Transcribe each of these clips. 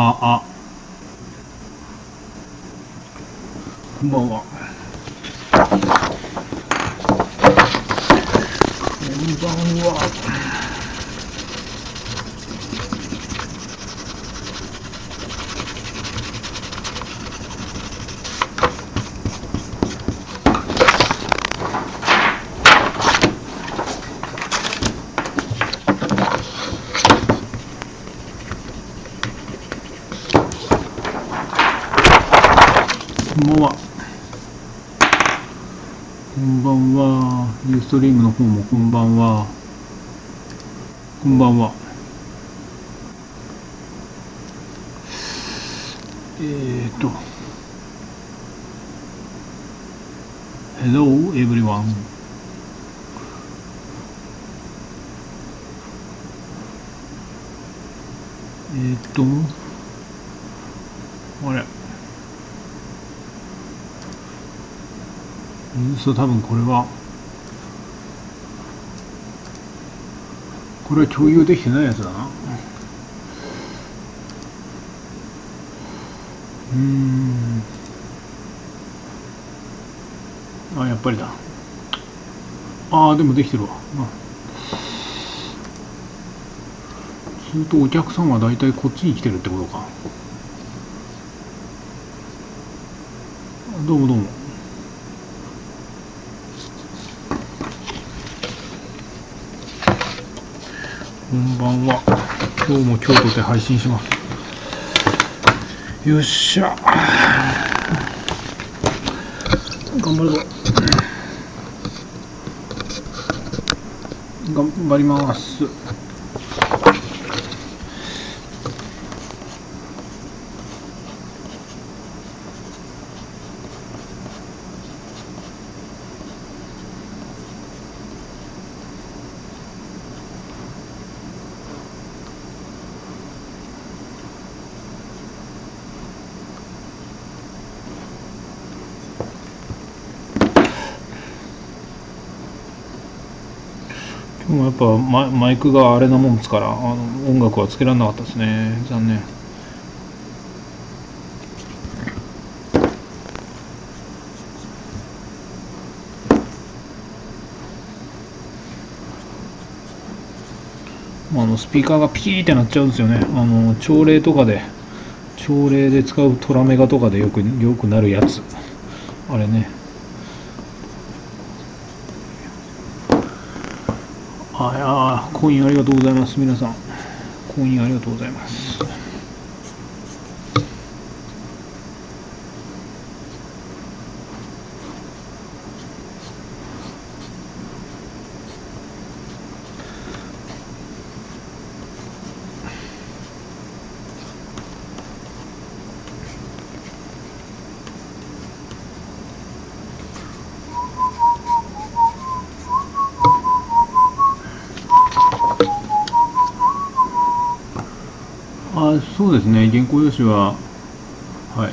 あ、あ。こんばんは。こんばんは。こんばんは。こんばんは。ユーストリームの方もこんばんは。こんばんは。えーと。Hello everyone. えーと。あれ。そう多分これはこれは共有できてないやつだな。うん。あやっぱりだ。ああでもできてるわ、まあ、するとお客さんは大体こっちに来てるってことか。どうもどうも。ばんは。今日も京都で配信します。よっしゃ。頑張るぞ。頑張ります。ぱママイクがあれなもんですからあの音楽はつけられなかったですね。残念。あのスピーカーがピーってなっちゃうんですよね。あの朝礼とかで朝礼で使うトラメガとかでよくよくなるやつ。あれねはい、ああ、コインありがとうございます、皆さん。コインありがとうございます。あそうですね、原稿用紙は、はい。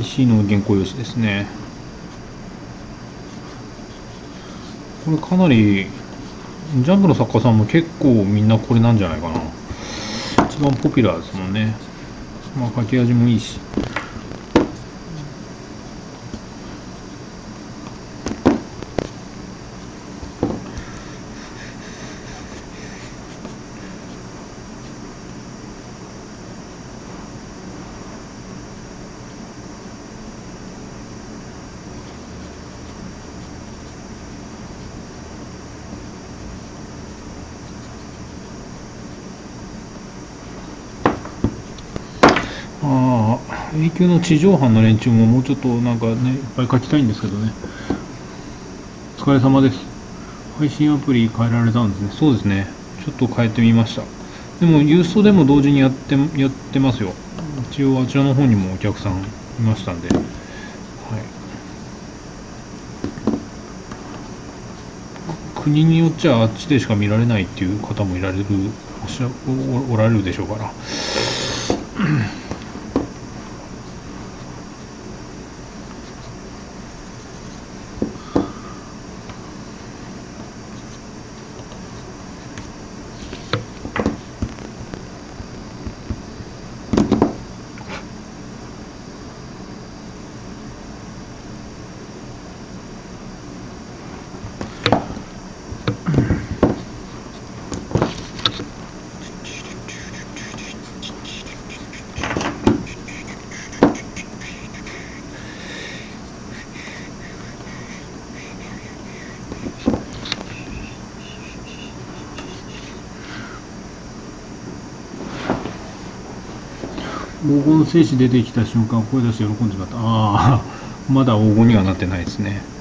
IC の原稿用紙ですね。これかなり、ジャンプの作家さんも結構みんなこれなんじゃないかな。一番ポピュラーですもんね。まあ書き味もいいし。ああ、A 級の地上班の連中ももうちょっとなんかね、いっぱい書きたいんですけどね。お疲れ様です。配信アプリ変えられたんですね。そうですね。ちょっと変えてみました。でも、ユーストでも同時にやってやってますよ。一応、あちらの方にもお客さんいましたんで。はい。国によっちゃあっちでしか見られないっていう方もいられるおしゃおられるでしょうから。精子出てきた瞬間声出して喜んでしまった。ああ まだ黄金にはなってないですね、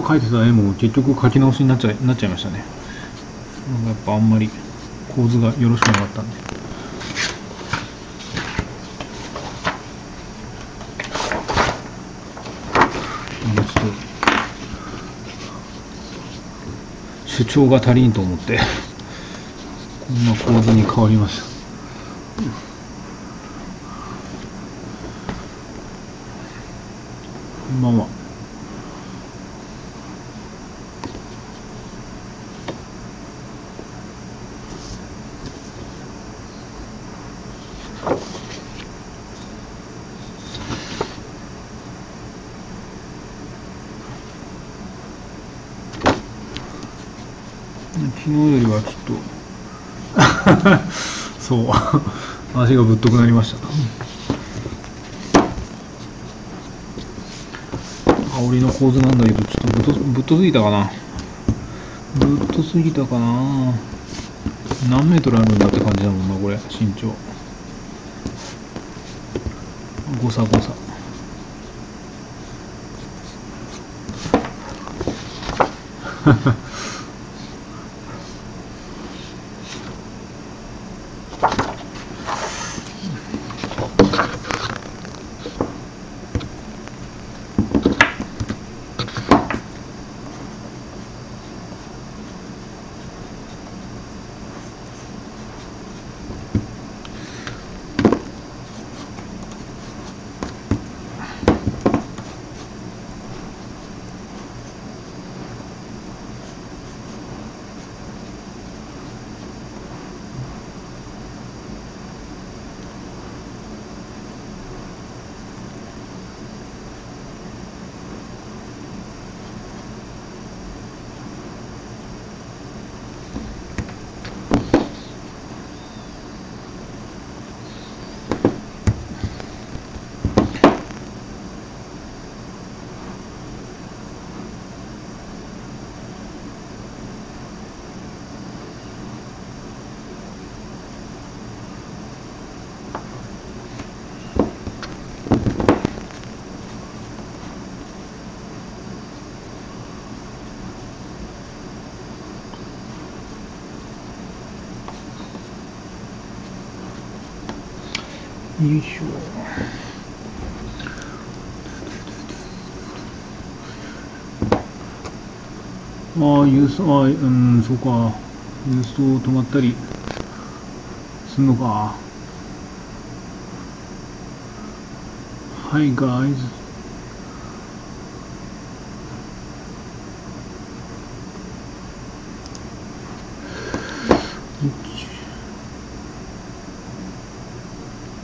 と描いてた絵も結局描き直しになっちゃなっちゃいましたね。なんかやっぱあんまり構図がよろしくなかったんで。ちょっと主張が足りんと思ってこんな構図に変わりましたこんばんは昨日よりはちょっとそう足がぶっとくなりました。煽りの構図なんだけどちょっとぶっとぶっとすぎたかな。ぶっとすぎたかな。何メートルあるんだって感じだもんなこれ身長。誤差誤差。よ いしょああ輸送あうんそうか。輸送止まったりすんのか。はい guys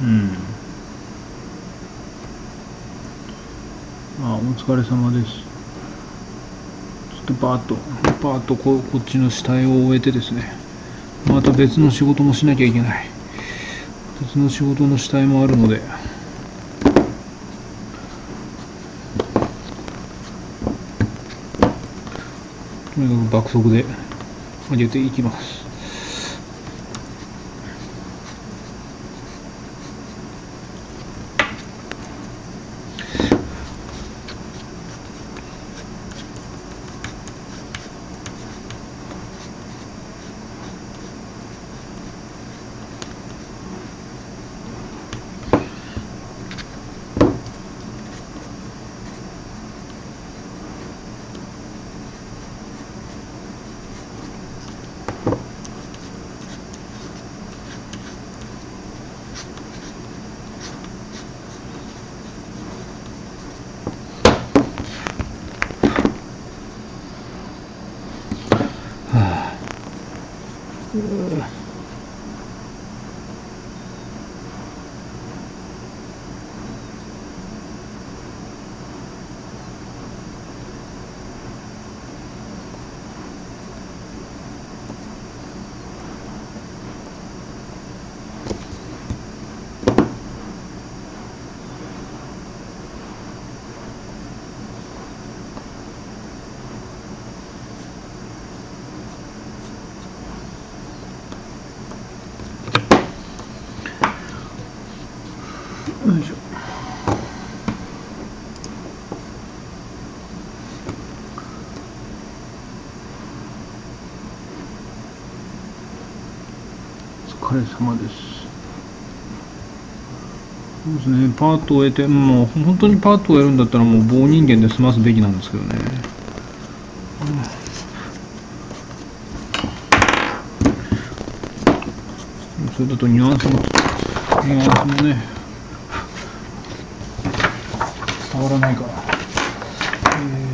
うん。あお疲れ様です。ちょっとバーッと。バーとここっちの下絵を終えてですねまた別の仕事もしなきゃいけない。別の仕事の下絵もあるのでとにかく爆速で上げていきます。疲れ様です。そうですねパートを終えてもう本当にパートをやるんだったらもう棒人間で済ますべきなんですけどね、うん。それだとニュアンスもニュアンスもね伝わらないから、えー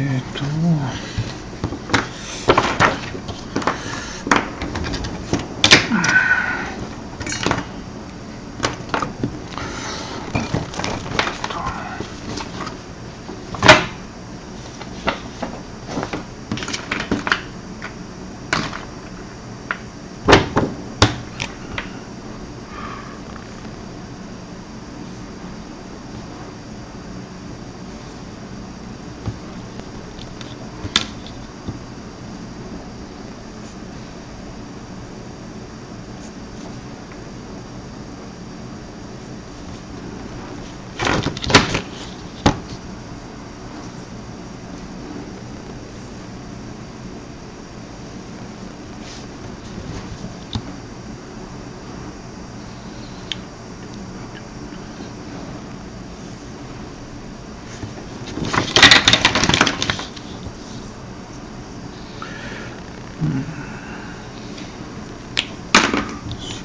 えーと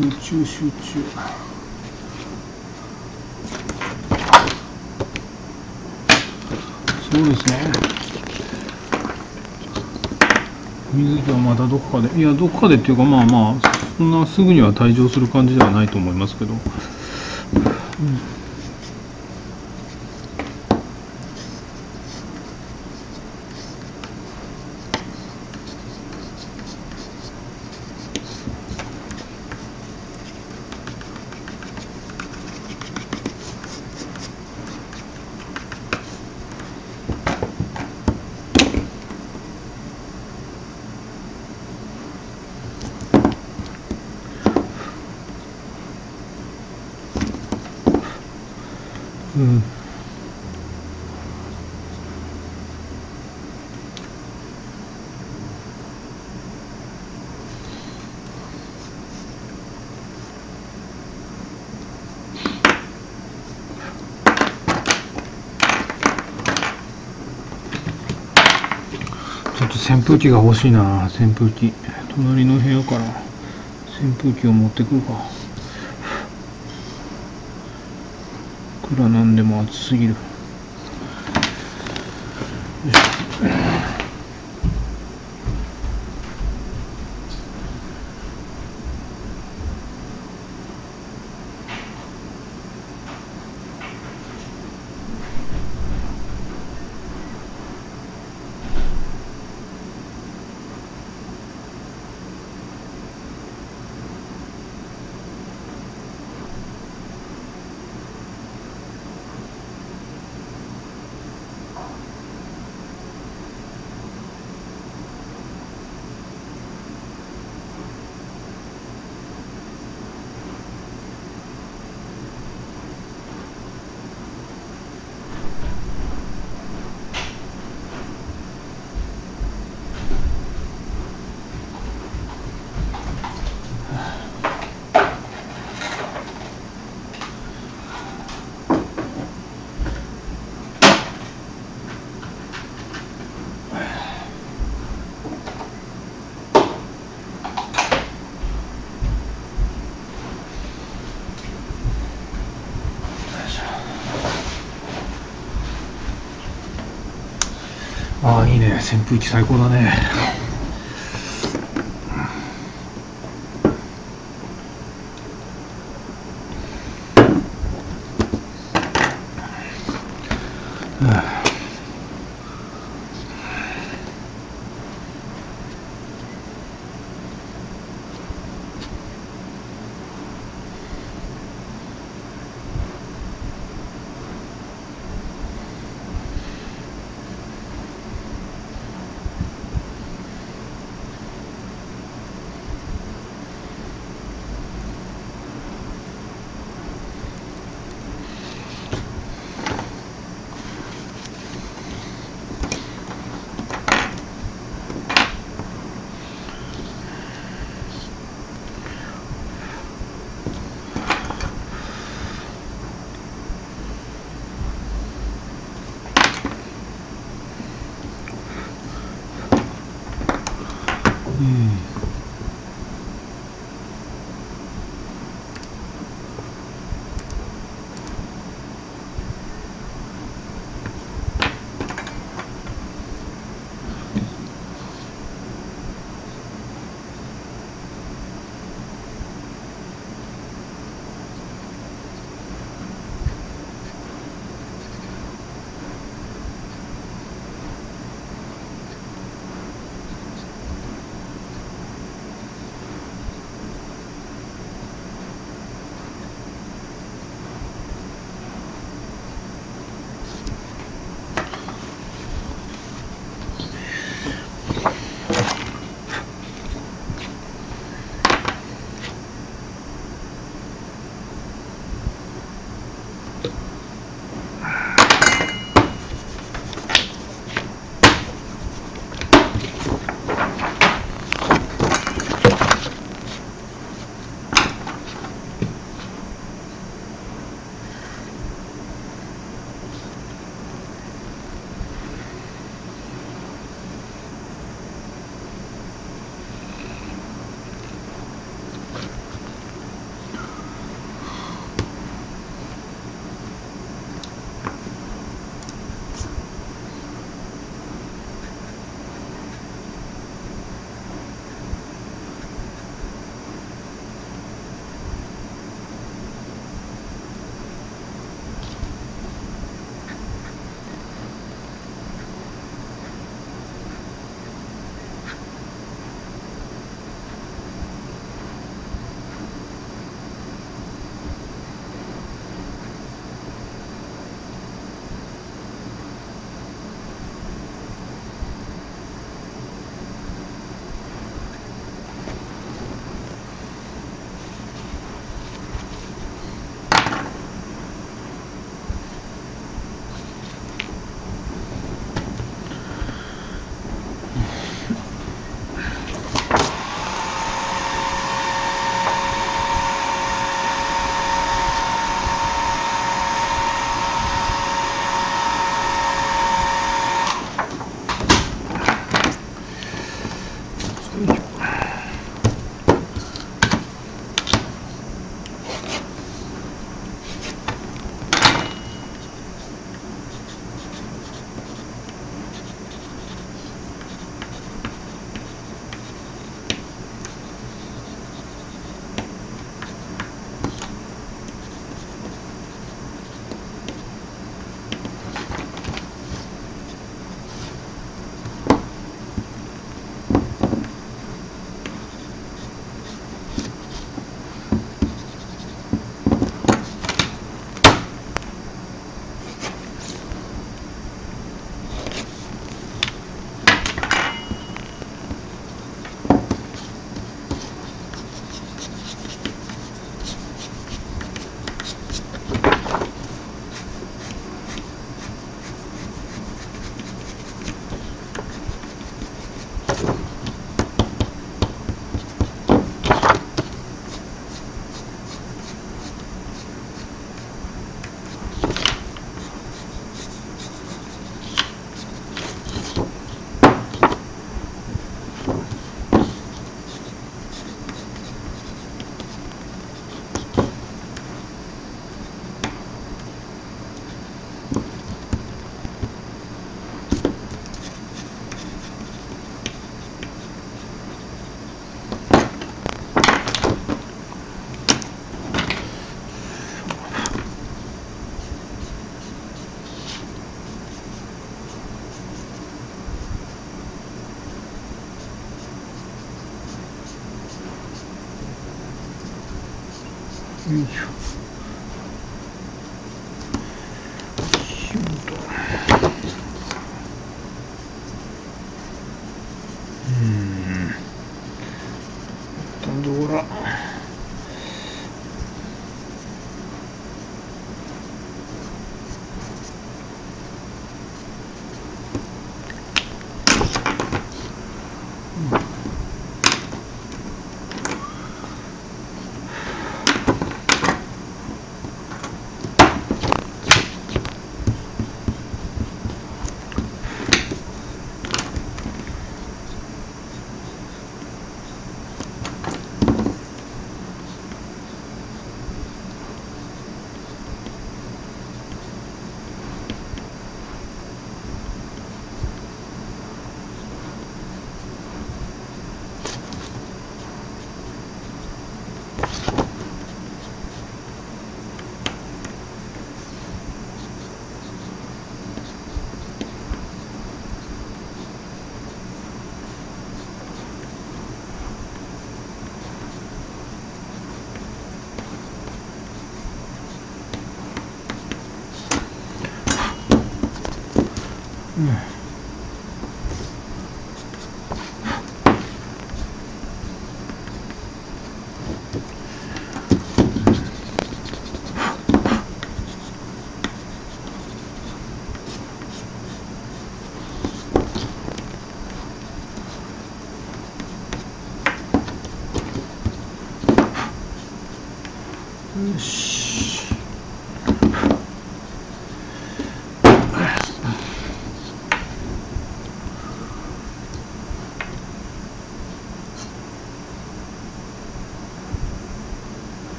集中集中。そうですね。水木はまだどこかでいやどこかでっていうかまあまあそんなすぐには退場する感じではないと思いますけど、うんちょっと扇風機が欲しいな扇風機。隣の部屋から扇風機を持ってくるか。いくらなんでも暑すぎるああいいね扇風機最高だね。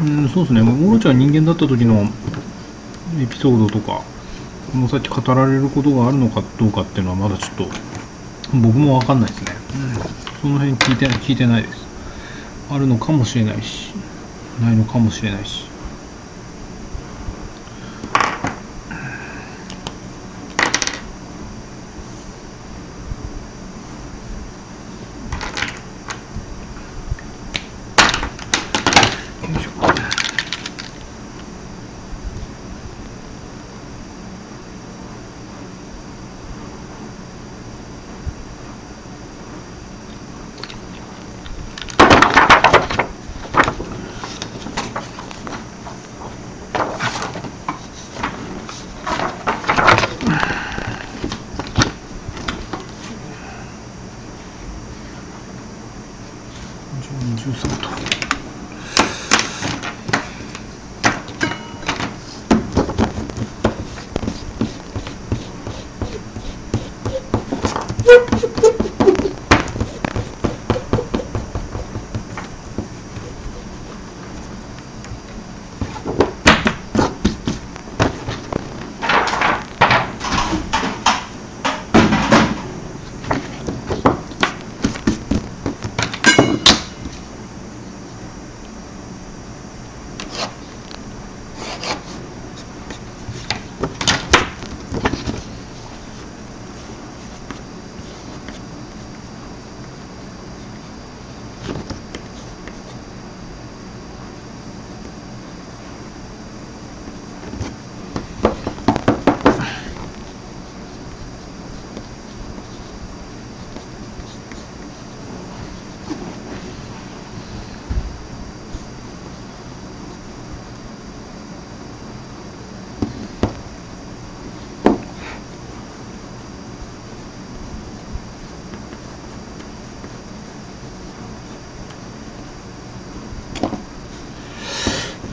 うん、そうですね、もろちゃん人間だった時のエピソードとか、この先語られることがあるのかどうかっていうのはまだちょっと僕もわかんないですね。うんその辺聞いて聞いてないです。あるのかもしれないし、ないのかもしれないし。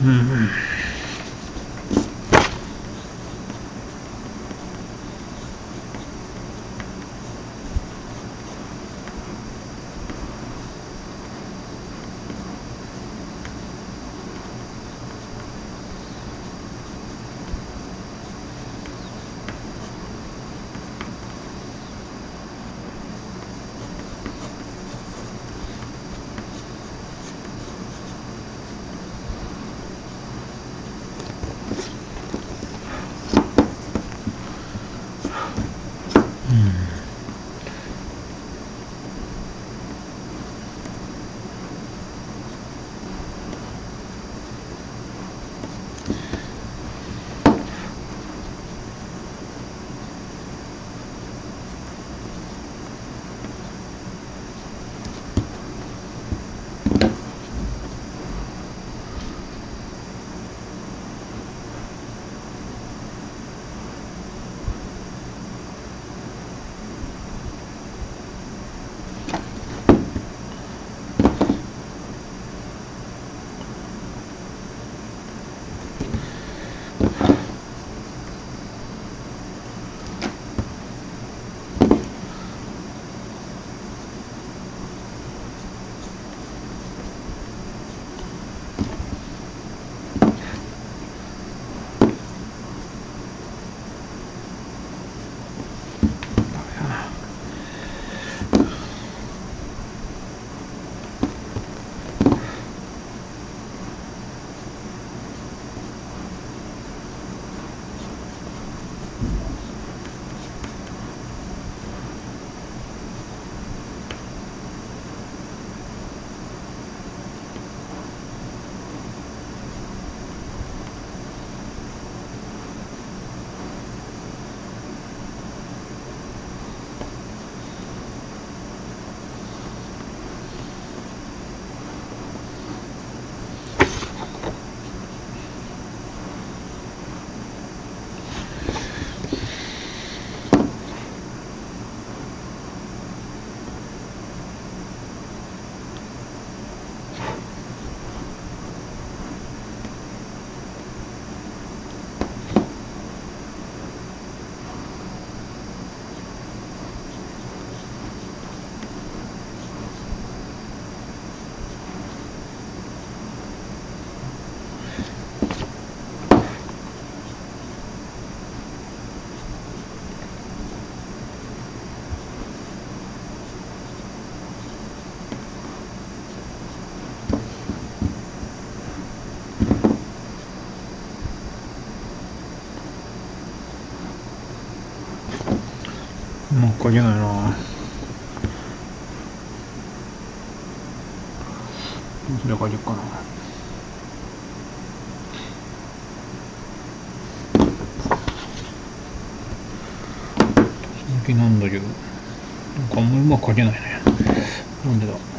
うか書けないな。どうすれば書けっかな。続きなんだけどなんかあんまりうまく書けないね。なんでだ？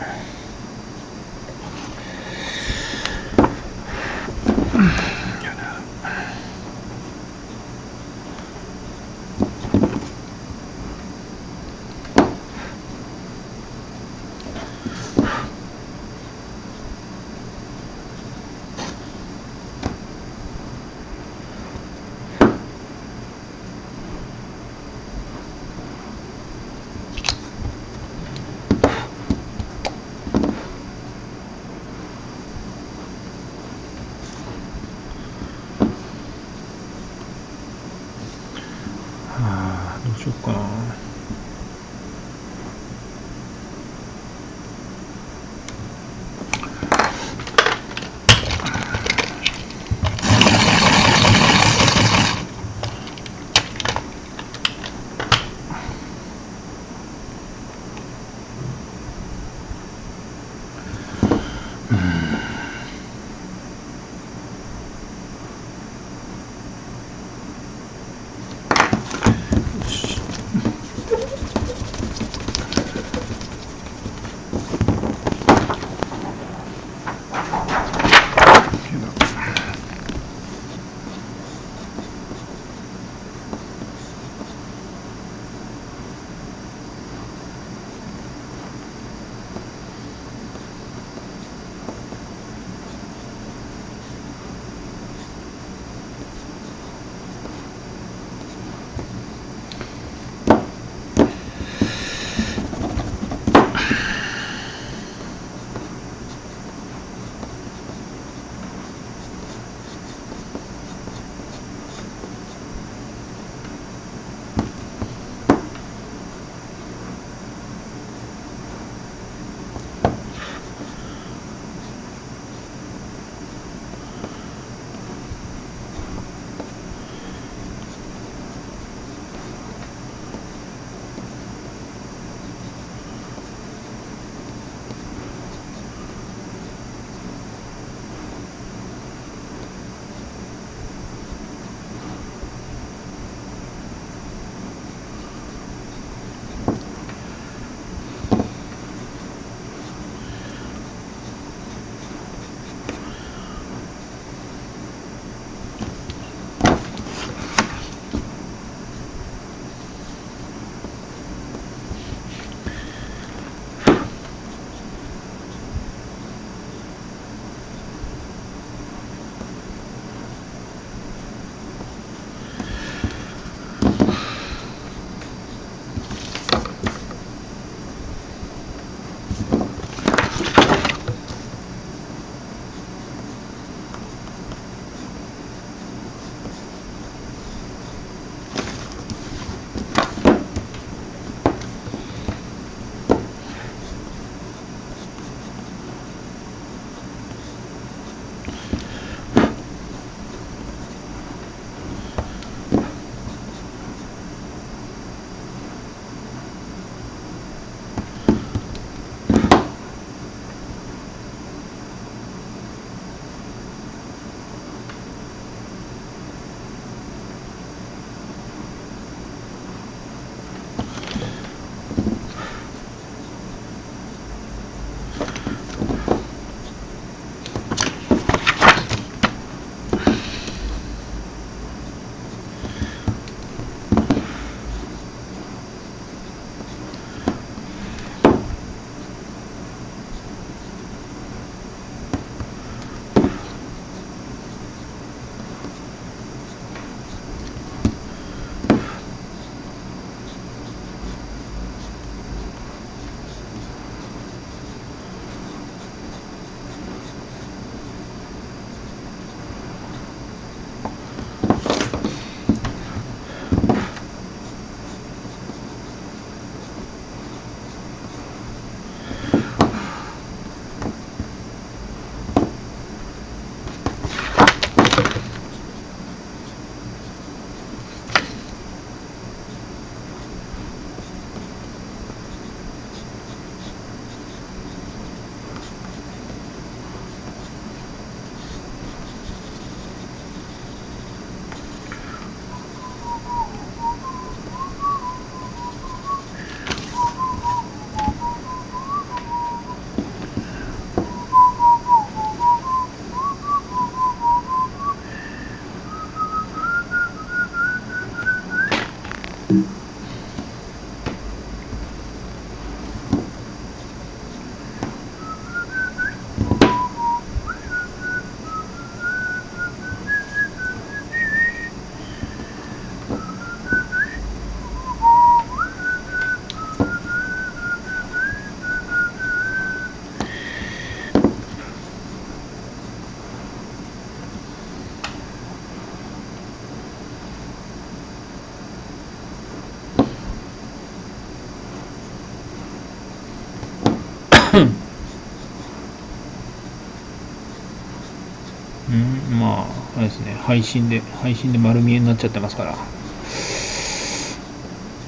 配信で、配信で丸見えになっちゃってますから。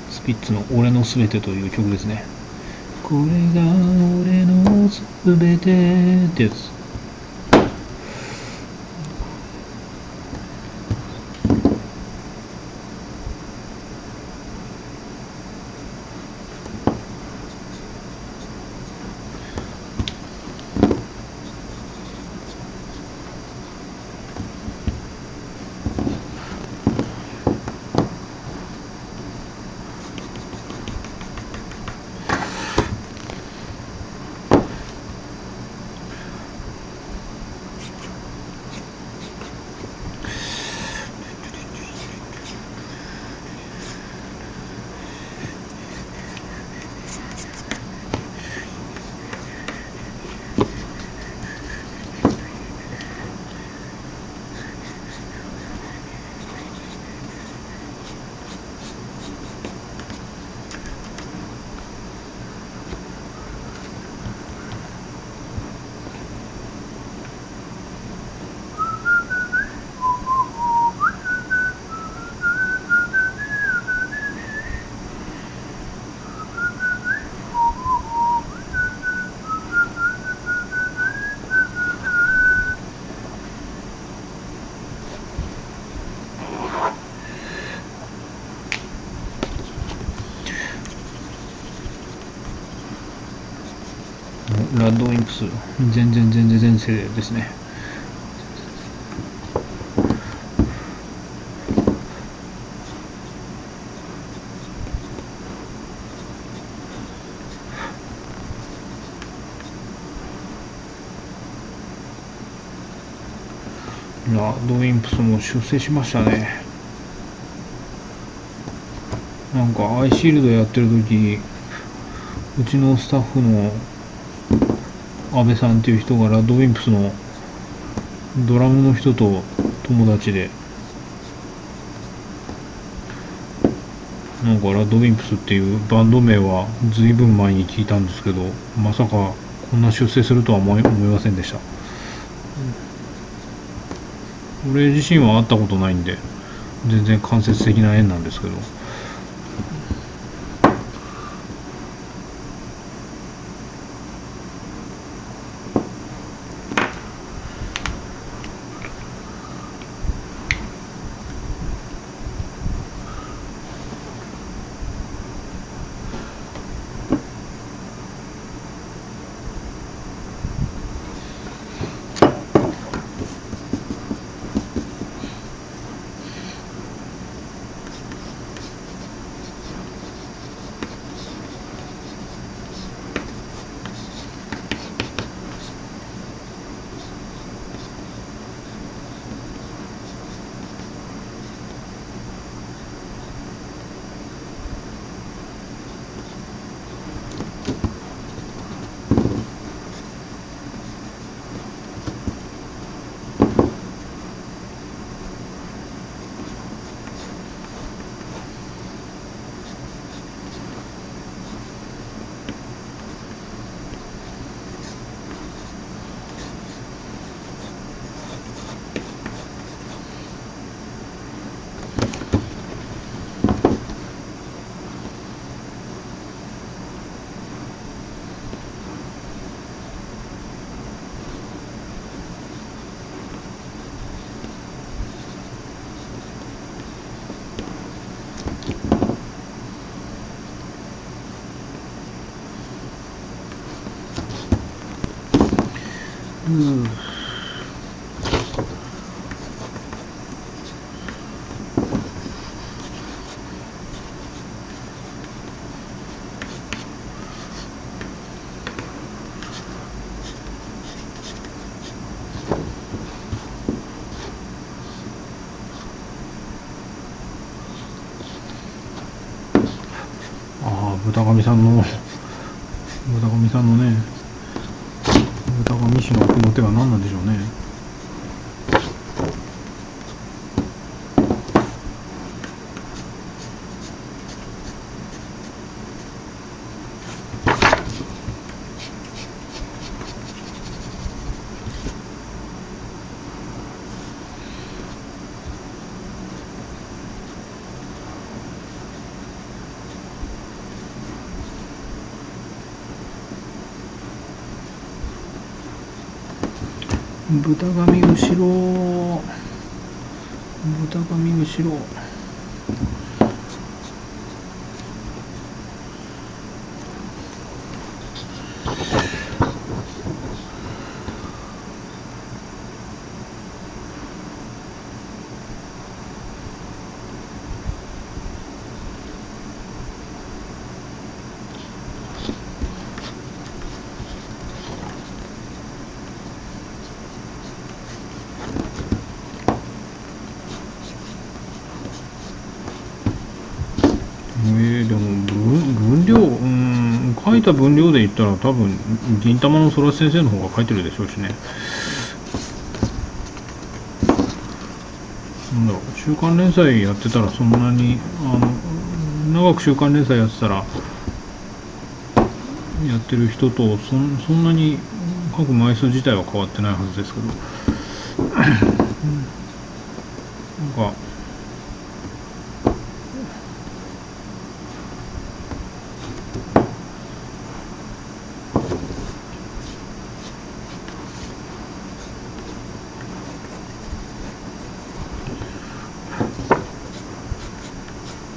スピッツの俺のすべてという曲ですね。これが俺のすべてってやつ。ラッドウィンプス、全然全然全世ですね。ラッドウィンプスも出世しましたね。なんかアイシールドやってる時うちのスタッフの安倍さんっていう人がラッドウィンプスのドラムの人と友達でなんかラッドウィンプスっていうバンド名は随分前に聞いたんですけどまさかこんな出世するとは思い思いませんでした。俺自身は会ったことないんで全然間接的な縁なんですけどさんの豚神さんのね豚神氏の奥の手は何なんでしょうね豚髪後ろ。豚髪後ろえー、でも分分量うーん書いた分量で言ったら多分銀玉の空先生の方が書いてるでしょうしね。なんだろう週刊連載やってたらそんなにあの長く週刊連載やってたらやってる人とそんそんなに書く枚数自体は変わってないはずですけどなんか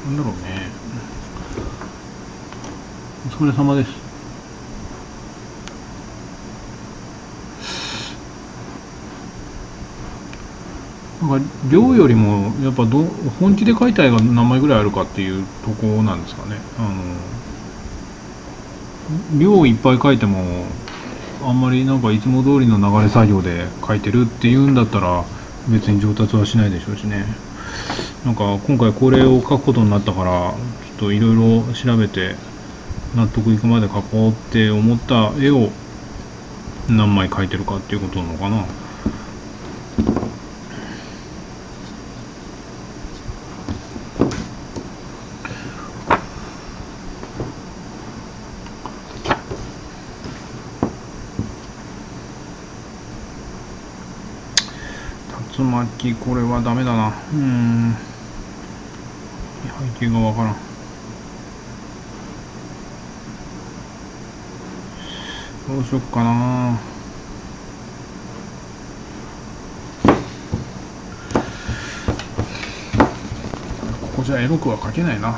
なんだろうね。お疲れ様です。なんか量よりもやっぱど本気で描いた絵が何枚ぐらいあるかっていうとこなんですかね。あの量いっぱい描いてもあんまりなんかいつも通りの流れ作業で描いてるっていうんだったら別に上達はしないでしょうしね。なんか今回これを書くことになったからちょっといろいろ調べて納得いくまで書こうって思った絵を何枚描いてるかっていうことなのかな竜巻これはダメだな。うん。背景がわからん。どうしよっかな。ここじゃエロくは書けないな、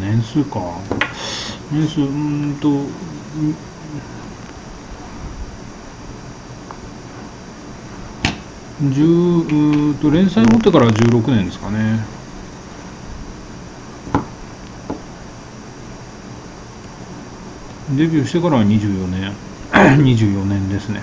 年数か。年数うんとん十うんと連載持ってから16年ですかね。デビューしてからは24年 24年ですね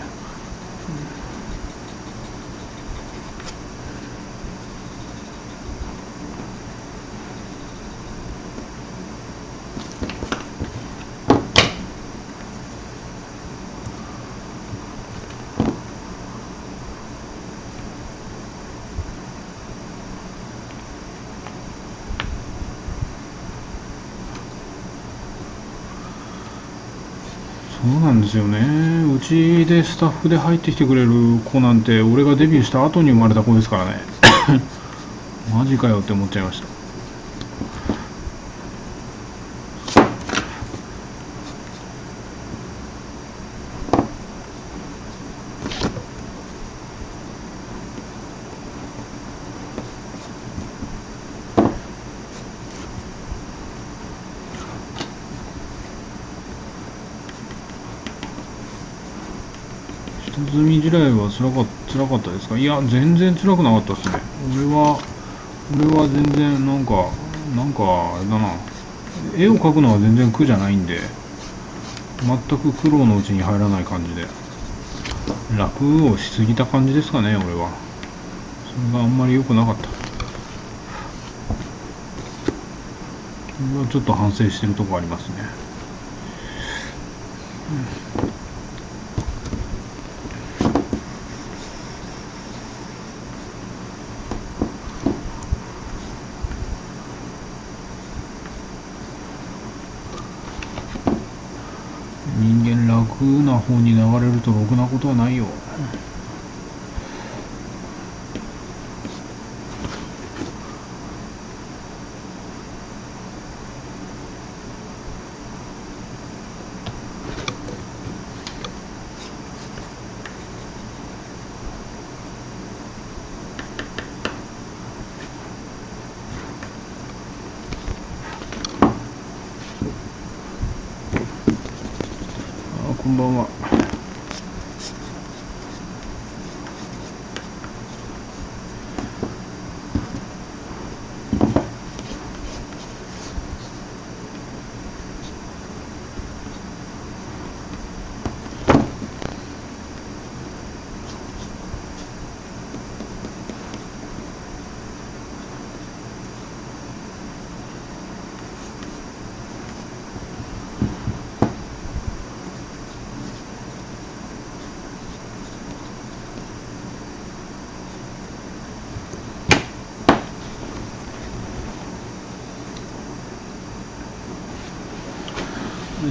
そうなんですよね。うちでスタッフで入ってきてくれる子なんて俺がデビューした後に生まれた子ですからね。マジかよって思っちゃいました下積み時代は辛か辛かったですか？いや全然辛くなかったですね。俺は俺は全然なんかなんかあれだな。絵を描くのは全然苦じゃないんで全く苦労のうちに入らない感じで。楽をしすぎた感じですかね俺は。それがあんまり良くなかった。これはちょっと反省してるとこありますね、うん人間楽な方に流れるとろくなことはないよ。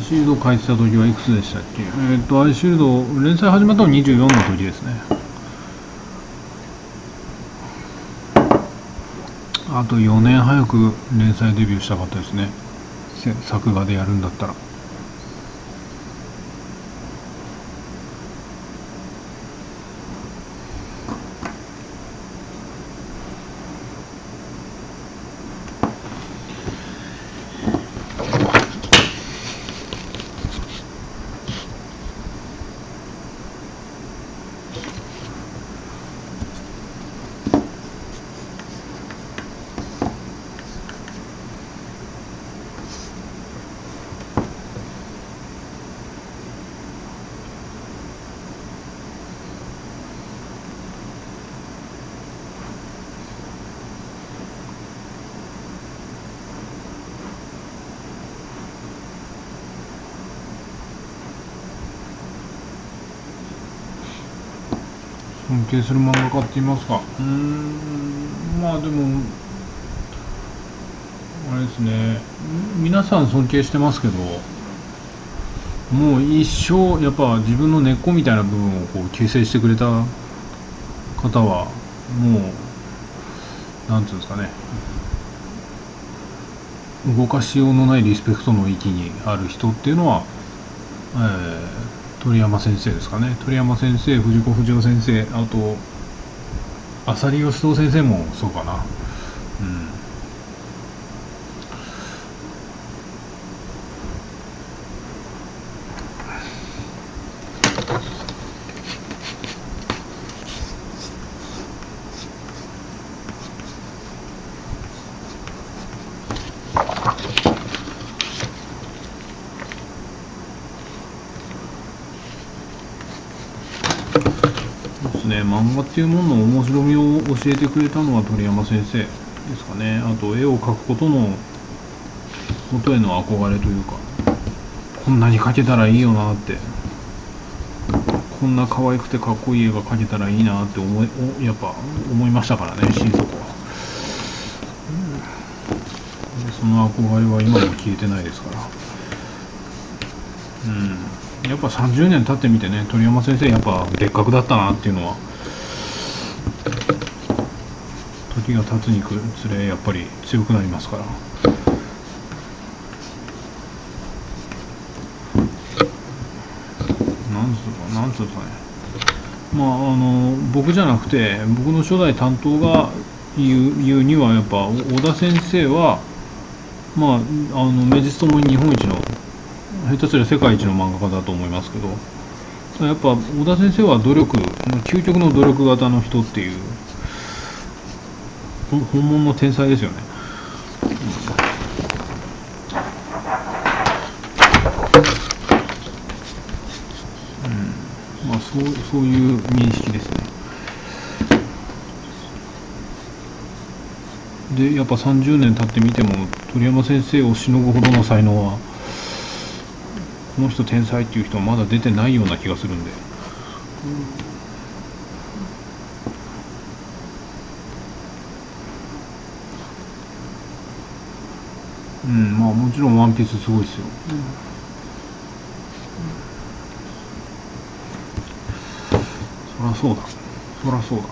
シールド開始した時はいくつでしたっけ？えっ、とアイシールド連載始まったの24の時ですね。あと4年早く連載デビューしたかったですね。作画でやるんだったら。敬する漫画家って言いますか。うーん。まあでもあれですね。ん皆さん尊敬してますけどもう一生やっぱ自分の根っこみたいな部分をこう形成してくれた方はもうなんていうんですかね。動かしようのないリスペクトの域にある人っていうのは、えー鳥山先生ですかね。鳥山先生藤子不二雄先生あと浅利義藤先生もそうかなうんそうですね漫画っていうものの面白みを教えてくれたのは鳥山先生ですかね。あと絵を描くことの元への憧れというかこんなに描けたらいいよなってこんな可愛くてかっこいい絵が描けたらいいなって思いおやっぱ思いましたからね心底は、うんでその憧れは今も消えてないですから。うん、やっぱ30年経ってみてね鳥山先生やっぱ別格だったなっていうのは時が経つにつれやっぱり強くなりますから。なんつうかなんつうかね。まああの僕じゃなくて僕の初代担当が言う言うにはやっぱ小田先生はまああの名実ともに日本一の下手すりゃ世界一の漫画家だと思いますけどやっぱ小田先生は努力究極の努力型の人っていう本物の天才ですよね、うん。まあそうそういう認識ですね。でやっぱ30年経ってみても鳥山先生をしのぐほどの才能はこの人天才っていう人はまだ出てないような気がするんで、うん、もちろん「ワンピースすごいですよ、うん、そそうだ。そらそうだ。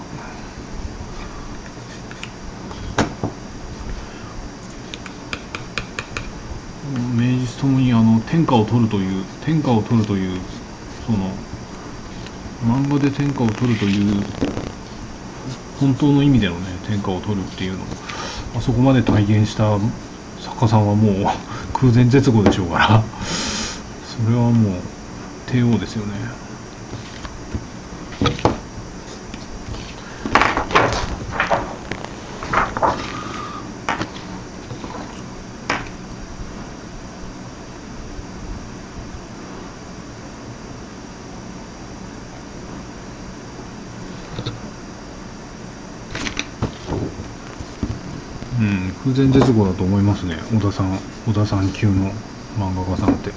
名実ともにあの天下を取るという天下を取るというその漫画で天下を取るという本当の意味でのね天下を取るっていうのをあそこまで体現した作家さんはもう空前絶後でしょうからそれはもう帝王ですよね。前絶後だと思いますね。小田さん小田さん級の漫画家さんって。う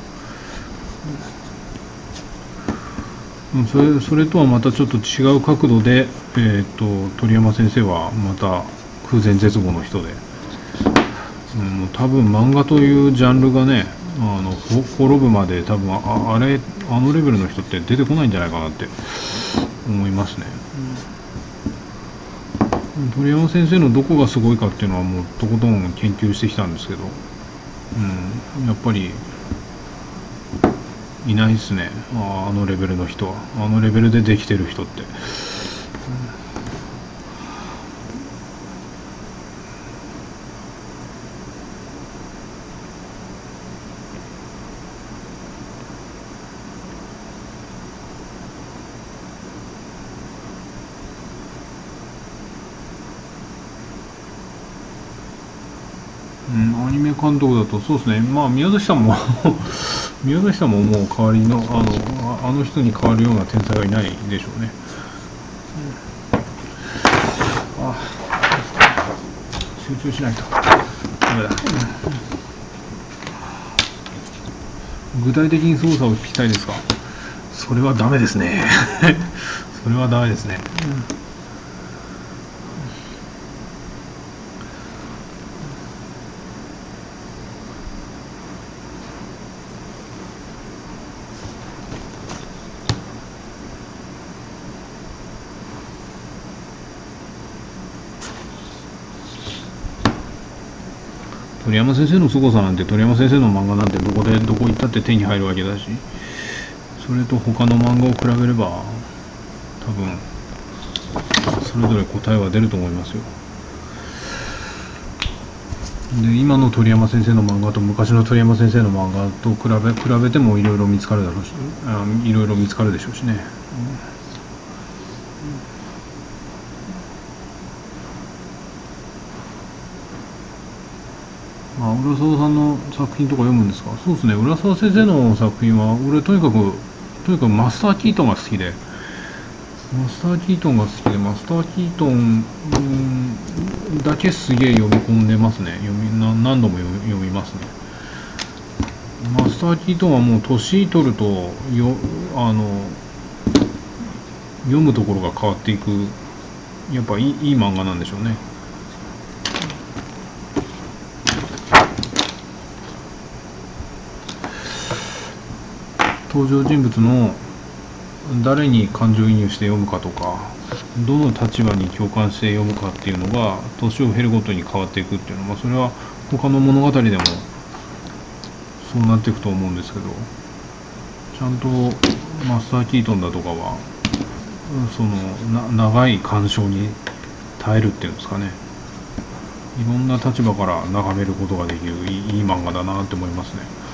んそれそれとはまたちょっと違う角度で、えー、と鳥山先生はまた空前絶後の人で、うん、多分漫画というジャンルがねあの滅ぶまで多分ああれあのレベルの人って出てこないんじゃないかなって思いますね、鳥山先生のどこがすごいかっていうのはもうとことん研究してきたんですけど、うん、やっぱりいないですね。ああのレベルの人は。あのレベルでできてる人って、監督だとそうですね。まあ宮崎さんも 宮崎さんももう代わりのあのああの人に代わるような天才はいないでしょうね、あ集中しないと。ダメだ、具体的に操作を聞きたいですか？それはダメですね。それはダメですね、鳥山先生の凄さなんて鳥山先生の漫画なんてどこでどこ行ったって手に入るわけだしそれと他の漫画を比べれば多分それぞれ答えは出ると思いますよ。で今の鳥山先生の漫画と昔の鳥山先生の漫画と比べ比べてもいろいろ見つかるだろうしいろいろ見つかるでしょうしね、あ浦沢さんの作品とか読むんですか？そうですね。浦沢先生の作品は俺とにかくとにかくマスター・キートンが好きで。マスター・キートンが好きでマスター・キートンだけすげえ読み込んでますね。読みな何度も読み読みますね。マスター・キートンはもう年取るとよあの読むところが変わっていくやっぱいいいい漫画なんでしょうね。登場人物の誰に感情移入して読むかとかどの立場に共感して読むかっていうのが年を経るごとに変わっていくっていうのは、ま、それは他の物語でもそうなっていくと思うんですけどちゃんとマスター・キートンだとかはその長い鑑賞に耐えるっていうんですかねいろんな立場から眺めることができるいい漫画だなって思いますね。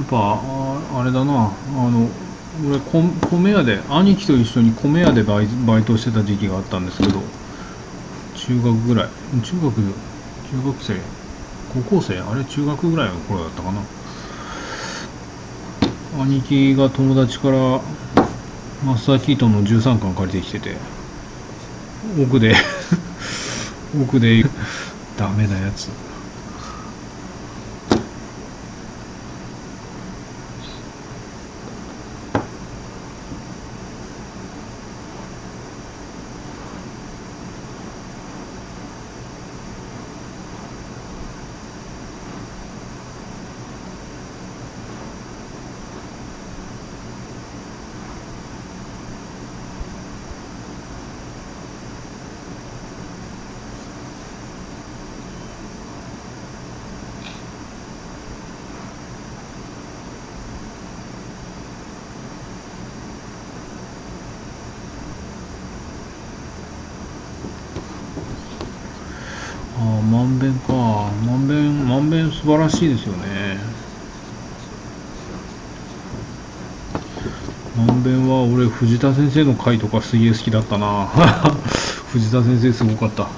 やっぱああれだなあの俺米屋で兄貴と一緒に米屋でバイバイトしてた時期があったんですけど中学ぐらい中学中学生高校生あれ中学ぐらいの頃だったかな。兄貴が友達からマスターキートンの13巻借りてきてて奥で奥でダメなやつああまんべんかまんべんまんべん素晴らしいですよね。まんべんは俺藤田先生の回とかすげえ好きだったな。藤田先生すごかった。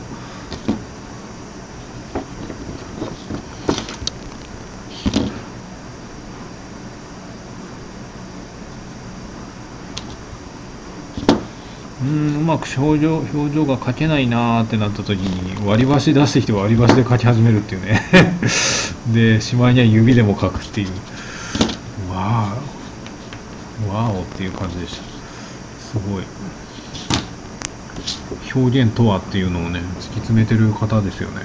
うんうまく表情表情が描けないなーってなった時に割り箸出してきて割り箸で描き始めるっていうね。でしまいには指でも描くっていう。わーわーおっていう感じでした。すごい。表現とはっていうのをね突き詰めてる方ですよね。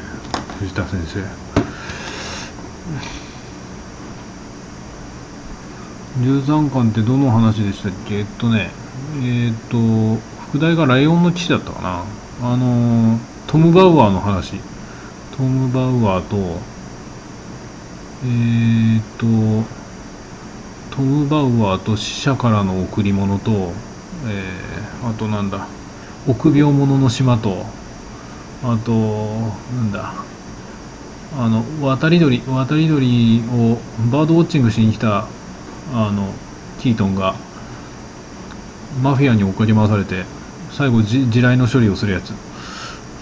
藤田先生。13巻ってどの話でしたっけ？えっとね。えっと副題がライオンの騎士だったかな。あのトム・バウアーの話。トム・バウアーとえ、っとトム・バウアーと死者からの贈り物と、えー、あとなんだ臆病者の島とあとなんだあの渡り鳥渡り鳥をバードウォッチングしに来たあのキートンがマフィアに送り回されて最後地地雷の処理をするやつ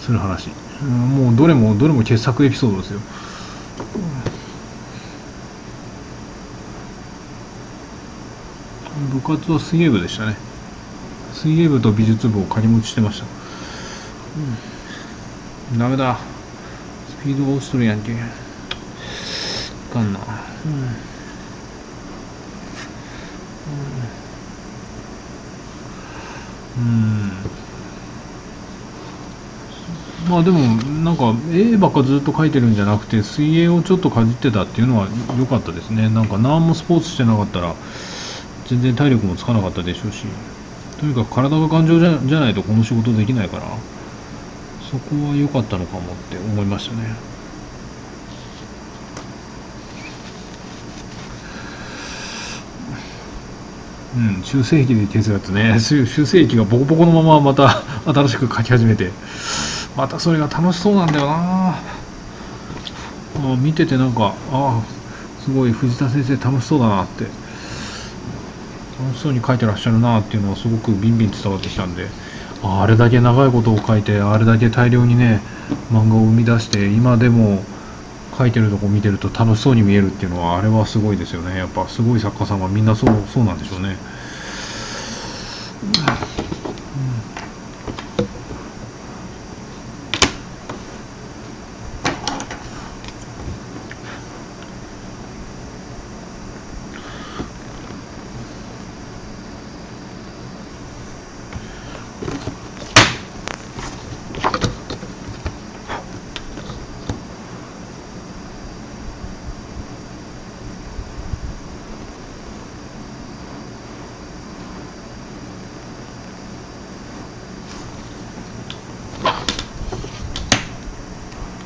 する話、もうどれもどれも傑作エピソードですよ。部活は水泳部でしたね。水泳部と美術部を掛け持ちしてました、うん、ダメだ。スピード落ちとるやんけ。いかんな。うん。うん。まあでもなんか絵ばっかずっと描いてるんじゃなくて水泳をちょっとかじってたっていうのは良かったですね。なんか何もスポーツしてなかったら全然体力もつかなかったでしょうしとにかく体が頑丈じゃじゃないとこの仕事できないからそこは良かったのかもって思いましたね。うん、修正液で消すやつね修正液がボコボコのまままた 新しく書き始めて。またそれが楽しそうなんだよな。あ見ててなんかああすごい藤田先生楽しそうだなって。楽しそうに書いてらっしゃるなっていうのはすごくビンビン伝わってきたんでああれだけ長いことを書いてあれだけ大量にね漫画を生み出して今でも書いてるとこ見てると楽しそうに見えるっていうのはあれはすごいですよね。やっぱすごい作家さんはみんなそうそうなんでしょうね、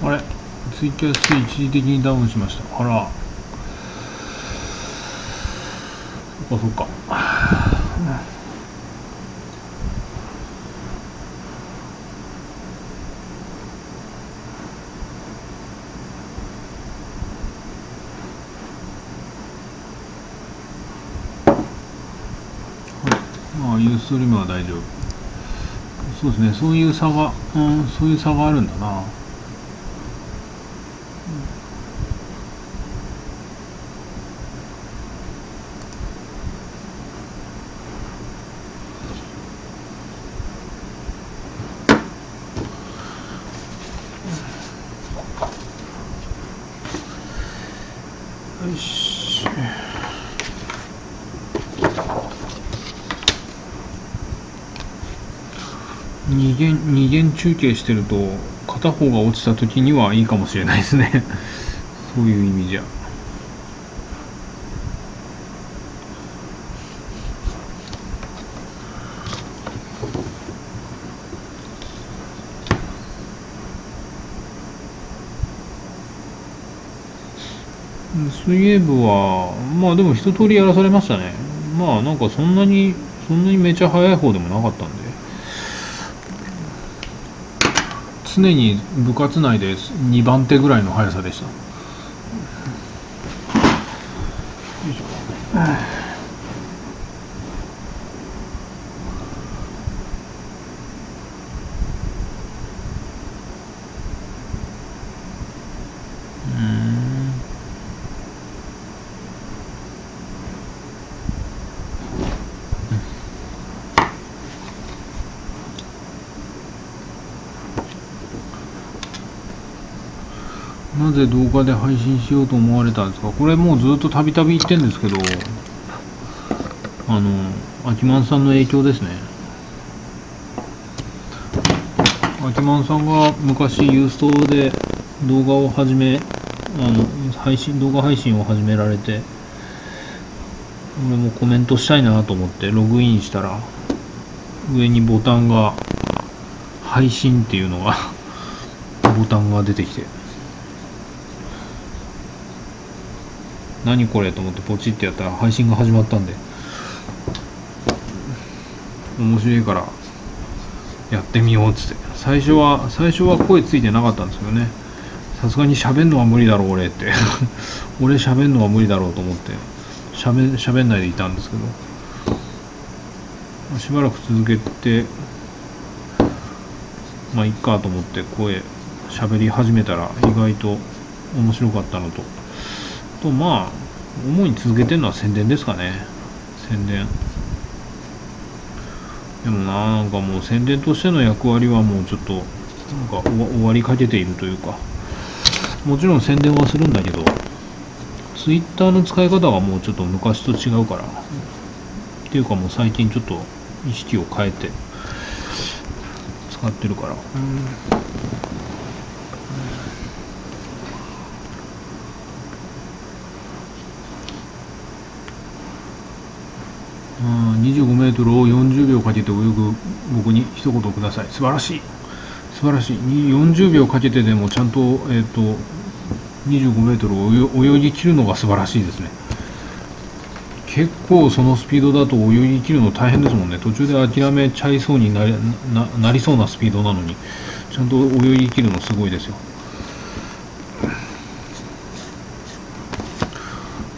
あれツイキャス一時的にダウンしました。あら。そっか。そっかまあユーストリームは大丈夫。そうですね。そういう差が、うん、そういう差があるんだなよし二元二元中継してると片方が落ちた時にはいいかもしれないですね。そういう意味じゃ。水泳部はまあでも一通りやらされましたね。まあなんかそんなにそんなにめちゃ速い方でもなかったんで。常に部活内で2番手ぐらいの速さでした。なぜ動画で配信しようと思われたんですか？これもうずっとたびたび言ってんですけどあのアキマンさんの影響ですね。アキマンさんが昔ユーストで動画を始めあの配信動画配信を始められて俺もコメントしたいなと思ってログインしたら上にボタンが配信っていうのがボタンが出てきて。何これと思ってポチってやったら配信が始まったんで。面白いからやってみようっつって。最初は最初は声ついてなかったんですけどね。さすがに喋んのは無理だろう俺って。俺喋んのは無理だろうと思って喋喋んないでいたんですけど。しばらく続けてまあいっかと思って声喋り始めたら意外と面白かったのととまあ主に続けてるのは宣伝ですかね。宣伝。でもななんかもう宣伝としての役割はもうちょっとなんか終わりかけているというか。もちろん宣伝はするんだけどツイッターの使い方がもうちょっと昔と違うから。っていうかもう最近ちょっと意識を変えて使ってるから。25メートルを40秒かけて泳ぐ僕に一言ください。素晴らしい。素晴らしい。40秒かけてでもちゃんと,、えー、と25メートルを泳ぎ切るのが素晴らしいですね。結構そのスピードだと泳ぎ切るの大変ですもんね。途中で諦めちゃいそうになりななりそうなスピードなのにちゃんと泳ぎ切るのすごいですよ。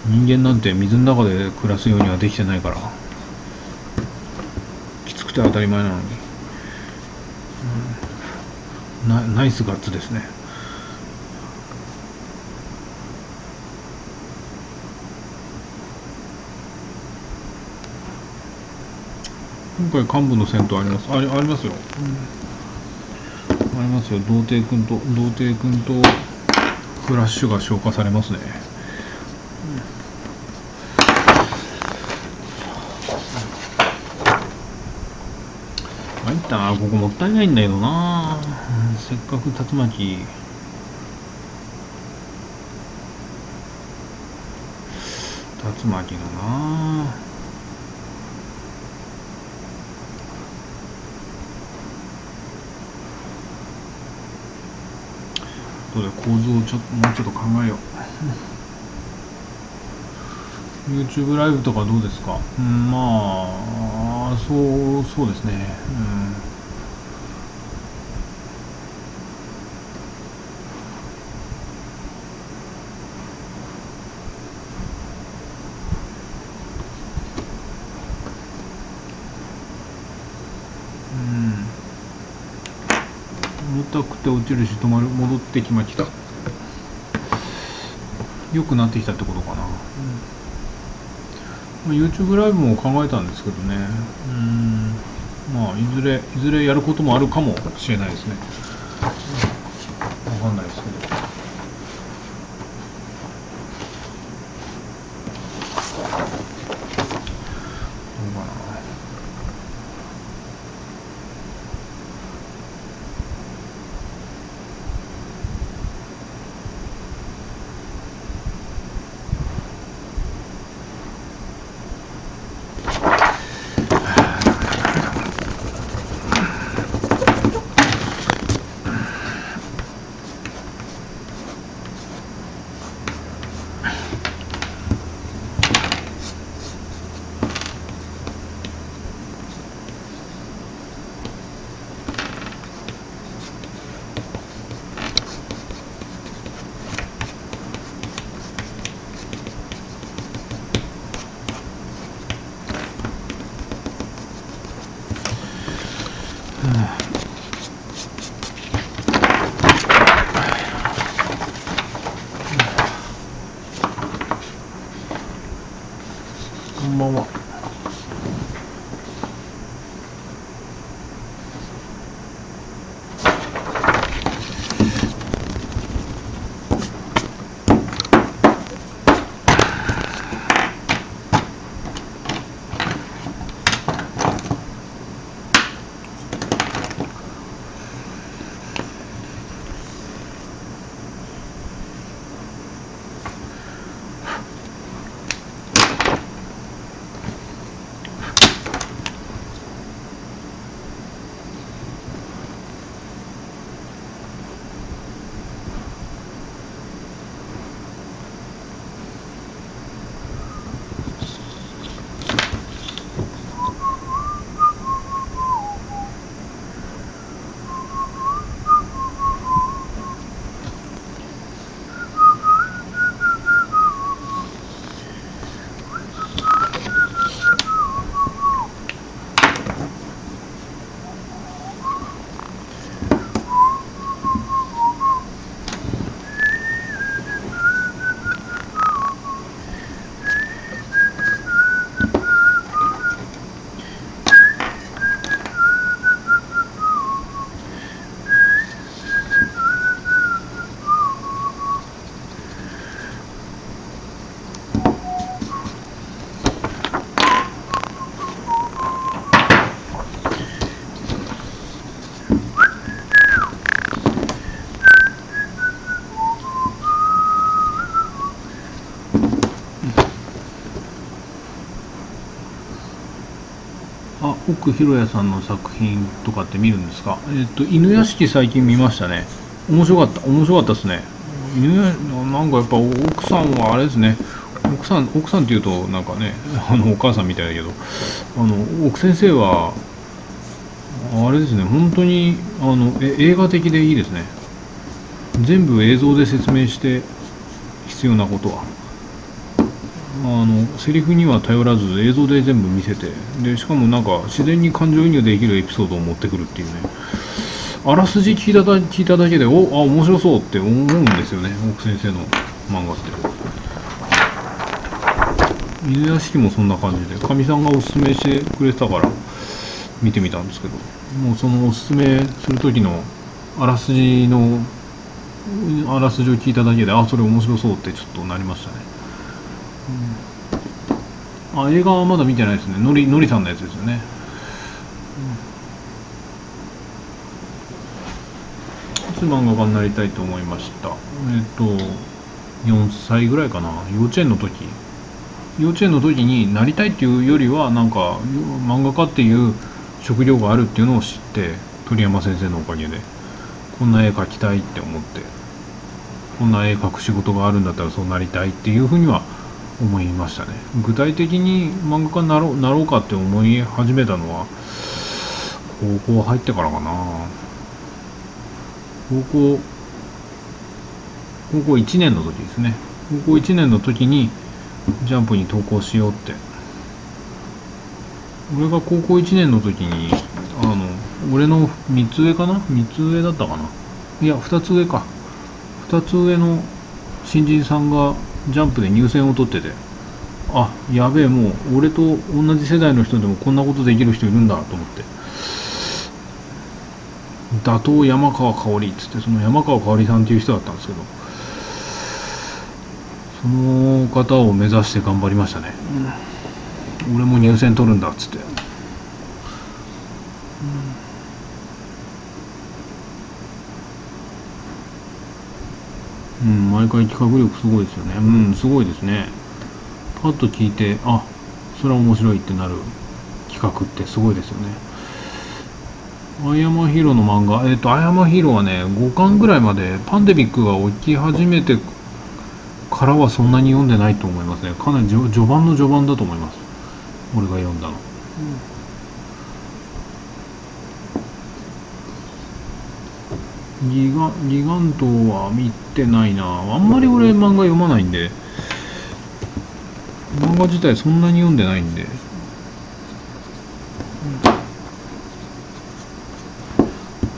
人間なんて水の中で暮らすようにはできてないから。くて当たり前なのに、うん。ナイスガッツですね。今回幹部の戦闘あります。あありますよ、ありますよ。童貞君と童貞君とフラッシュが消化されますね。ったここもったいないんだけどな、せっかく竜巻。竜巻のな。どうだ構図をちょっともうちょっと考えよう。YouTube ライブとかどうですか、ん、まあそうそうですね。うん。うん。重たくて落ちるし止まる戻ってきました。良くなってきたってことかな、まあ YouTube ライブも考えたんですけどね。うん。まあいずれいずれやることもあるかもしれないですね奥博也さんの作品とかって見るんですか？えっ、と犬屋敷最近見ましたね。面白かった。面白かったですね。犬屋なんかやっぱ奥さんはあれですね。奥さん奥さんっていうとなんかねあのお母さんみたいだけど。あの奥先生はあれですね。本当にあのえ映画的でいいですね。全部映像で説明して必要なことは。セリフには頼らず映像で全部見せてでしかもなんか自然に感情移入できるエピソードを持ってくるっていうね。あらすじ聞いただ聞いただけでおあ面白そうって思うんですよね。奥先生の漫画って。犬屋敷もそんな感じでかみさんがおすすめしてくれてたから見てみたんですけど。もうそのおすすめする時のあらすじのあらすじを聞いただけであそれ面白そうってちょっとなりましたね、あ映画はまだ見てないですね。のりのりさんのやつですよね、いつ漫画家になりたいと思いましたえっ、と4歳ぐらいかな。幼稚園の時。幼稚園の時になりたいっていうよりはなんか漫画家っていう職業があるっていうのを知って鳥山先生のおかげでこんな絵描きたいって思ってこんな絵描く仕事があるんだったらそうなりたいっていうふうには思いましたね。具体的に漫画家になろうなろうかって思い始めたのは高校入ってからかな。高校高校1年の時ですね。高校1年の時にジャンプに投稿しようって。俺が高校1年の時にあの俺の3つ上かな？3つ上だったかな？いや2つ上か。2つ上の新人さんがジャンプで入選を取ってて。あやべえもう俺と同じ世代の人でもこんなことできる人いるんだと思って。打倒山川香織っつってその山川香織さんっていう人だったんですけど。その方を目指して頑張りましたね、うん、俺も入選取るんだっつって、うん、うん、毎回企画力すごいですよねうんすごいですねパッと聞いてあそれは面白いってなる企画ってすごいですよねアイアマヒーローの漫画、えっ、ー、と、アイアマヒーローはね、5巻ぐらいまでパンデミックが起き始めてからはそんなに読んでないと思いますね。かなり序盤の序盤だと思います。俺が読んだの。ギガギガントは見てないな。あんまり俺漫画読まないんで、漫画自体そんなに読んでないんで。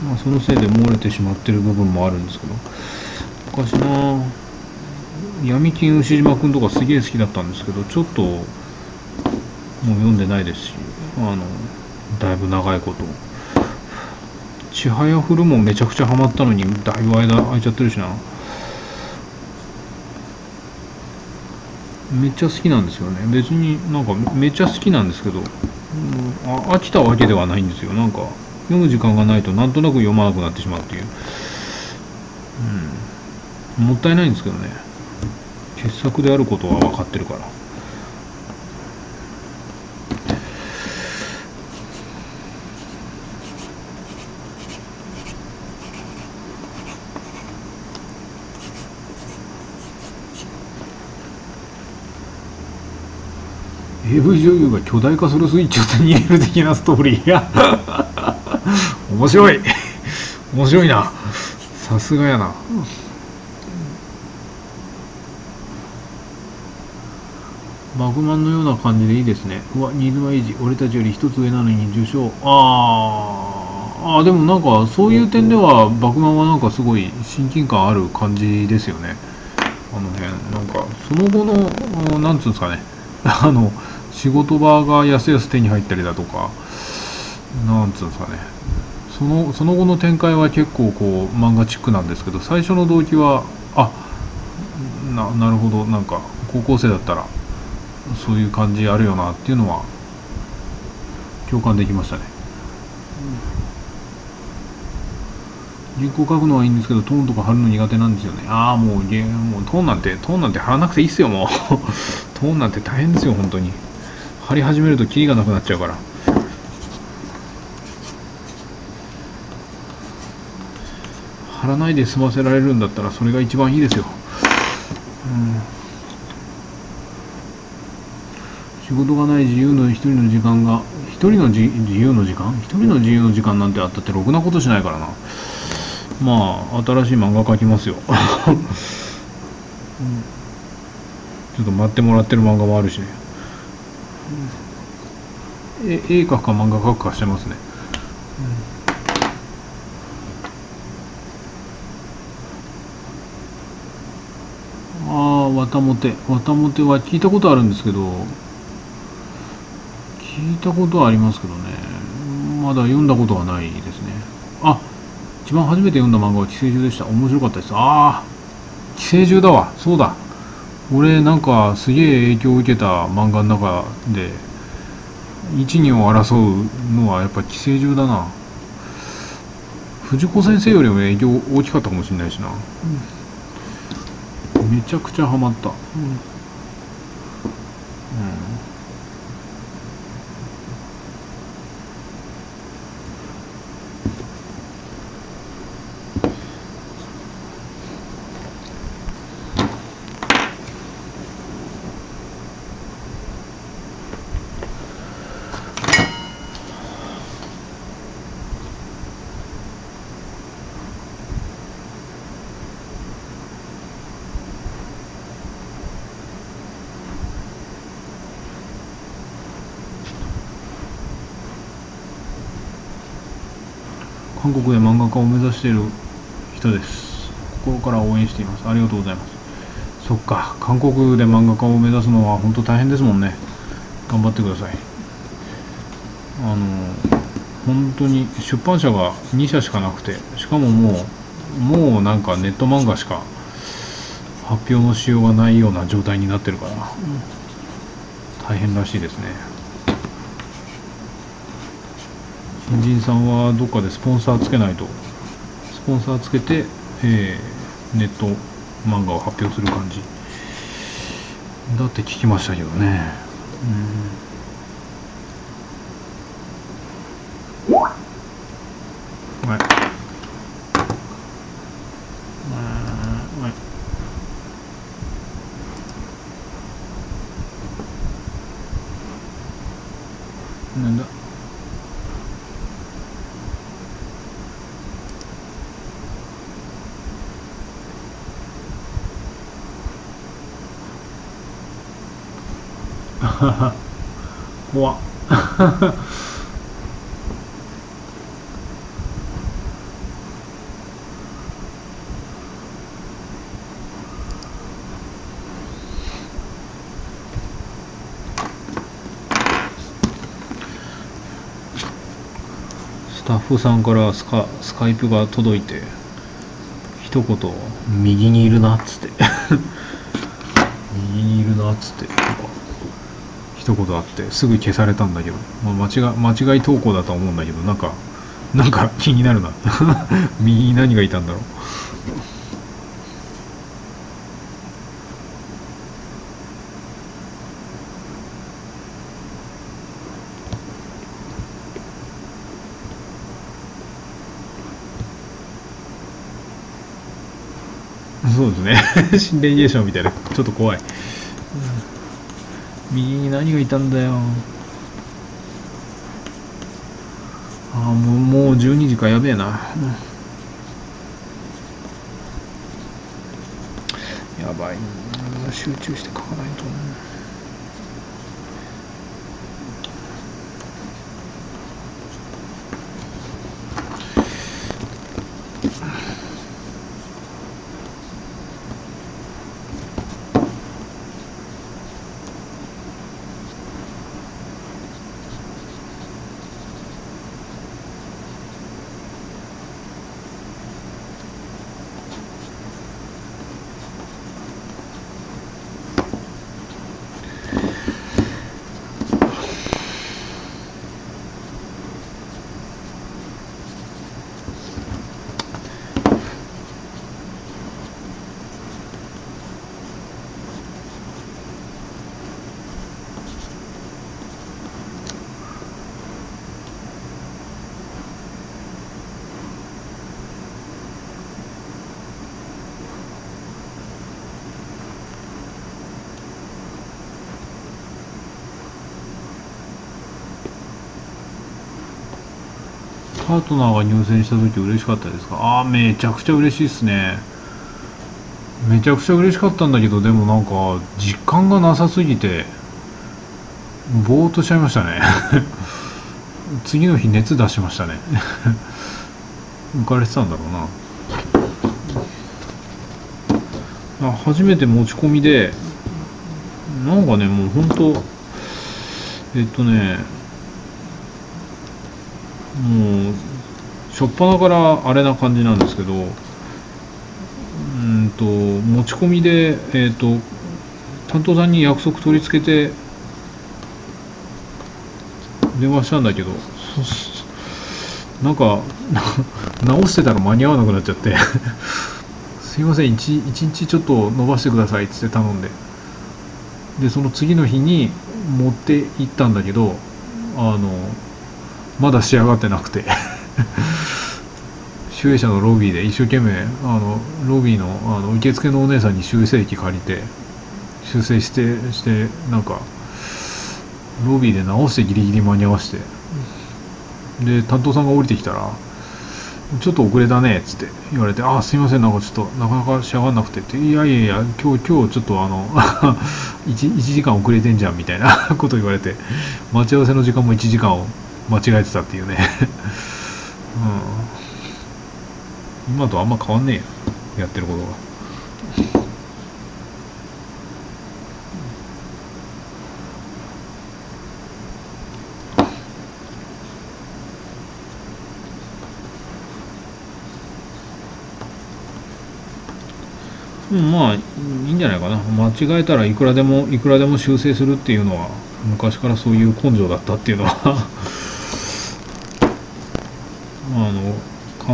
まあ、そのせいで漏れてしまってる部分もあるんですけど昔な闇金牛島くんとかすげえ好きだったんですけどちょっともう読んでないですしあのだいぶ長いことちはやふるもめちゃくちゃハマったのにだいぶ間空いちゃってるしな。めっちゃ好きなんですよね。別になんかめっちゃ好きなんですけど、うん、あ飽きたわけではないんですよ。なんか読む時間がないとなんとなく読まなくなってしまうっていう、うん、もったいないんですけどね。傑作であることは分かってるから。エブ女優が巨大化するスイッチを手に入れる的なストーリーや面白い面白いなさすがやな、バグマンのような感じでいいですね。うわ、新妻イジ、俺たちより一つ上なのに受賞。あー、あでもなんか、そういう点では、バグマンはなんかすごい親近感ある感じですよね。あの辺、なんか、その後の、なんつうんですかね。あの、仕事場がやすやす手に入ったりだとか、なんつうんですかね。そのその後の展開は結構こう漫画チックなんですけど最初の動機はあななるほどなんか高校生だったらそういう感じあるよなっていうのは共感できましたね、人口書くのはいいんですけどトーンとか貼るの苦手なんですよね。ああもうゲもうトーンなんてトーンなんて貼らなくていいっすよもう。トーンなんて大変ですよ本当に。貼り始めるとキリがなくなっちゃうから。貼らないで済ませられるんだったらそれが一番いいですよ、うん、仕事がない自由の一人の時間が一人の自由の時間？一人の自由の時間なんてあったってろくなことしないからな。まあ新しい漫画描きますよ、うん、ちょっと待ってもらってる漫画もあるしね。え絵描くか漫画描くかしてますね、うん。ああ綿もて。綿もては聞いたことあるんですけど聞いたことはありますけどね。まだ読んだことはないですね。あ一番初めて読んだ漫画は寄生獣でした。面白かったです。ああ寄生獣だわ。そうだ。俺なんかすげえ影響を受けた漫画の中で一二を争うのはやっぱ寄生獣だな。藤子先生よりも影響大きかったかもしれないしな、めちゃくちゃハマった、うん韓国で漫画家を目指している人です。心から応援しています。ありがとうございます。そっか。韓国で漫画家を目指すのは本当大変ですもんね。頑張ってください。あの本当に出版社が2社しかなくてしかももうもうなんかネット漫画しか発表のしようがないような状態になってるから、大変らしいですね新人さんはどっかでスポンサーつけないと。スポンサーつけて、えーネット漫画を発表する感じ。だって聞きましたけどね。うん。はい。はいなんだ 怖っ。スタッフさんからスカスカイプが届いて一言「右にいるな」っつって。右にいるなっつって。なんか一言あってすぐ消されたんだけど、まあ、間違間違い投稿だと思うんだけどなんかなんか 気になるな。右に何がいたんだろう。そうですね。心霊現象みたいな。ちょっと怖い、右に何がいたんだよ。ああもうもう12時かやべえな、やばいな。集中して書かないとなパートナーが入選した時嬉しかったですか？ああめちゃくちゃ嬉しいっすね。めちゃくちゃ嬉しかったんだけどでもなんか実感がなさすぎてぼーっとしちゃいましたね。次の日熱出しましたね。浮かれてたんだろうな。初めて持ち込みでなんかねもう本当えっとねもう初っ端からあれな感じなんですけどうんと持ち込みでえっと担当さんに約束取り付けて電話したんだけどなんか 直してたら間に合わなくなっちゃって すいません 1, 1日ちょっと伸ばしてくださいっつって頼んで。でその次の日に持って行ったんだけどあのまだ仕上がってなくて。集英社のロビーで一生懸命あのロビーのあの受付のお姉さんに修正機借りて修正してしてなんかロビーで直してギリギリ間に合わせて。で担当さんが降りてきたら「ちょっと遅れたね」っつって言われて「ああすいませんなんかちょっとなかなか仕上がんなくて」って「いやいやいや今日今日ちょっとあの 1, 1時間遅れてんじゃん」みたいなこと言われて待ち合わせの時間も1時間を間違えてたっていうねうん今とあんま変わんねえよ。やってることが。うん、まあいいんじゃないかな。間違えたらいくらでもいくらでも修正するっていうのは昔からそういう根性だったっていうのはあの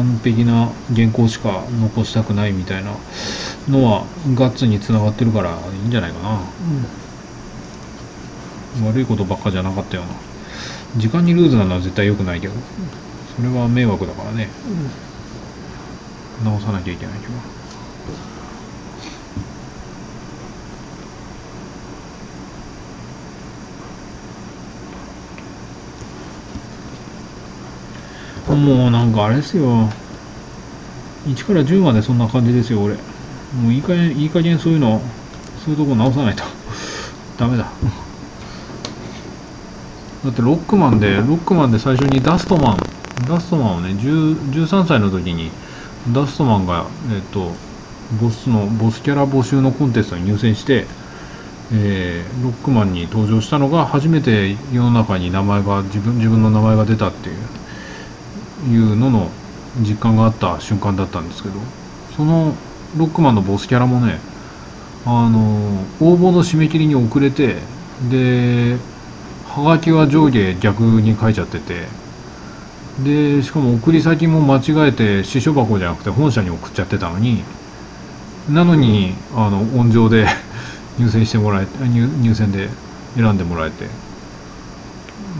完璧な原稿しか残したくないみたいなのはガッツにつながってるからいいんじゃないかな、うん、悪いことばっかじゃなかったような。時間にルーズなのは絶対良くないけどそれは迷惑だからね、うん、直さなきゃいけないけどもうなんかあれですよ。1から10までそんな感じですよ俺。もういい加減いい加減そういうのそういうとこ直さないと。ダメだ。だってロックマンでロックマンで最初にダストマン。ダストマンをね13歳の時にダストマンがえっとボスのボスキャラ募集のコンテストに入選してえー、ロックマンに登場したのが初めて世の中に名前が自分自分の名前が出たっていう。いうのの実感があった瞬間だったんですけどそのロックマンのボスキャラもねあの応募の締め切りに遅れてではがきは上下逆に書いちゃっててでしかも送り先も間違えて私書箱じゃなくて本社に送っちゃってたのになのにあの温情で 入選してもらえて入入選で選んでもらえて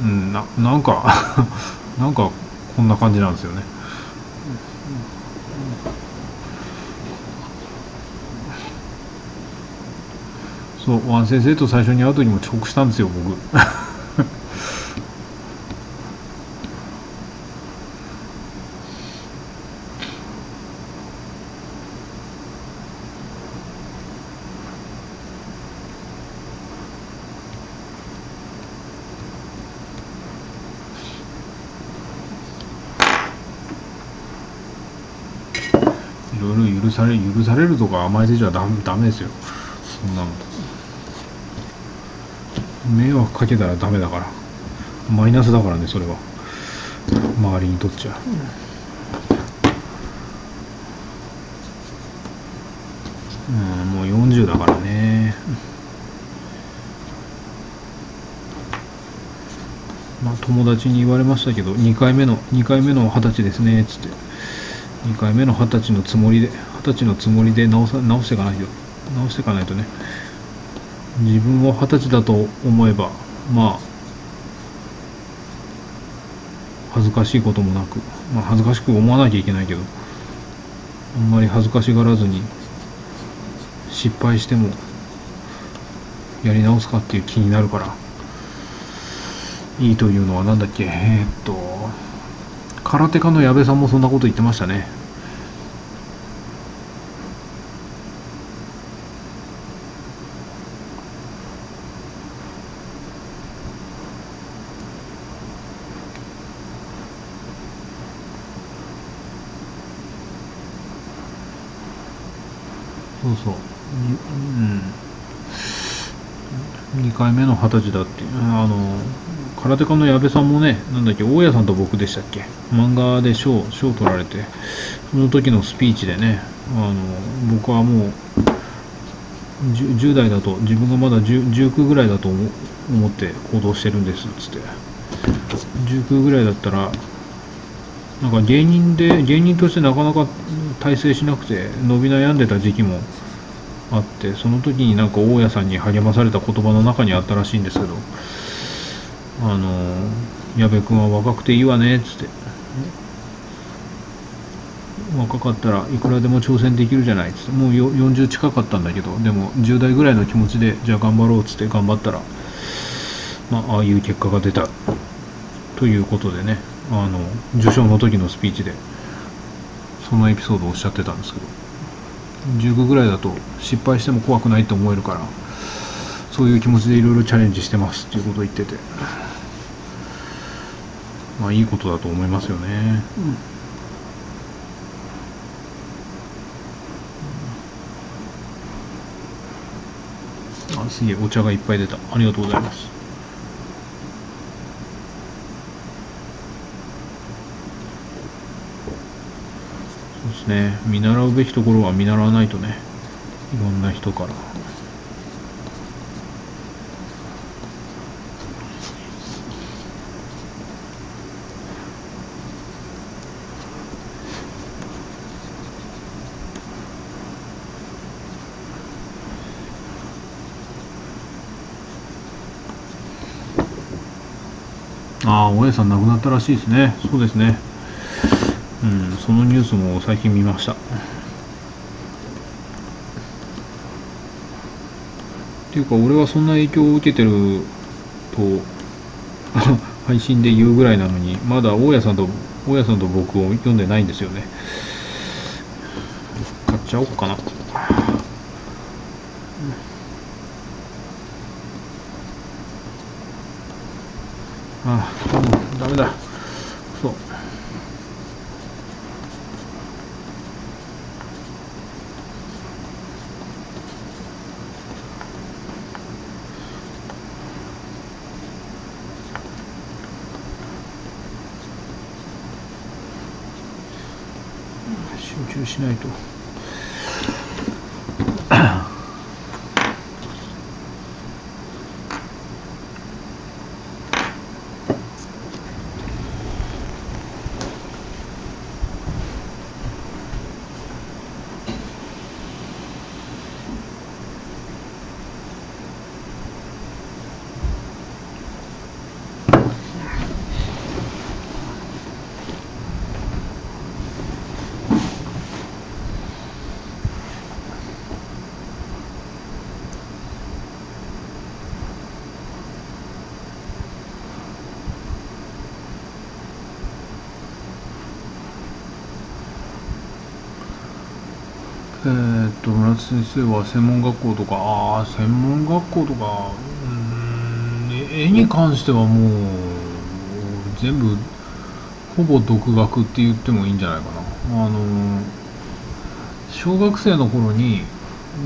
うんななんか なんかこんな感じなんですよね。そう、ワン先生と最初に会う時も遅刻したんですよ、僕。ろいろ許され許されるとか甘えてちゃダダメですよ。そんなの。迷惑かけたらダメだから。マイナスだからねそれは。周りにとっちゃ、うん、もう40だからね。まあ友達に言われましたけど2回目の2回目の二十歳ですねっつって。2回目の二十歳のつもりで二十歳のつもりで直さ直していかないと直していかないとね。自分を二十歳だと思えばまあ恥ずかしいこともなく、まあ、恥ずかしく思わなきゃいけないけどあんまり恥ずかしがらずに失敗してもやり直すかっていう気になるからいいというのは何だっけ？えー、っと空手家の矢部さんもそんなこと言ってましたね。そうそう。うん。2回目の二十歳だってあの空手家の矢部さんもねなんだっけ大家さんと僕でしたっけ？漫画で賞賞取られてその時のスピーチでねあの僕はもう 10, 代だと自分がまだ19ぐらいだと思って行動してるんですつって。19ぐらいだったらなんか芸人で芸人としてなかなか大成しなくて伸び悩んでた時期もあってその時になんか大家さんに励まされた言葉の中にあったらしいんですけど「あの矢部君は若くていいわね」っつって「若かったらいくらでも挑戦できるじゃない」っつって。もう40近かったんだけどでも10代ぐらいの気持ちでじゃあ頑張ろうっつって頑張ったらまあああいう結果が出た。ということでねあの受賞の時のスピーチでそのエピソードをおっしゃってたんですけど。19ぐらいだと失敗しても怖くないと思えるからそういう気持ちでいろいろチャレンジしてますっていうことを言ってて。まあいいことだと思いますよね、あすげえお茶がいっぱい出た。ありがとうございます。そうですね。見習うべきところは見習わないとね。いろんな人から。ああ大家さん亡くなったらしいですね。そうですね。うんそのニュースも最近見ました。っていうか俺はそんな影響を受けてると 配信で言うぐらいなのにまだ大家さんと大家さんと僕を読んでないんですよね。買っちゃおうかな。ああもうダメだ。そう。集中しないと。えーっと村津先生は専門学校とかああ専門学校とかうん絵に関してはもう全部ほぼ独学って言ってもいいんじゃないかな。あの小学生の頃に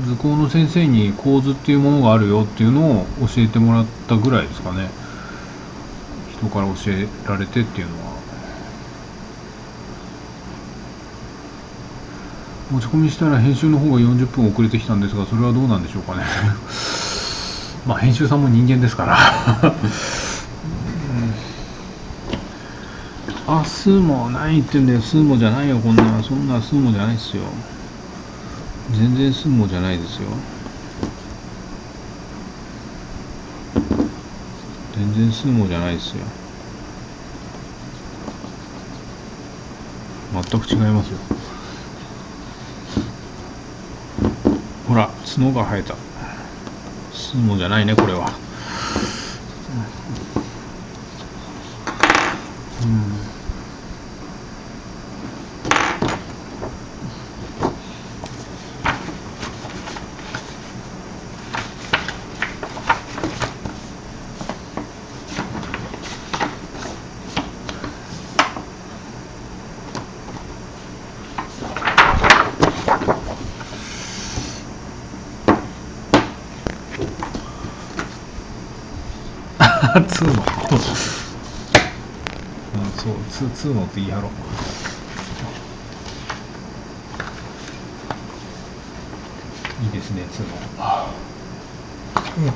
図工の先生に構図っていうものがあるよっていうのを教えてもらったぐらいですかね。人から教えられてっていうのは。持ち込みしたら編集の方が40分遅れてきたんですがそれはどうなんでしょうかね。まあ編集さんも人間ですから。う んあスーモ何言ってんだよスーモじゃないよこんなそんなスーモじゃないですよ。全然スーモじゃないですよ。全然スーモじゃないですよ。全く違いますよほら角が生えた。スモじゃないねこれはうん2のうんそう2 2のって言い張ろう。いいですね2の。うん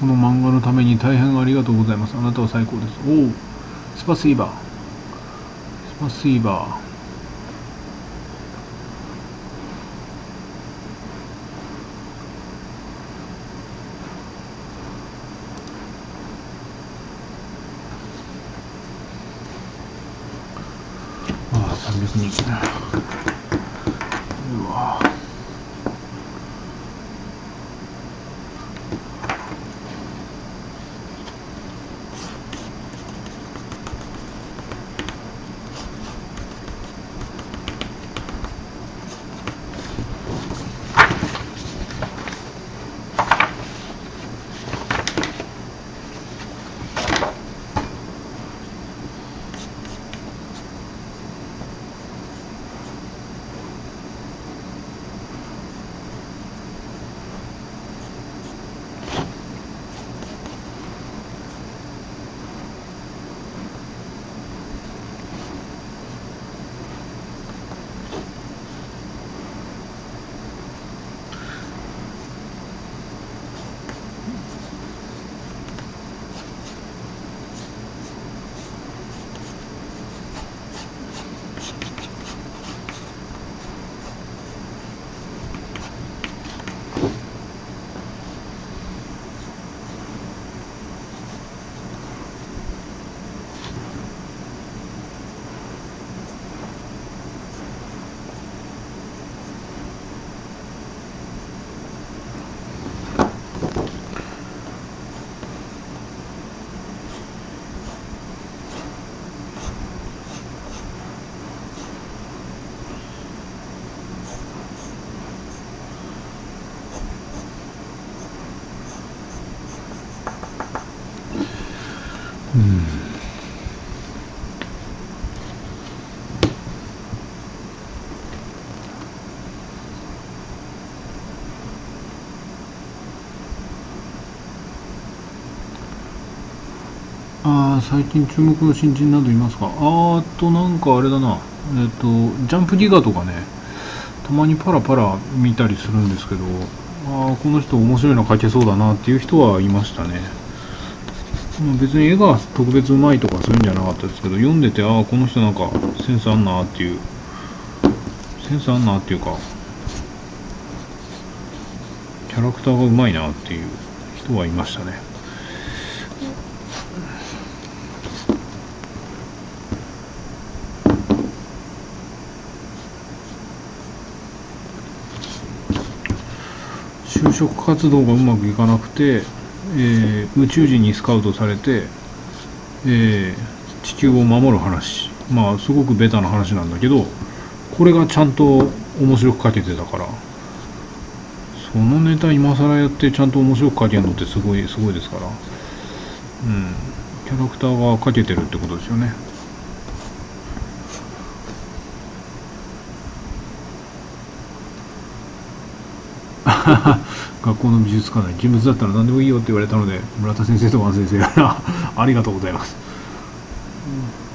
この漫画のために大変ありがとうございます。あなたは最高です。おお、スパスイーバー。スパスイーバー。ああ、300人。ああ最近注目の新人などいますか？あーあとなんかあれだな。えっ、とジャンプギガとかねたまにパラパラ見たりするんですけどああこの人面白いの描けそうだなっていう人はいましたね。別に絵が特別うまいとかそういうんじゃなかったですけど読んでてああこの人なんかセンスあんなっていうセンスあんなっていうかキャラクターがうまいなっていう人はいましたね。就職活動がうまくいかなくて、えー宇宙人にスカウトされて、えー地球を守る話。まあすごくベタな話なんだけどこれがちゃんと面白く書けてたから。そのネタ今更やってちゃんと面白く書けるのってすごいすごいですから。うん。キャラクターが書けてるってことですよね。学校の美術館で人物だったら何でもいいよって言われたので村田先生とワン先生からありがとうございます。うん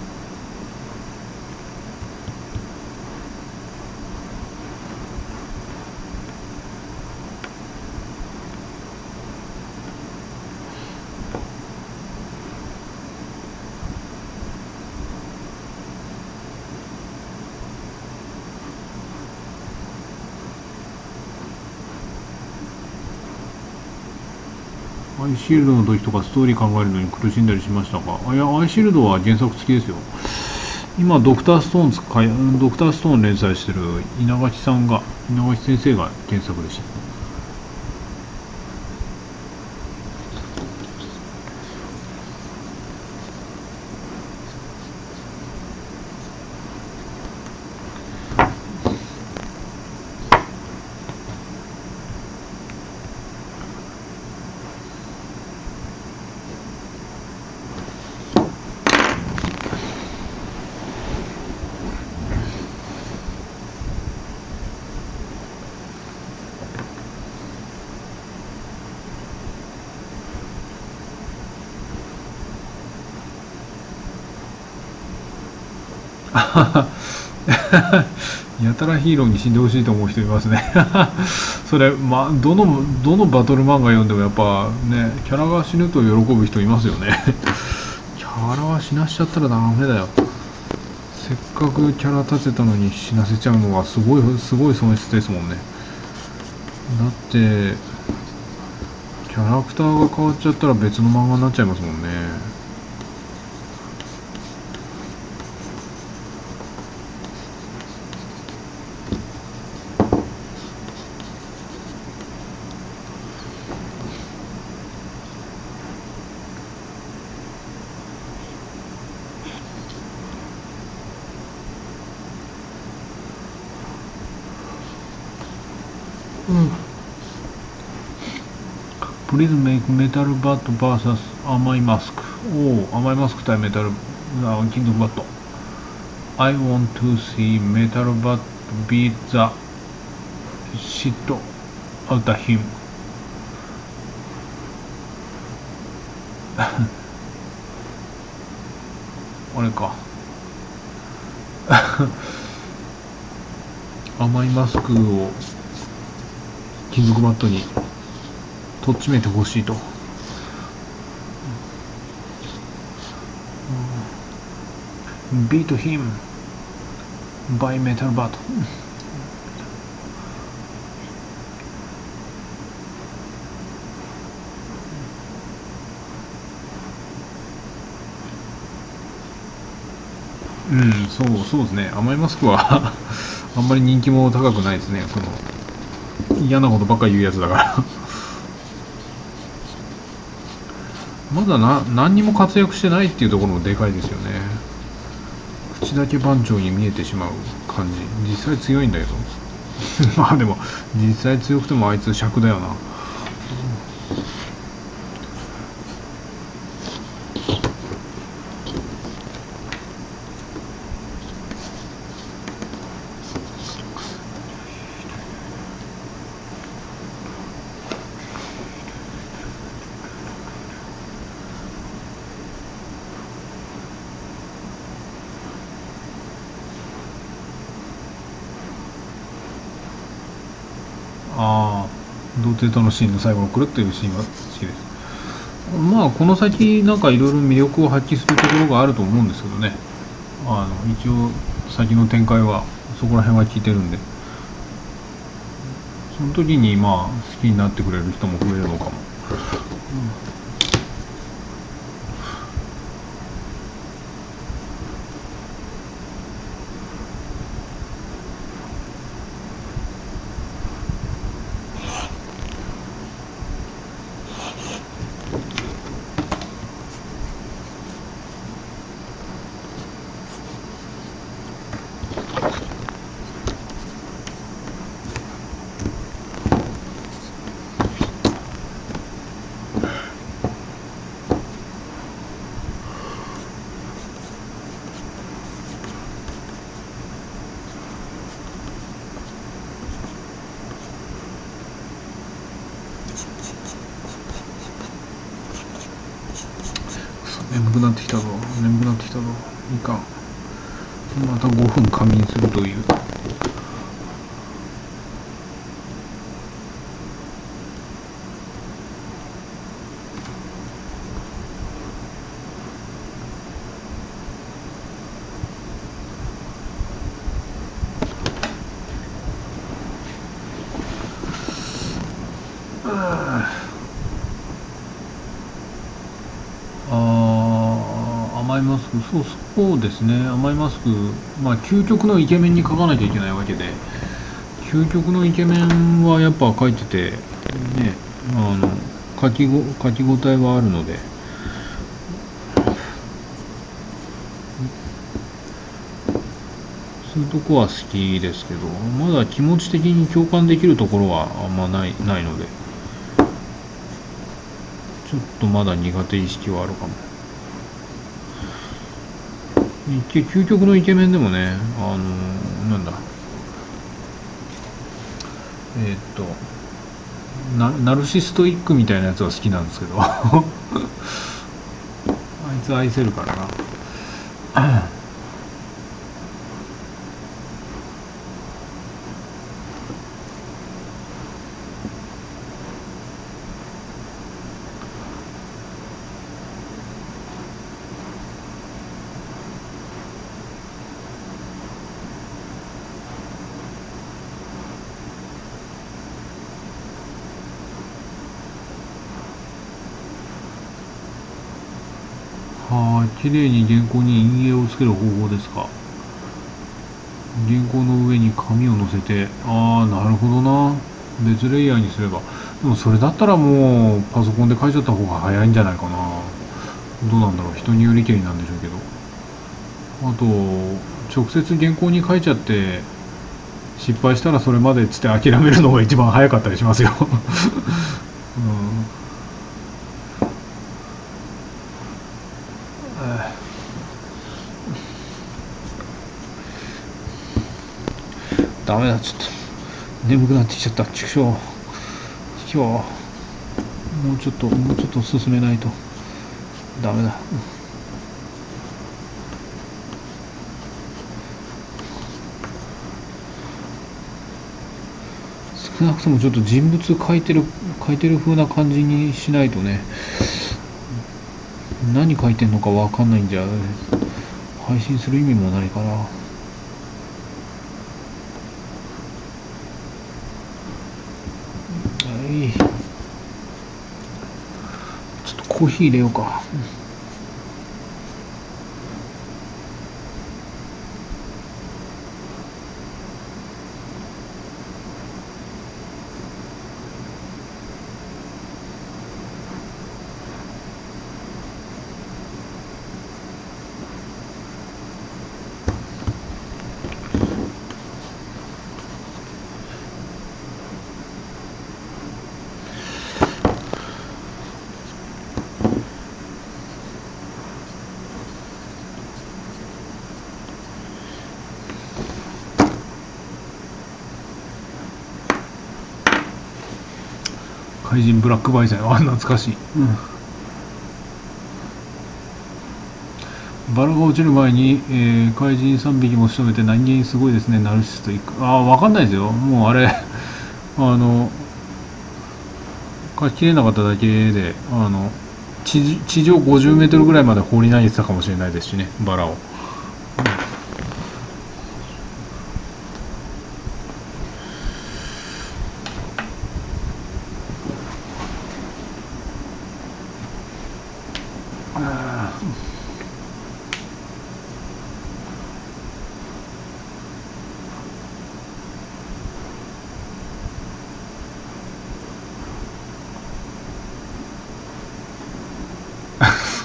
イシールドの時とかストーリー考えるのに苦しんだりしましたか？いやアイシールドは原作付きですよ。今ドクターストーン使いドクターストーン連載してる稲垣さんが稲垣先生が原作でした。やたらヒーローに死んでほしいと思う人いますね。それ、まあ、どのどのバトル漫画読んでもやっぱねキャラが死ぬと喜ぶ人いますよね。キャラは死なしちゃったらダメだよ。せっかくキャラ立てたのに死なせちゃうのはすごいすごい損失ですもんね。だってキャラクターが変わっちゃったら別の漫画になっちゃいますもんねうん。リズムメイクメタルバット VS 甘いマスクおお甘いマスク対メタルあ金属バット I want to see メタルバット beat the shit out of him. あれか。甘いマスクを金属バットに。とっちめてほしいと。beat him by metal bat うんそうそうですね。甘いマスクは あんまり人気も高くないですね。その嫌なことばっかり言うやつだから。まだな何にも活躍してないっていうところもでかいですよね。口だけ番長に見えてしまう感じ。実際強いんだけど。まあでも実際強くてもあいつ尺だよなああ童貞とのシーンの最後のくるっていうシーンが好きですまあこの先なんかいろいろ魅力を発揮するところがあると思うんですけどねあの一応先の展開はそこら辺は聞いてるんでその時にまあ好きになってくれる人も増えるのかも、眠ですね。甘いマスク。まあ究極のイケメンに描かなきゃいけないわけで。究極のイケメンはやっぱ描いててねあの書きご書き応えはあるので。そういうとこは好きですけどまだ気持ち的に共感できるところはあんまないないので。ちょっとまだ苦手意識はあるかも。一究極のイケメンでもねあのなんだ。えー、っとナナルシストイックみたいなやつは好きなんですけど。あいつ愛せるからな。綺麗に原稿に陰影をつける方法ですか？原稿の上に紙を乗せて、ああ、なるほどな。別レイヤーにすれば。でもそれだったらもうパソコンで書いちゃった方が早いんじゃないかな。どうなんだろう。人によりけりなんでしょうけど。あと、直接原稿に書いちゃって、失敗したらそれまでっつって諦めるのが一番早かったりしますよ。うんダメだちょっと眠くなってきちゃった。畜生今日もうちょっともうちょっと進めないと。ダメだ、少なくともちょっと人物描いてる描いてる風な感じにしないとね。何書いてんのか分かんないんじゃ配信する意味もないから。コーヒー入れようか。怪人ブラックバイザー。あ懐かしい、うん、バラが落ちる前に、えー、怪人3匹も仕留めて何気にすごいですね。ナルシスト1ああ分かんないですよ。もうあれ あの書ききれなかっただけであの地地上50メートルぐらいまで放り投げてたかもしれないですしね。バラを。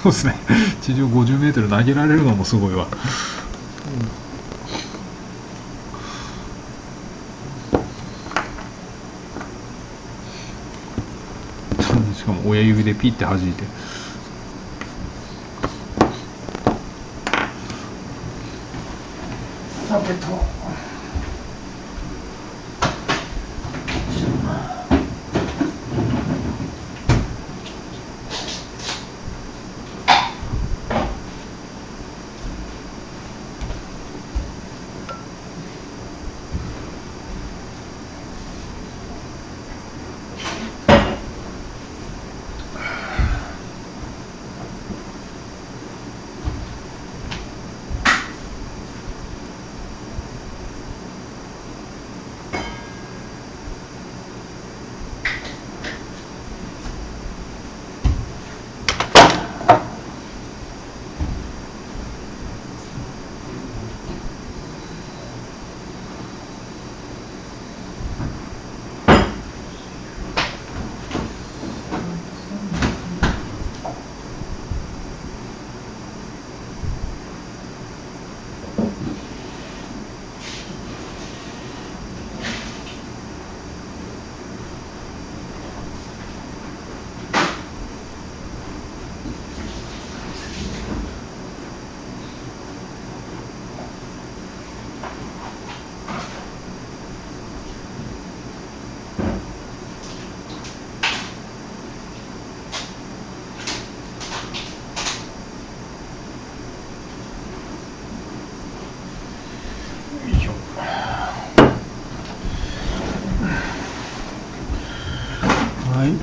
そうですね。地上 50m 投げられるのもすごいわ、うん、しかも親指でピッて弾いて。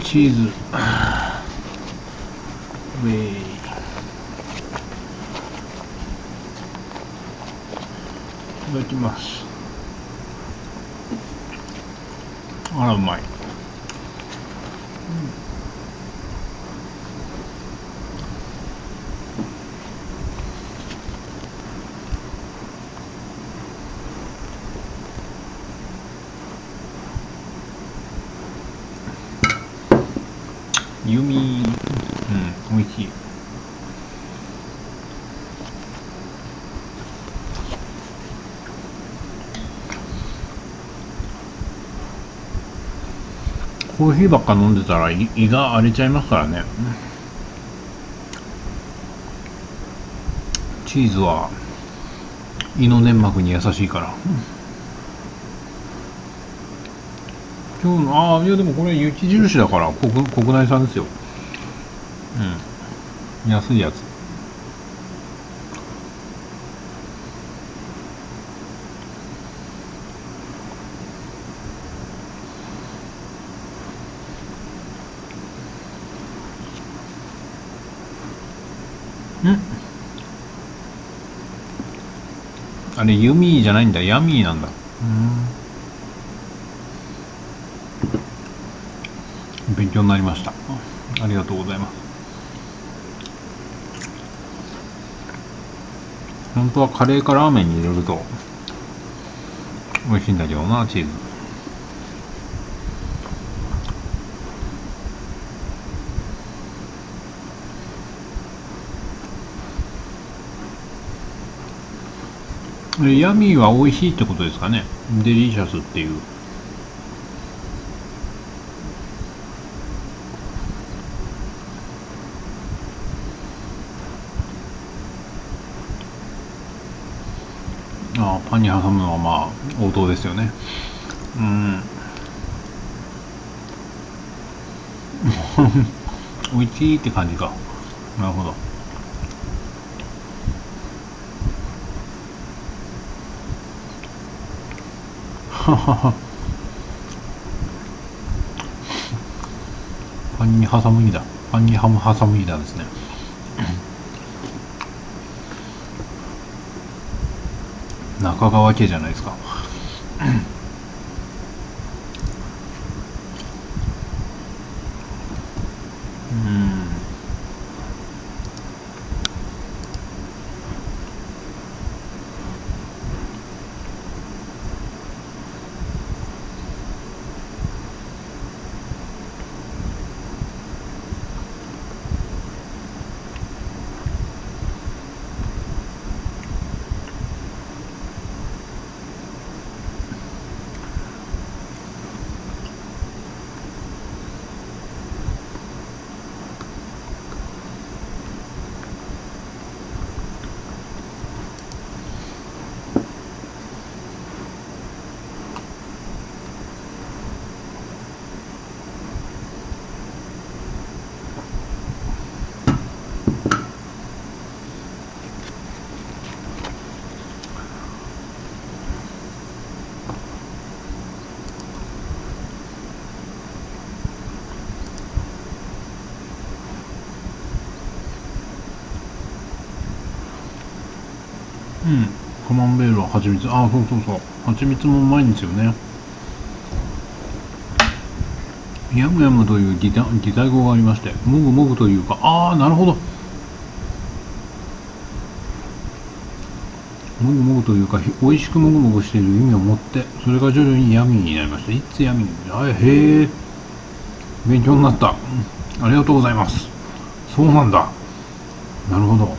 はいチーズウェイいただきますあらうまい弓うん美味しいコーヒーばっか飲んでたら胃が荒れちゃいますからね。チーズは胃の粘膜に優しいから。今日のああいやでもこれ雪印だから国国内産ですよ。うん。安いやつ。あれユミーじゃないんだ。ヤミーなんだ。うん。勉強になりました。ありがとうございます。本当はカレーかラーメンに入れると美味しいんだけどなチーズヤミーは美味しいってことですかね。デリシャスっていう。ああパンに挟むのはまあ王道ですよね。うん。美味しいって感じか。なるほどはははハンに挟むぎだハンにハム挟むぎだですね。中川家じゃないですか。蜂蜜。あそうそうそう。蜂蜜もうまいんですよね。ヤムヤムという擬態語がありましてもぐもぐというか。ああなるほど。もぐもぐというか美味しくもぐもぐしている意味を持ってそれが徐々にヤミーになりましたいつヤミーあへえ勉強になった、ありがとうございます。そうなんだ。なるほど。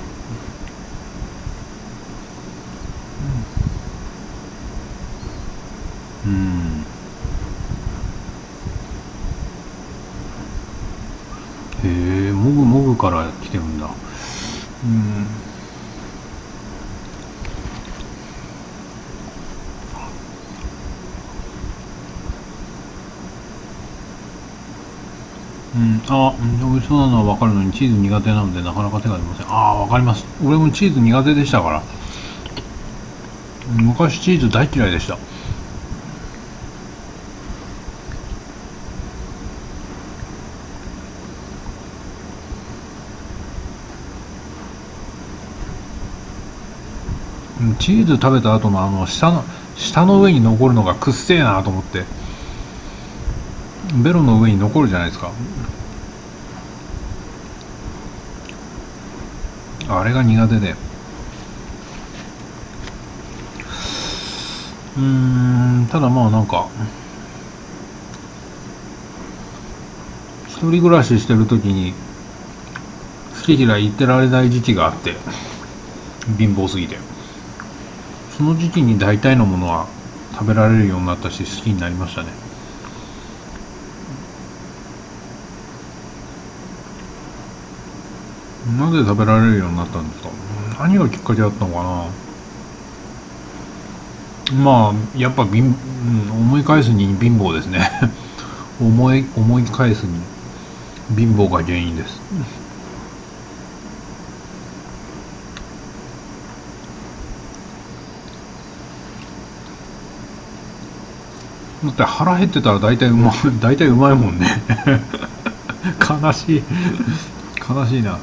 な美味しそうなのは分かるのにチーズ苦手なのでなかなか手が出ません。ああ分かります。俺もチーズ苦手でしたから。昔チーズ大嫌いでした。チーズ食べた後のあの下の下の上に残るのがくっせえなと思って。ベロの上に残るじゃないですか。あれが苦手で。うんただまあなんか一人暮らししてる時に好き嫌い言ってられない時期があって貧乏すぎて。その時期に大体のものは食べられるようになったし好きになりましたね。なぜ食べられるようになったんですか？何がきっかけだったのかな？まあやっぱ貧、うん、思い返すに貧乏ですね。思い思い返すに貧乏が原因です。だって腹減ってたら大体うま大体うまいもんね。悲しい。悲しいな。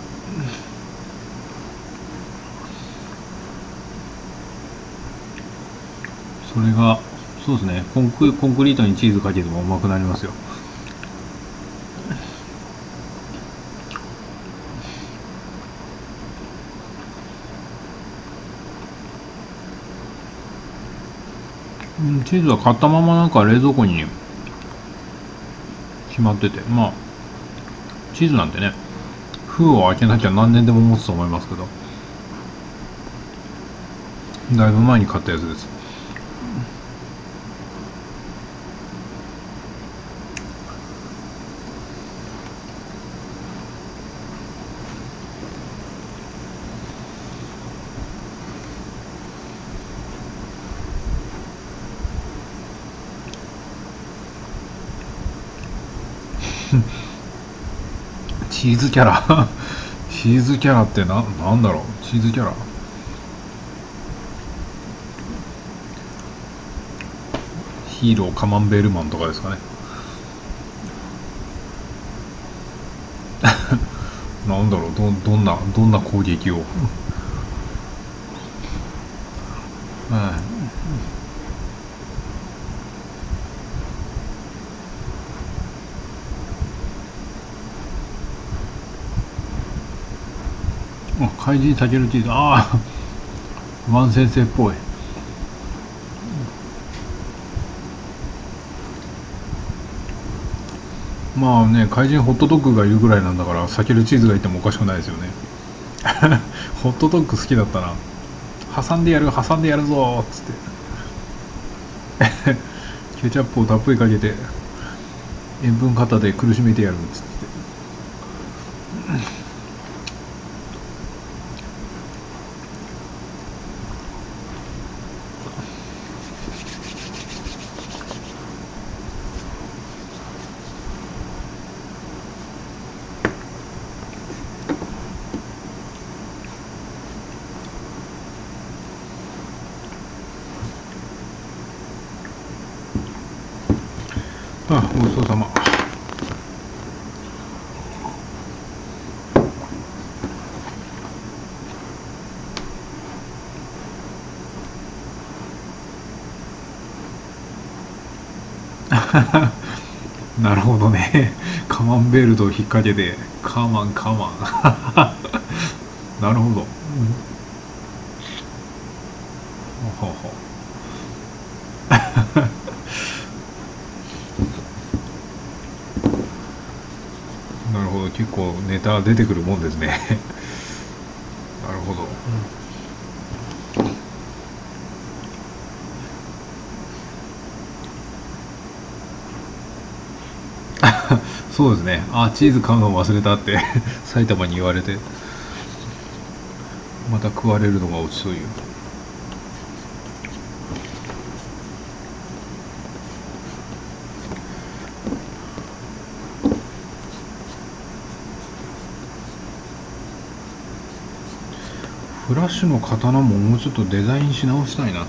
それがそうですね。コンクコンクリートにチーズかけてもうまくなりますよ。チーズは買ったままなんか冷蔵庫にしまってて。まあチーズなんてね封を開けなきゃ何年でも持つと思いますけど。だいぶ前に買ったやつです。チーズキャラ。チーズキャラってな、なんだろう？チーズキャラ。ヒーローカマンベールマンとかですかね。なんだろう？ど、どんな、どんな攻撃を？はい。あ怪人たけるチーズ。ああワン先生っぽい。まあね怪人ホットドッグがいるぐらいなんだから避けるチーズがいてもおかしくないですよね。ホットドッグ好きだったな。挟んでやる挟んでやるぞっつって。ケチャップをたっぷりかけて塩分過多で苦しめてやるっつってあごちそうさまなるほどねカマンベールと引っ掛けてカマンカマン。なるほど、うん、ほうほう。なるほど。結構ネタ出てくるもんですねなるほど、そうですね。あチーズ買うの忘れたって。埼玉に言われて。また食われるのが落ちそういうフラッシュの刀ももうちょっとデザインし直したいな。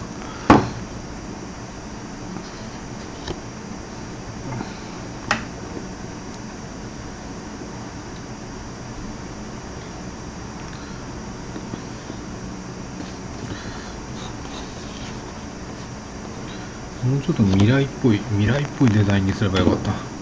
ちょっと未来っぽい未来っぽいデザインにすればよかった。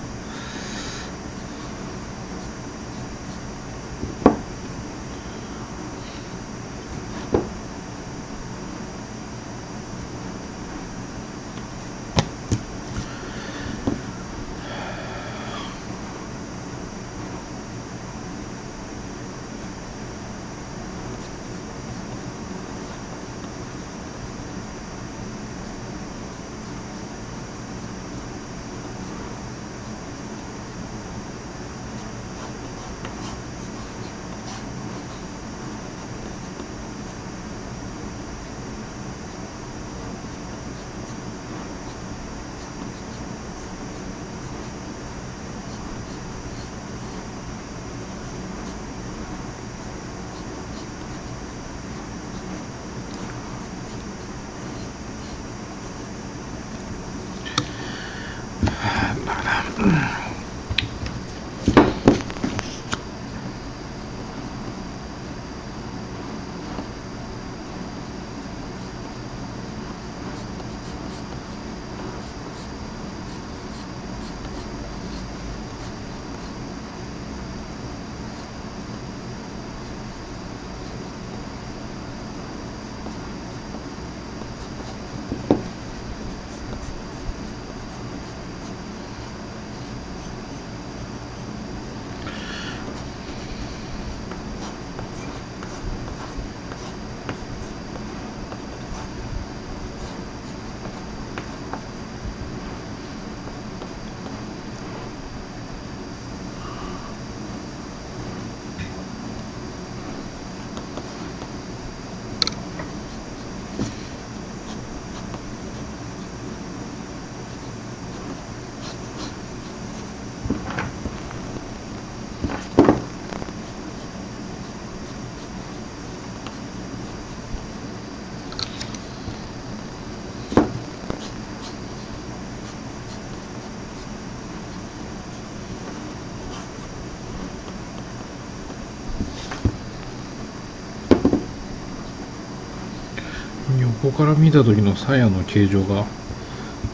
から見た時の鞘の形状が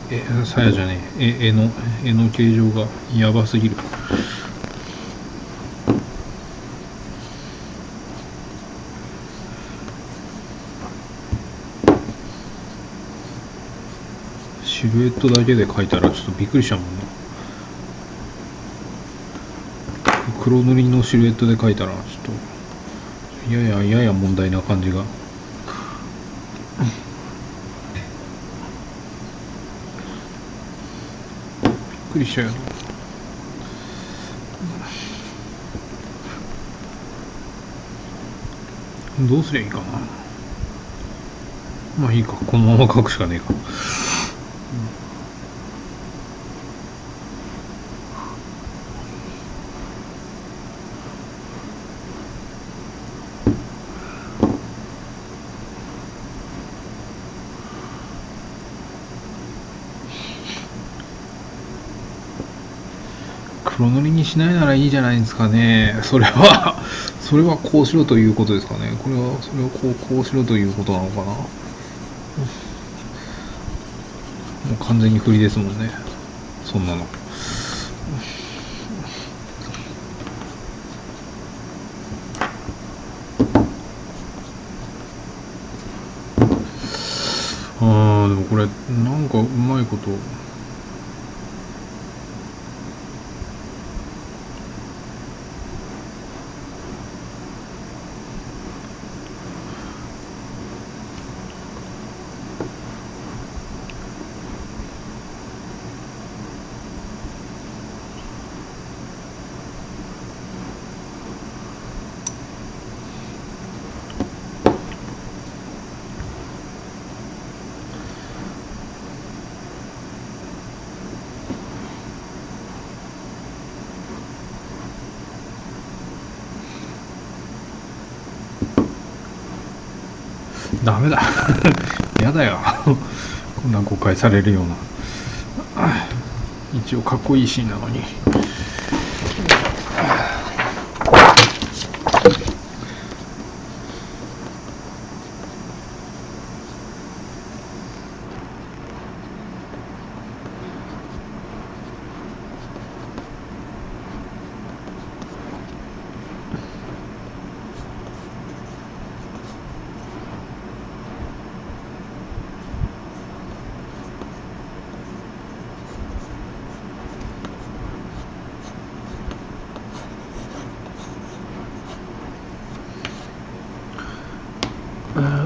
え鞘じゃねええ絵の絵の形状がやばすぎる。シルエットだけで描いたらちょっとびっくりしたもんな。黒塗りのシルエットで描いたらちょっとやややや問題な感じが。くりしちゃうよ。どうすりゃいいかな。まあいいか。このまま書くしかねえか黒塗りにしないならいいじゃないですかね。それは それはこうしろということですかね。これは、それをこう、こうしろということなのかな。もう完全に振りですもんね。そんなの。ああ、でもこれ、なんかうまいこと。ダメだ。やだよ。こんな誤解されるような。一応かっこいいシーンなのに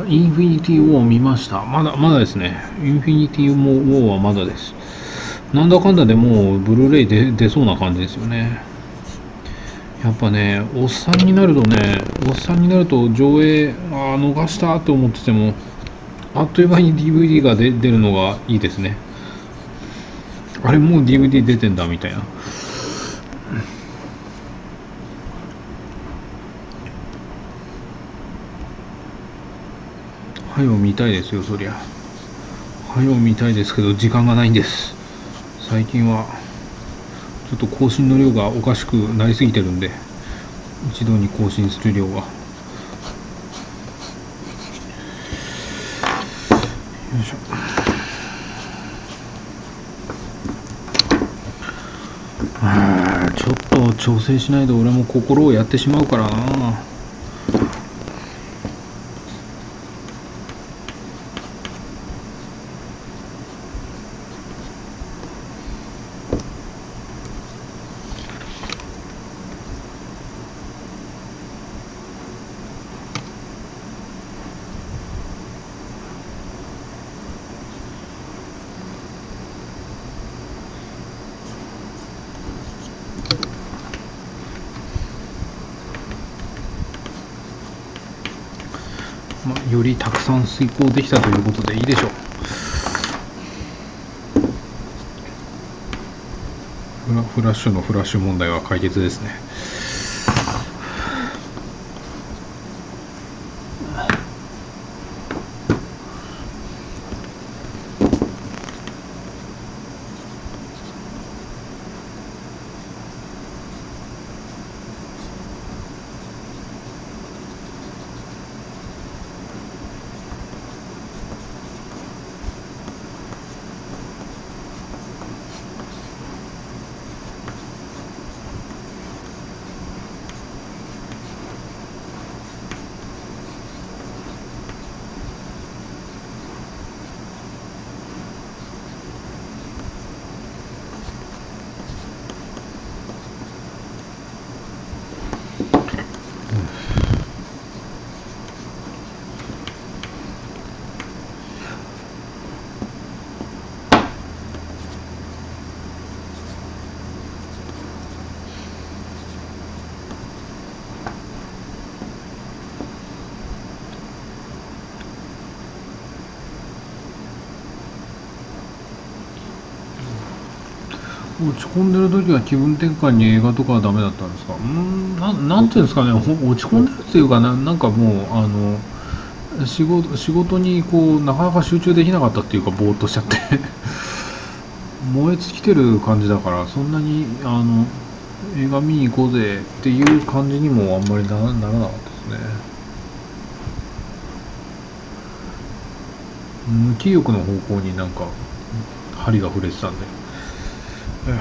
インフィニティ・ウォー見ました。まだ、まだですね。インフィニティ・ウォーはまだです。なんだかんだでもう、ブルーレイで出そうな感じですよね。やっぱね、おっさんになるとね、おっさんになると上映、ああ、逃したって思ってても、あっという間に DVD が出るのがいいですね。あれ、もう DVD 出てんだみたいな。はよ見たいですよ、そりゃ。はよ見たいですけど、時間がないんです。最近は、ちょっと更新の量がおかしくなりすぎてるんで、一度に更新する量が。よいしょ。あちょっと調整しないと俺も心をやってしまうからな。遂行できたということでいいでしょう。フラフラッシュのフラッシュ問題は解決ですね。落ち込んでる時は気分転換に映画とかはダメだったんですか？うーんななんていうんですかね。ほ落ち込んでるっていうかななんかもうあの仕事仕事にこうなかなか集中できなかったっていうかぼーっとしちゃって。燃え尽きてる感じだからそんなにあの映画見に行こうぜっていう感じにもあんまりなならなかったですね。無気力の方向になんか針が触れてたんであ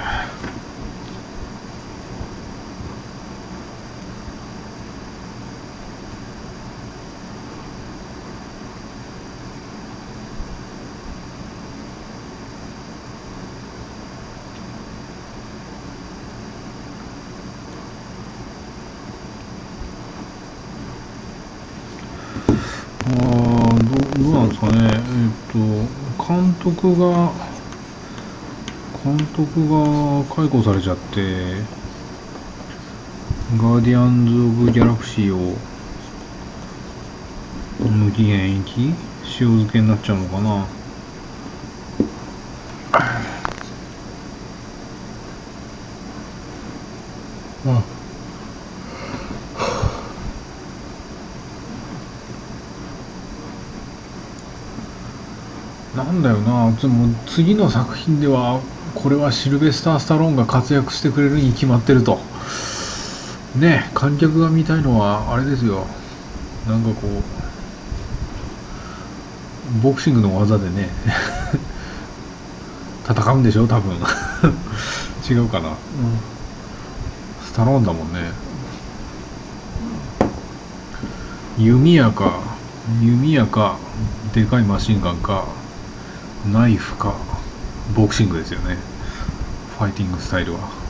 ーどどうなんですかね、えっと、監督が、監督が解雇されちゃって、ガーディアンズ・オブ・ギャラクシーを無期限延期塩漬けになっちゃうのかな。あなんだよな、でも次の作品では、これはシルベスター・スタローンが活躍してくれるに決まってると。ね、観客が見たいのは、あれですよ。なんかこう、ボクシングの技でね、戦うんでしょ、多分。違うかな。スタローンだもんね。弓矢か、弓矢か、でかいマシンガンか、ナイフか、ボクシングですよね。ファイティングスタイルは。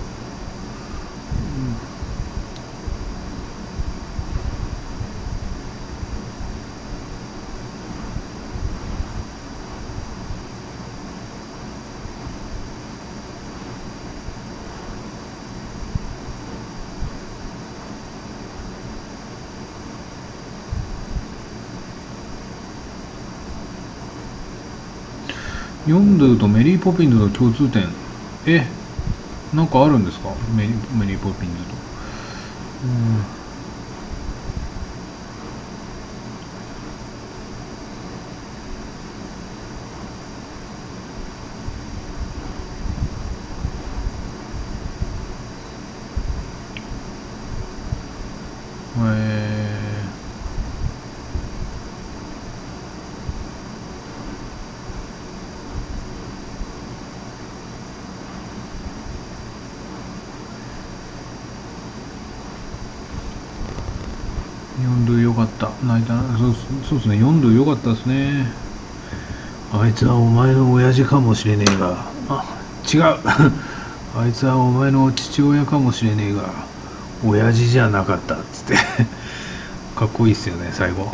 ヨンドゥとメリーポピンズの共通点。えなんかあるんですか？メリメリーポピンズと。うんえー、4度よかった泣いたなそうですね。4度よかったですね。あいつはお前の親父かもしれねえが。あ違う。あいつはお前の父親かもしれねえが親父じゃなかったっつって。かっこいいっすよね最後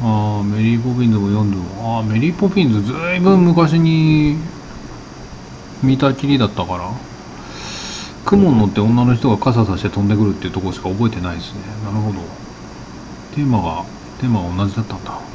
ああメリー・ポピンズも読んでもああメリー・ポピンズずいぶん昔に見たきりだったから雲に乗って女の人が傘さして飛んでくるっていうとこしか覚えてないですね。なるほど。テーマがテーマが同じだったんだ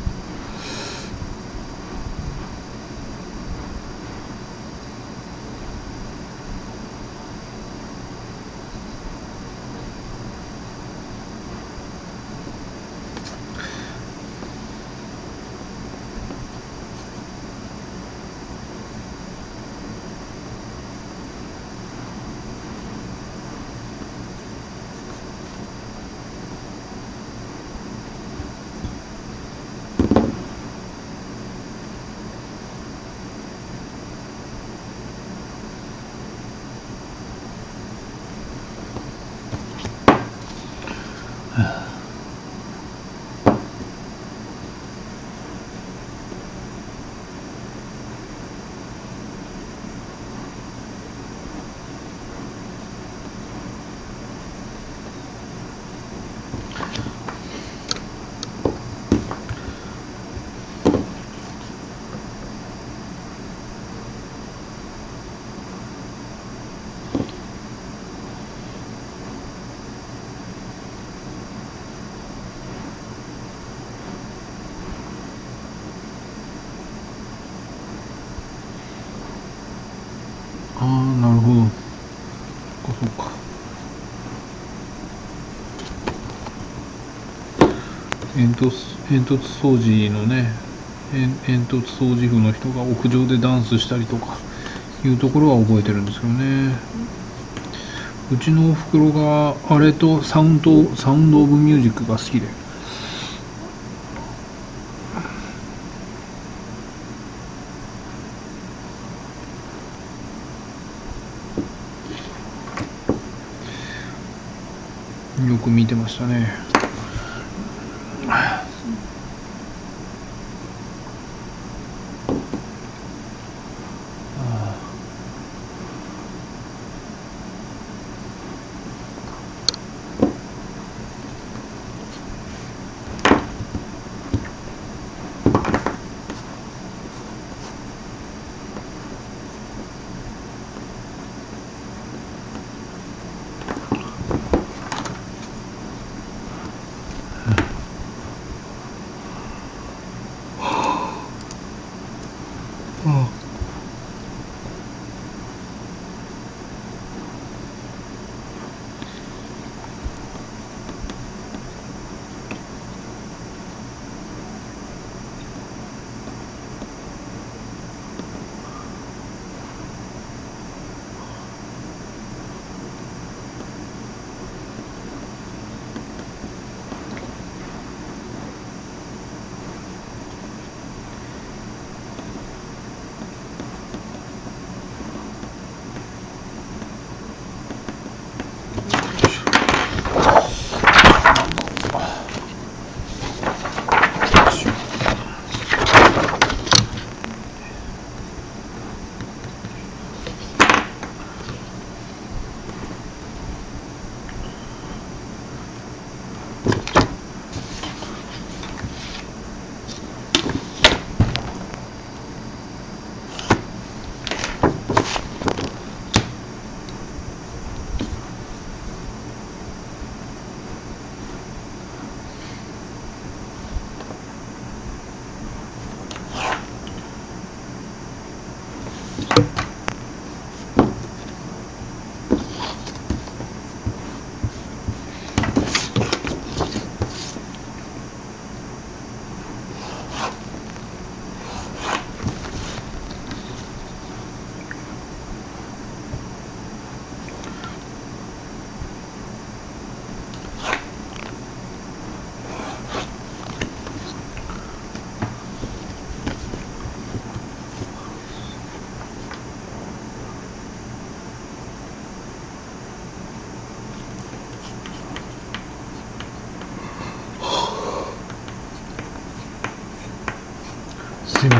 ああなるほどそっかそっか煙突掃除のね煙煙突掃除婦の人が屋上でダンスしたりとかいうところは覚えてるんですけどね。うちのおふくろがあれとサウンドサウンド・オブ・ミュージックが好きで。よく見てましたね。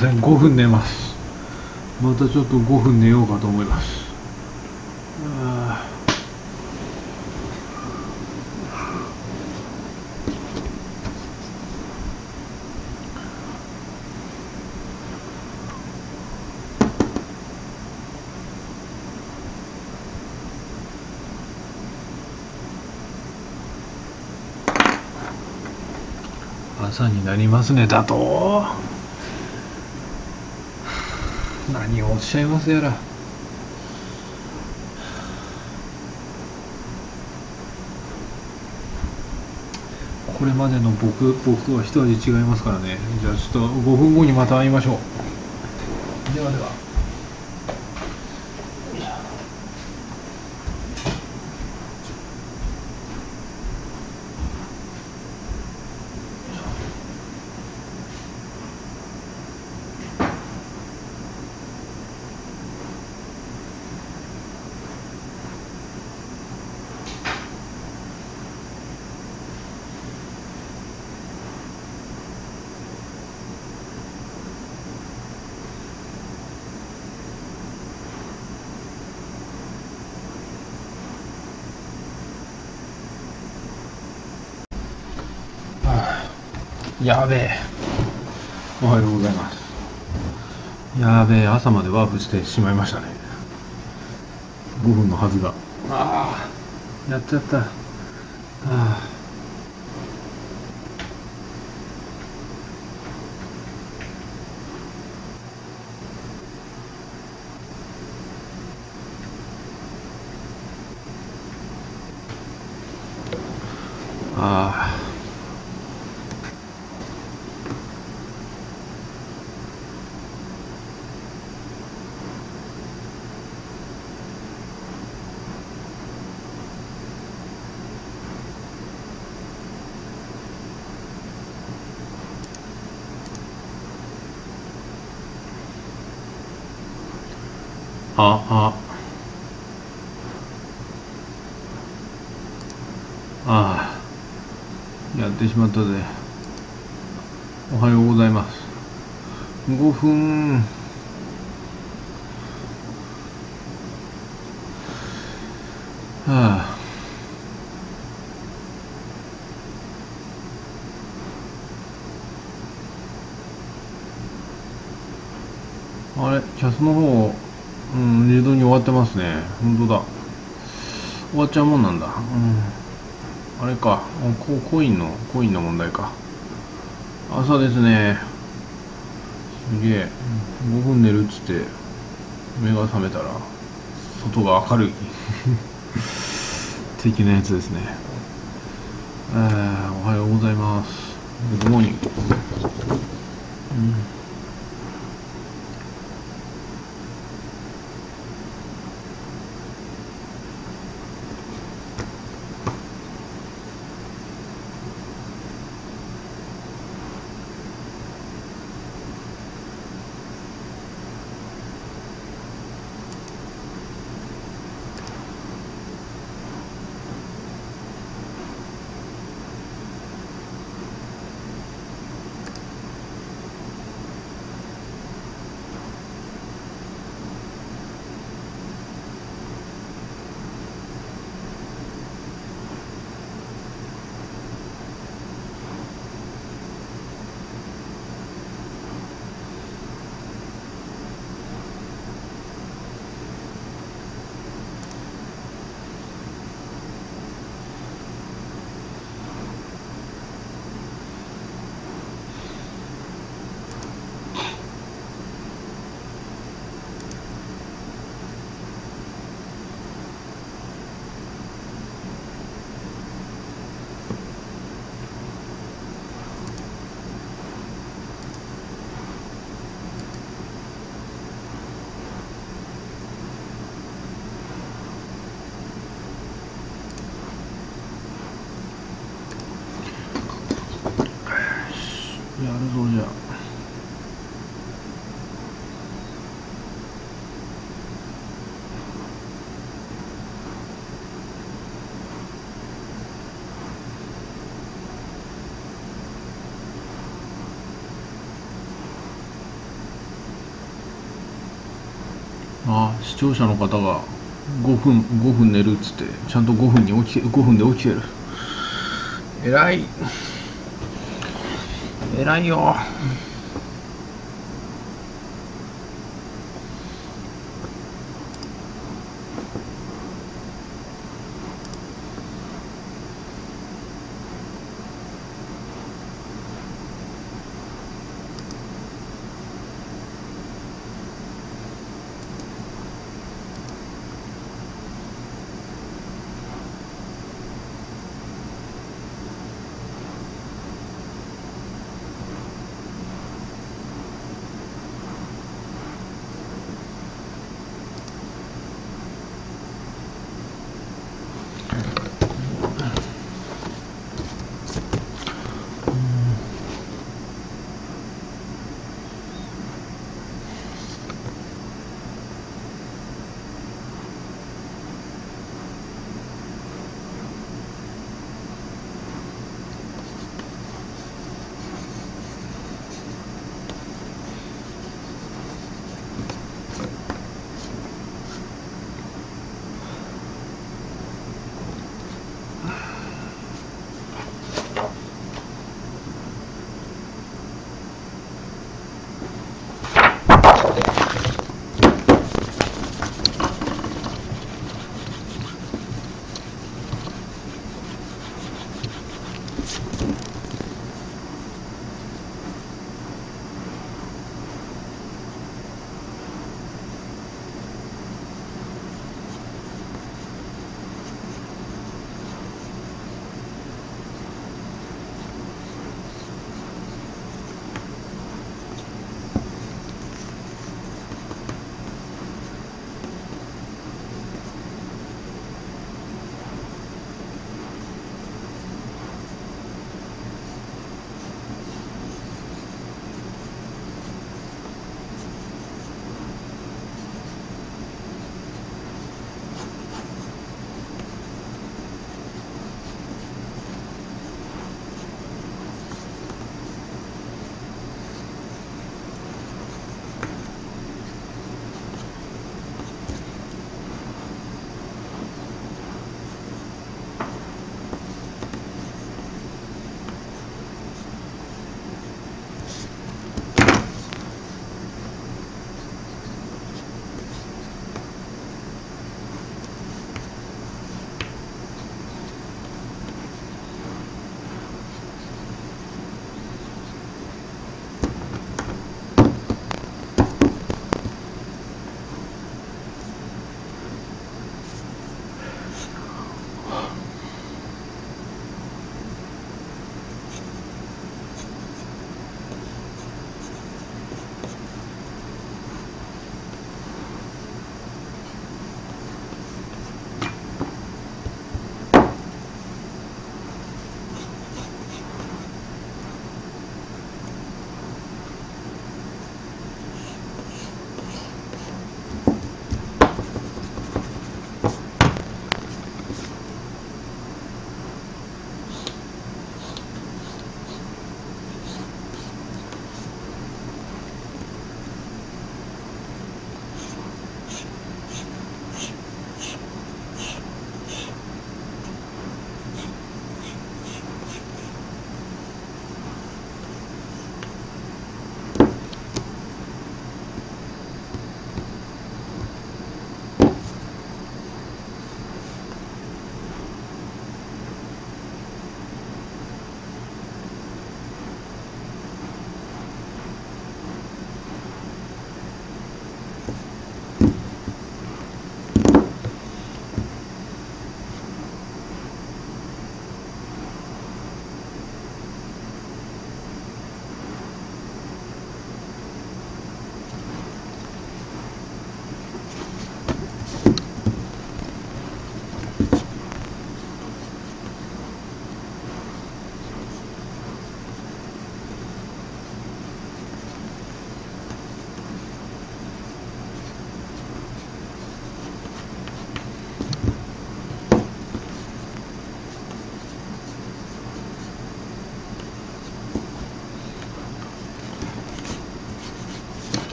せん。5分寝ます。またちょっと5分寝ようかと思います。朝になりますねだと。何をおっしゃいますやら。これまでの僕僕とは一味違いますからね。じゃあちょっと5分後にまた会いましょう。ではでは。やべえ。おはようございます。やべえ朝までワープしてしまいましたね。5分のはずが。ああやっちゃったあああああ、あ。ああ。やってしまったぜ。おはようございます。5分。はあ。あれ、キャスの方、うん、自動に終わってますね。本当だ。終わっちゃうもんなんだ。うん。あれか。ココインの、コインの問題か。朝ですね。すげえ。5分寝るっつって、目が覚めたら、外が明るい。的なやつですね。えー、おはようございます。 Good morning。うん聴者の方が5分5分寝るっつってちゃんと5分に起きて5分で起きてる。偉い。偉いよ。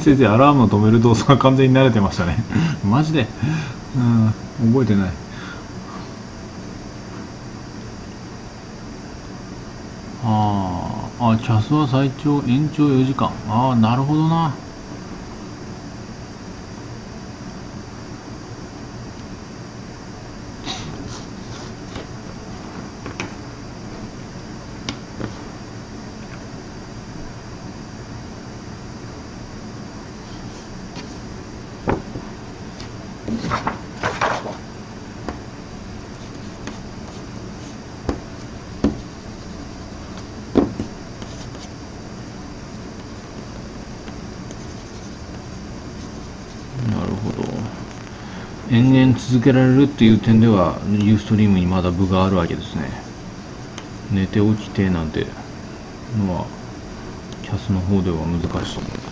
先生アラームを止める動作が完全に慣れてましたね。マジで。うん覚えてない。ああキャスは最長延長4時間。ああなるほどなるほど延々続けられるっていう点ではユーストリームにまだ部があるわけですね。寝て起きてなんてのはキャスの方では難しい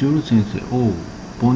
ボンジュール先生おうボ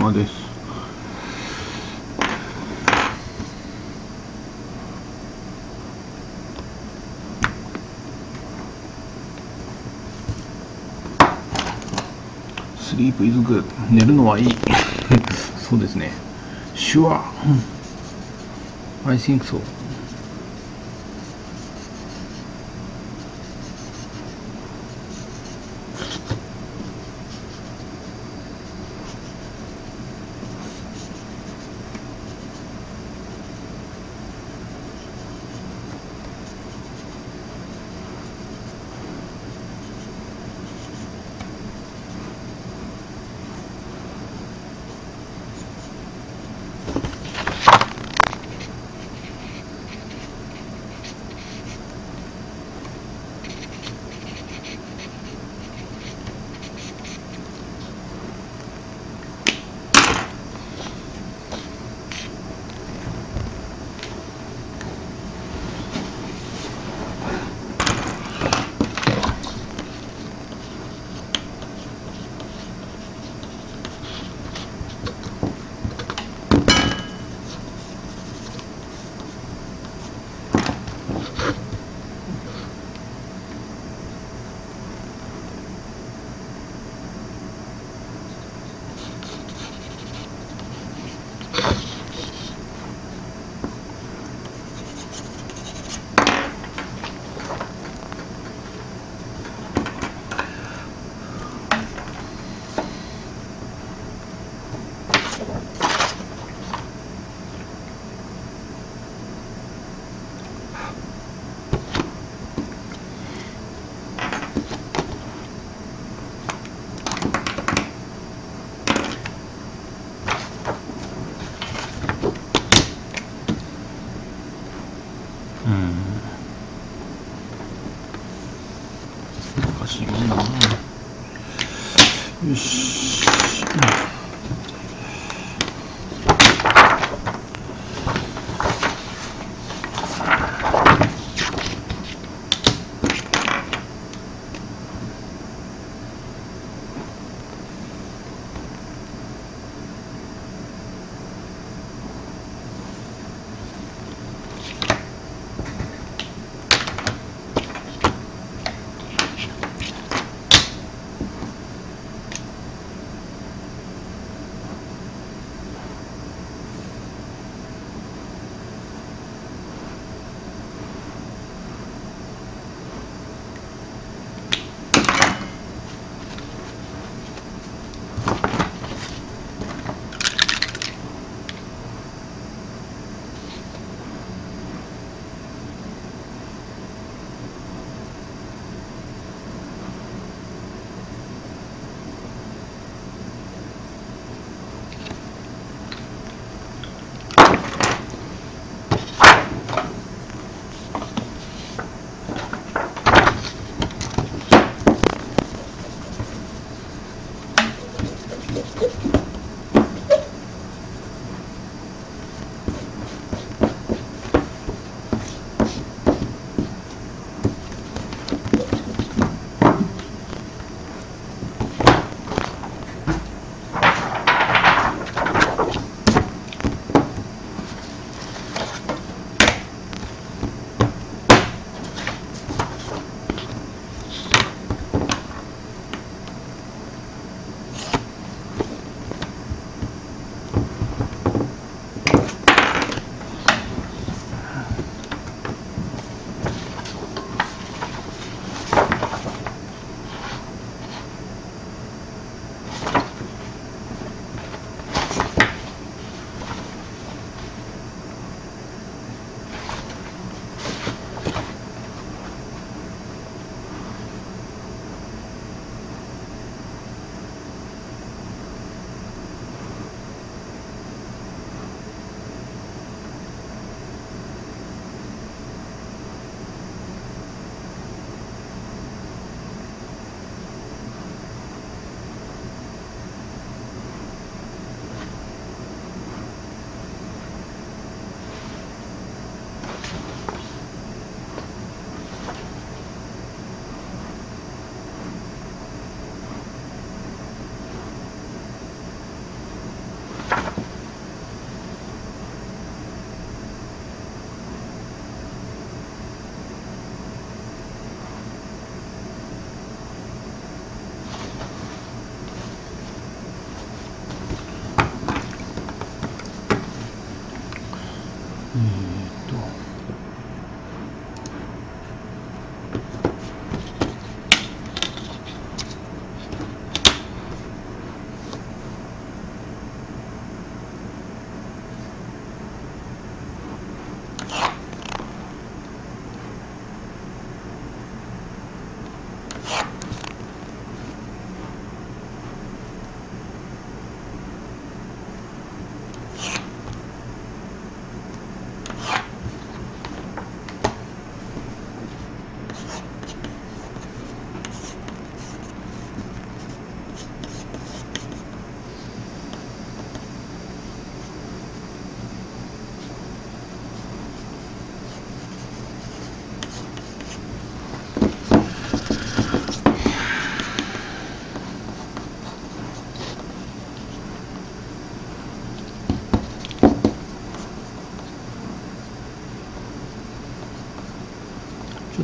様です。スリープイズグ寝るのはいい。そうですね。手話ワ。I think so.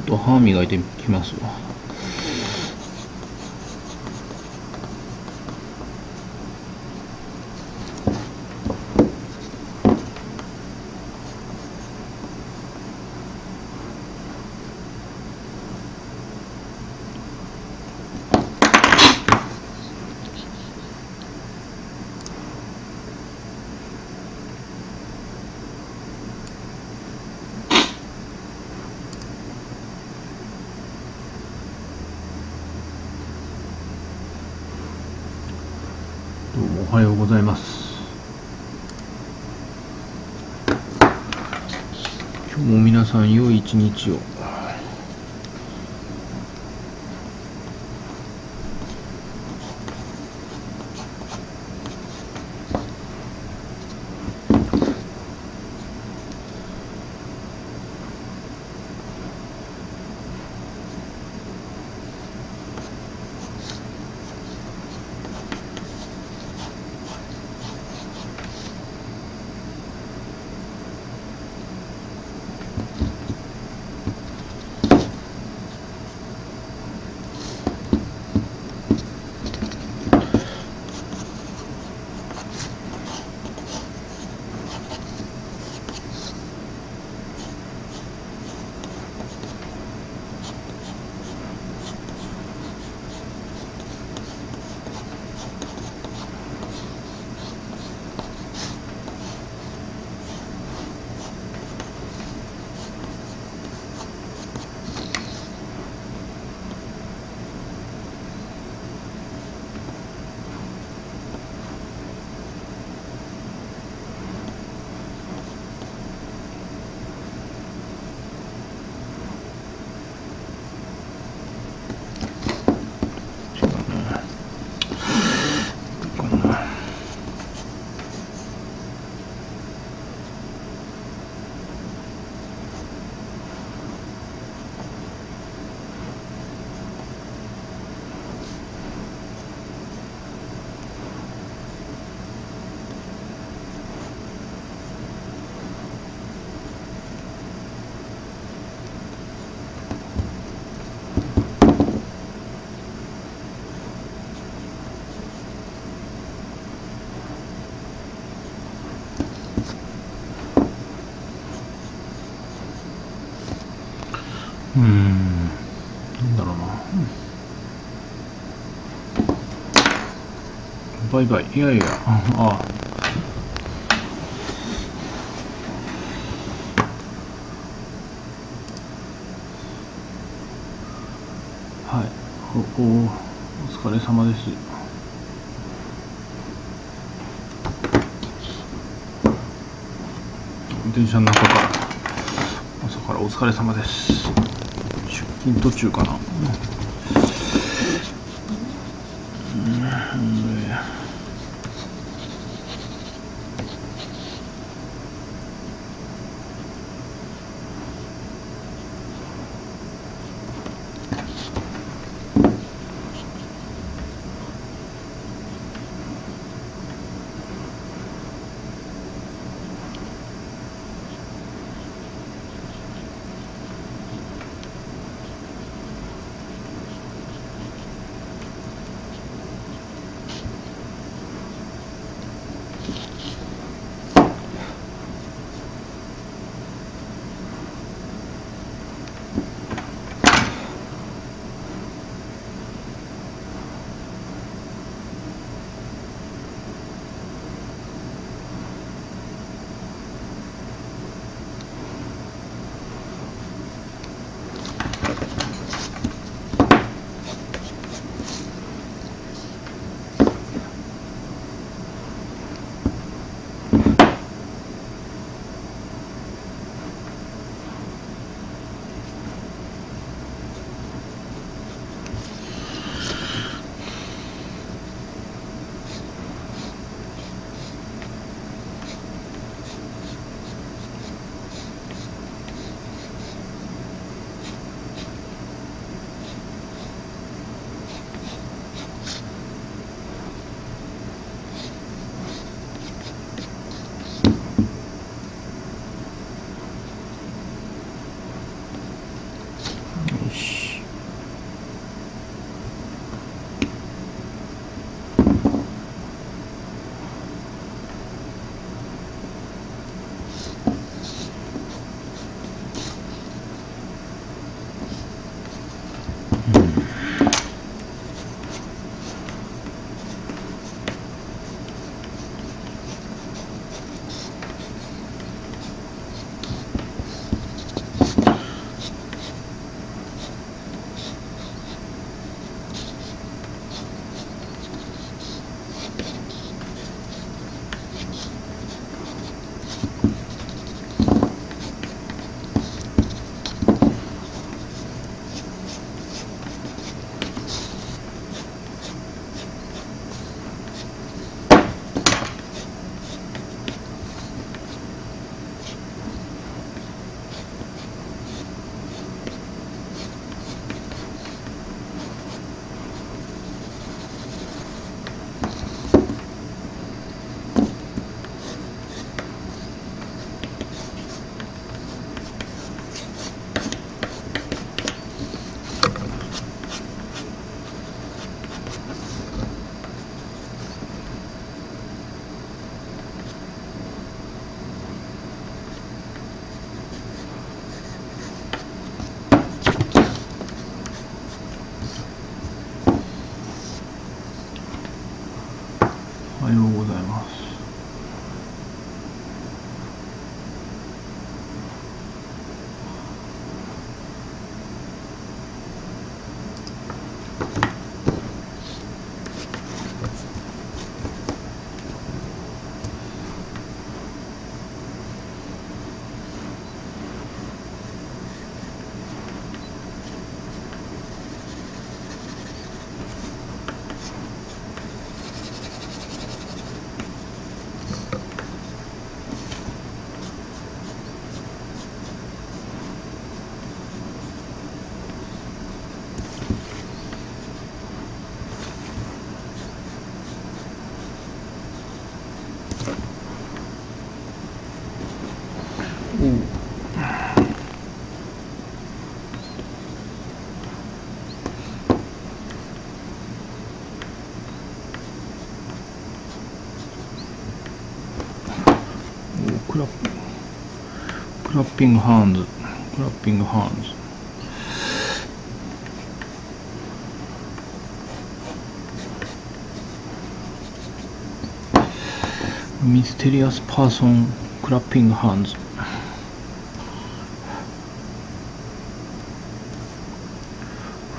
と歯磨いてきますわどうもおはようございます。今日も皆さん良い一日を。バイバイ。いやいや。ああ。はい。おおお疲れ様です。電車の中から。朝からお疲れ様です。出勤途中かな。Clapping horns. Cropping horns. Mysterious person clapping hands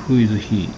who is he?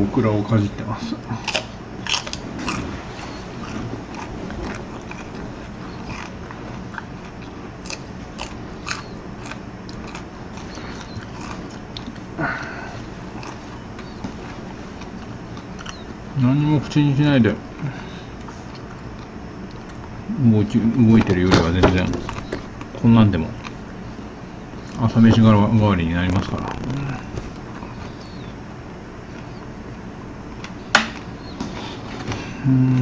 オクラをかじってます。何も口にしないで動動いてるよりは全然こんなんでも朝飯代わりになりますから。う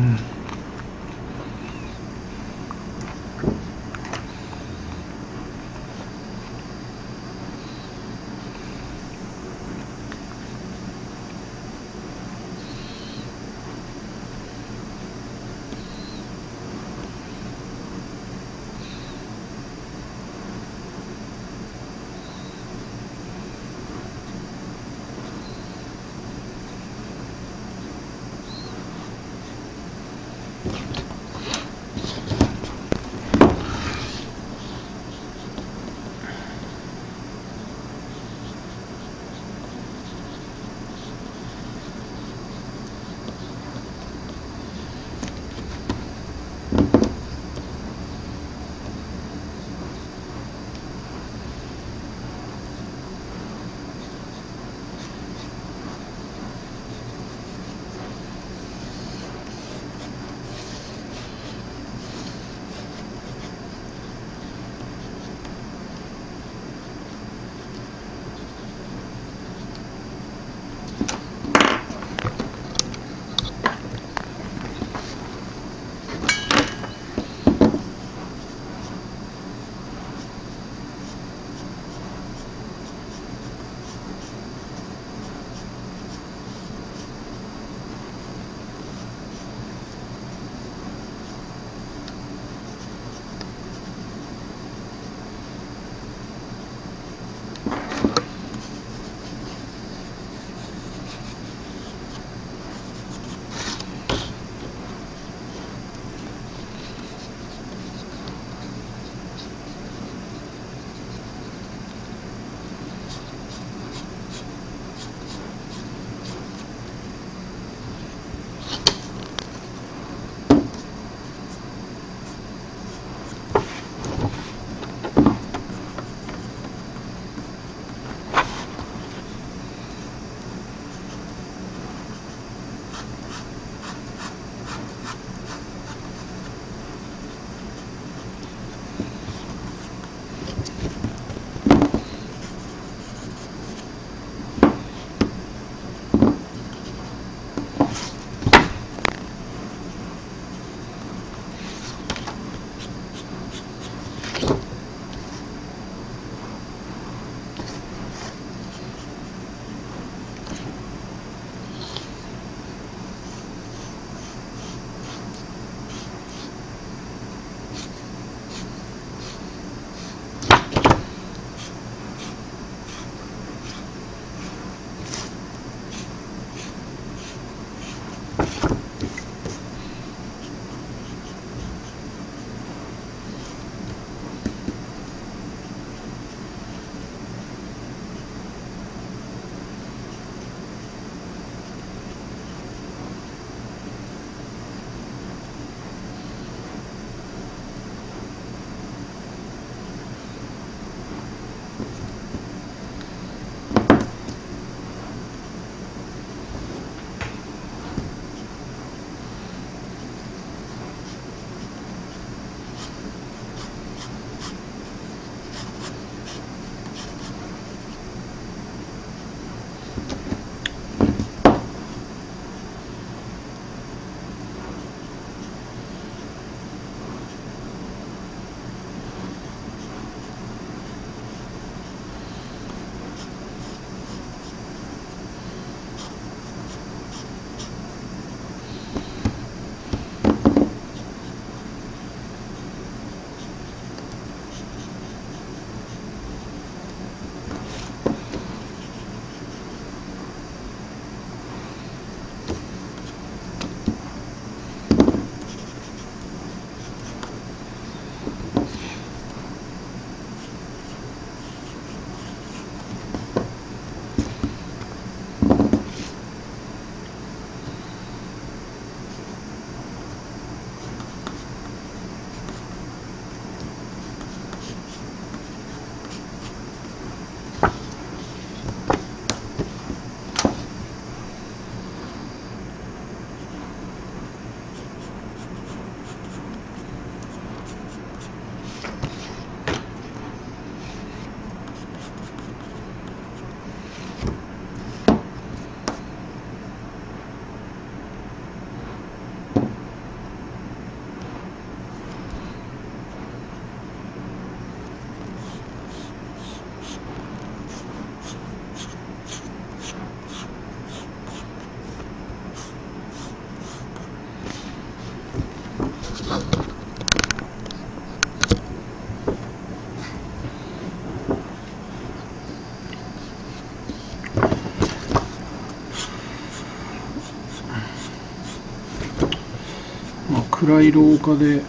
暗い廊下で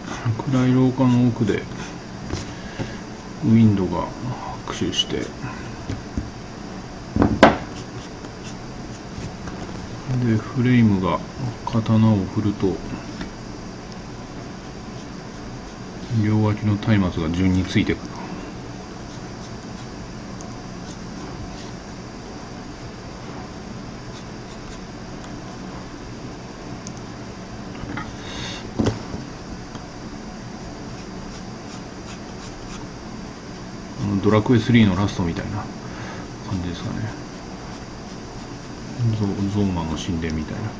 暗い廊下の奥でウィンドが拍手して。でフレームが刀を振ると両脇の松明が順についてくる。ドラクエ3のラストみたいな感じですかね。ゾゾーマの神殿みたいな。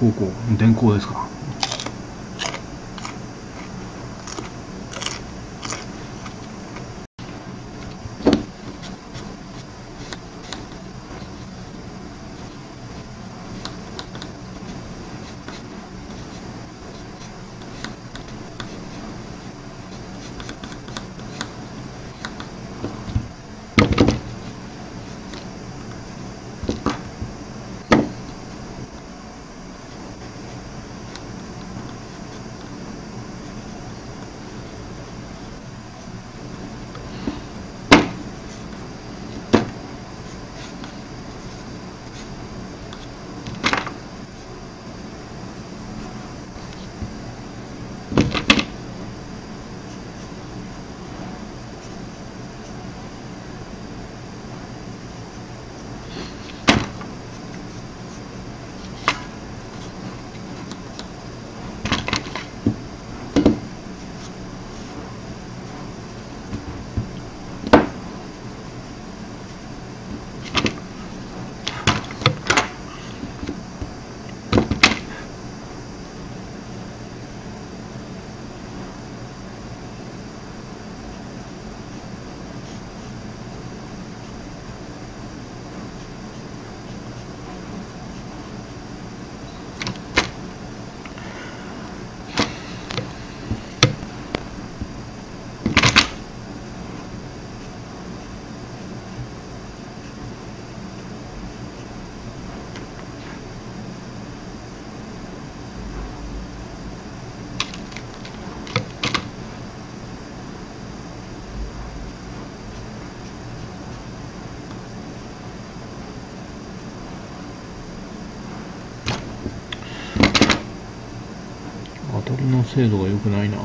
高校電工ですか？精度が良くないな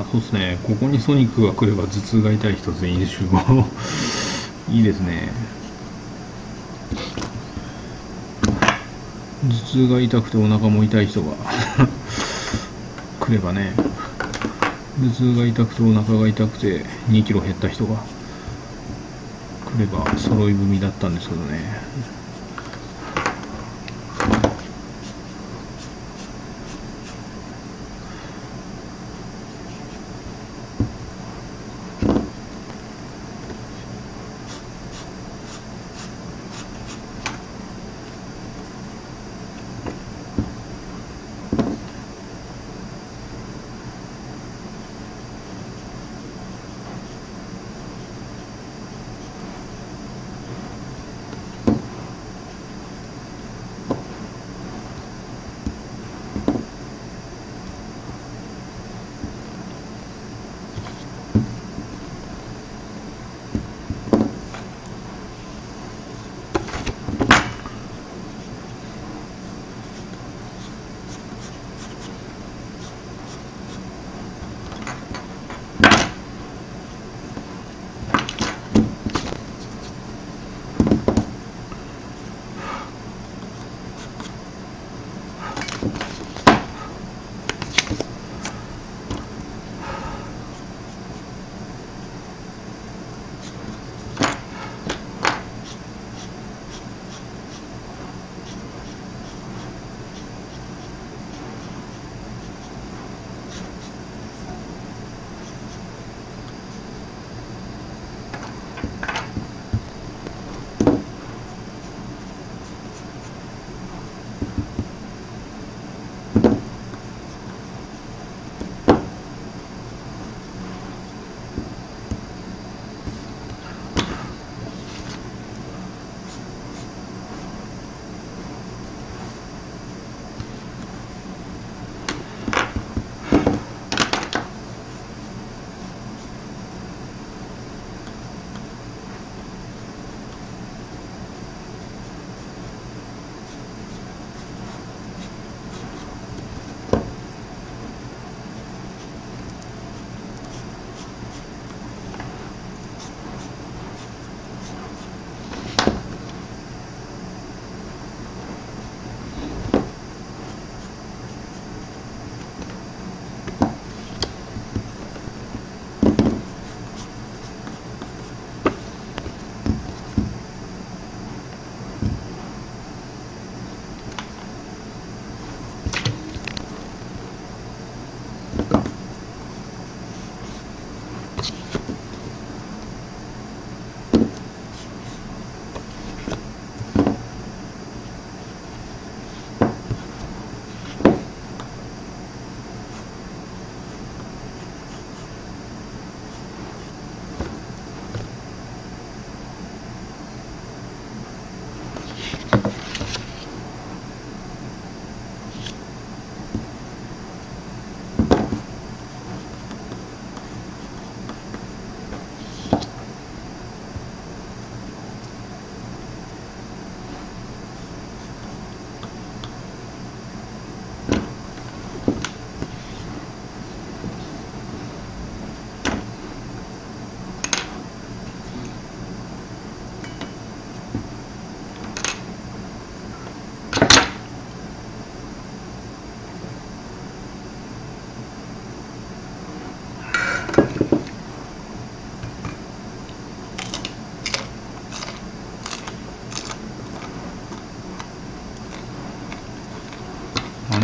あそうですね。ここにソニックが来れば頭痛が痛い人全員集合。いいですね。頭痛が痛くてお腹も痛い人が 来ればね。頭痛が痛くてお腹が痛くて2キロ減った人が来れば揃い踏みだったんですけどね。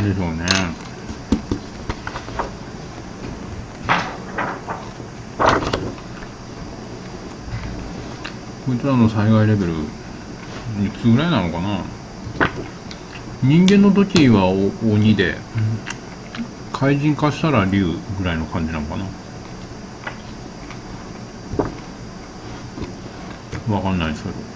なんでしょうね。こいつらの災害レベル、いつぐらいなのかな？人間の時は鬼で、怪人化したら竜ぐらいの感じなのかな？わかんないですけど。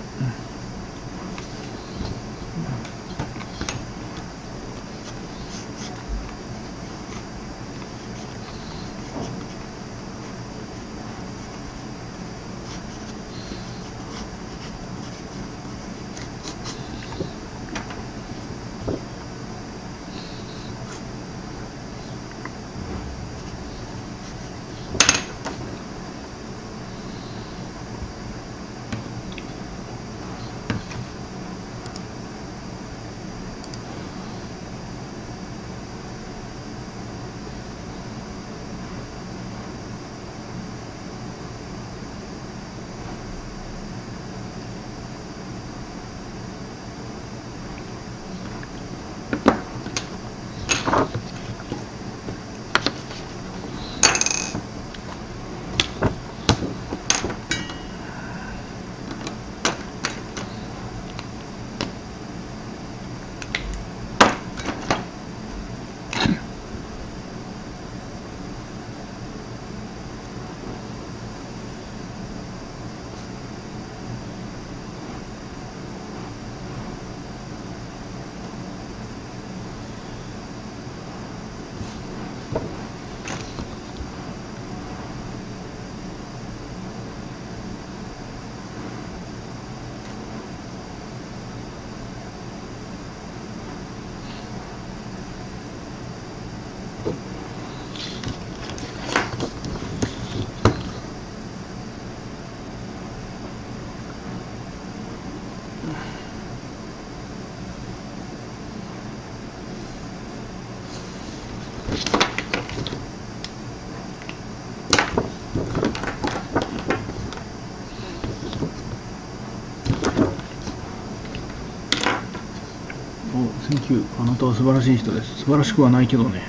Thank you。あなたは素晴らしい人です。素晴らしくはないけどね。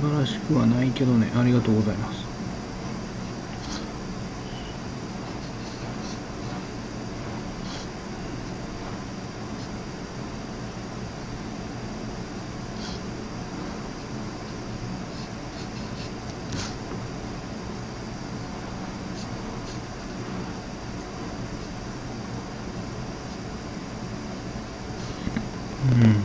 素晴らしくはないけどね。ありがとうございます。うん。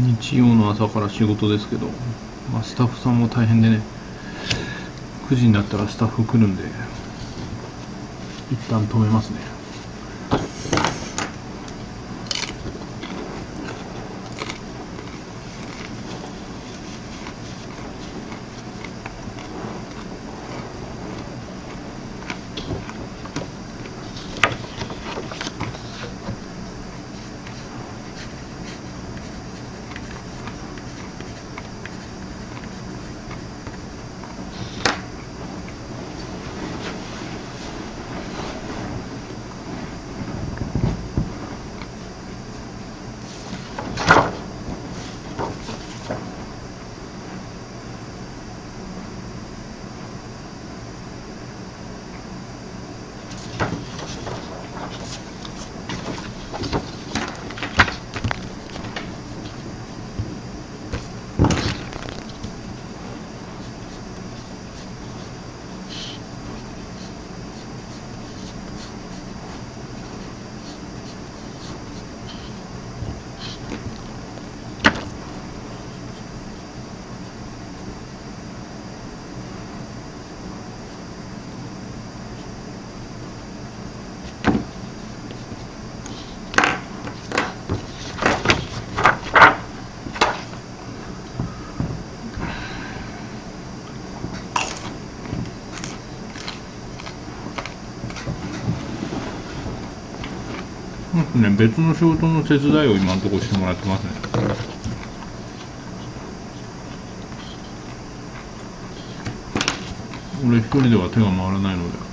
日曜の朝から仕事ですけど、まあ、スタッフさんも大変でね9時になったらスタッフ来るんで一旦止めますね。ね別の仕事の手伝いを今のところしてもらってますね。俺一人では手が回らないので。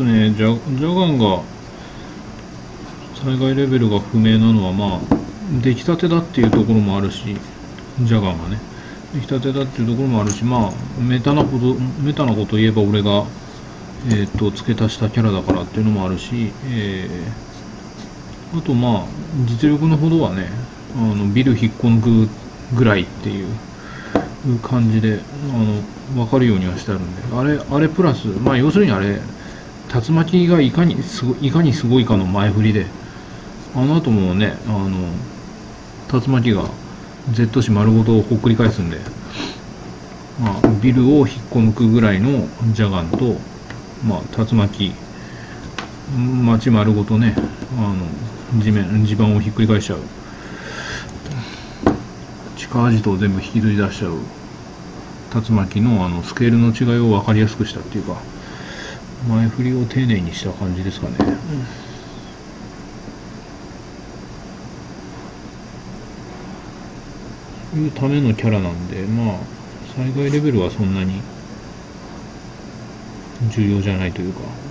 そうっすね、ジャジャガンが災害レベルが不明なのは、まあ、出来たてだっていうところもあるし、ジャガンがね、出来たてだっていうところもあるし、まあ、メタなこと、メタなこと言えば俺が、えっ、と、付け足したキャラだからっていうのもあるし、えー、あとまあ、実力のほどはね、あのビル引っこ抜くぐらいっていう感じで、あの、わかるようにはしてあるんで、あれ、あれプラス、まあ要するにあれ、竜巻がいかにすごいかにすごいかの前振りで、あの後もね、あの、竜巻が Z 市丸ごとほっくり返すんで、まあ、ビルを引っこ抜くぐらいのジャガンと、まあ、竜巻、街丸ごとね、あの、地面、地盤をひっくり返しちゃう。地下アジトを全部引きずり出しちゃう竜巻のあのスケールの違いを分かりやすくしたっていうか前振りを丁寧にした感じですかね、うん、いうためのキャラなんでまあ災害レベルはそんなに重要じゃないというか。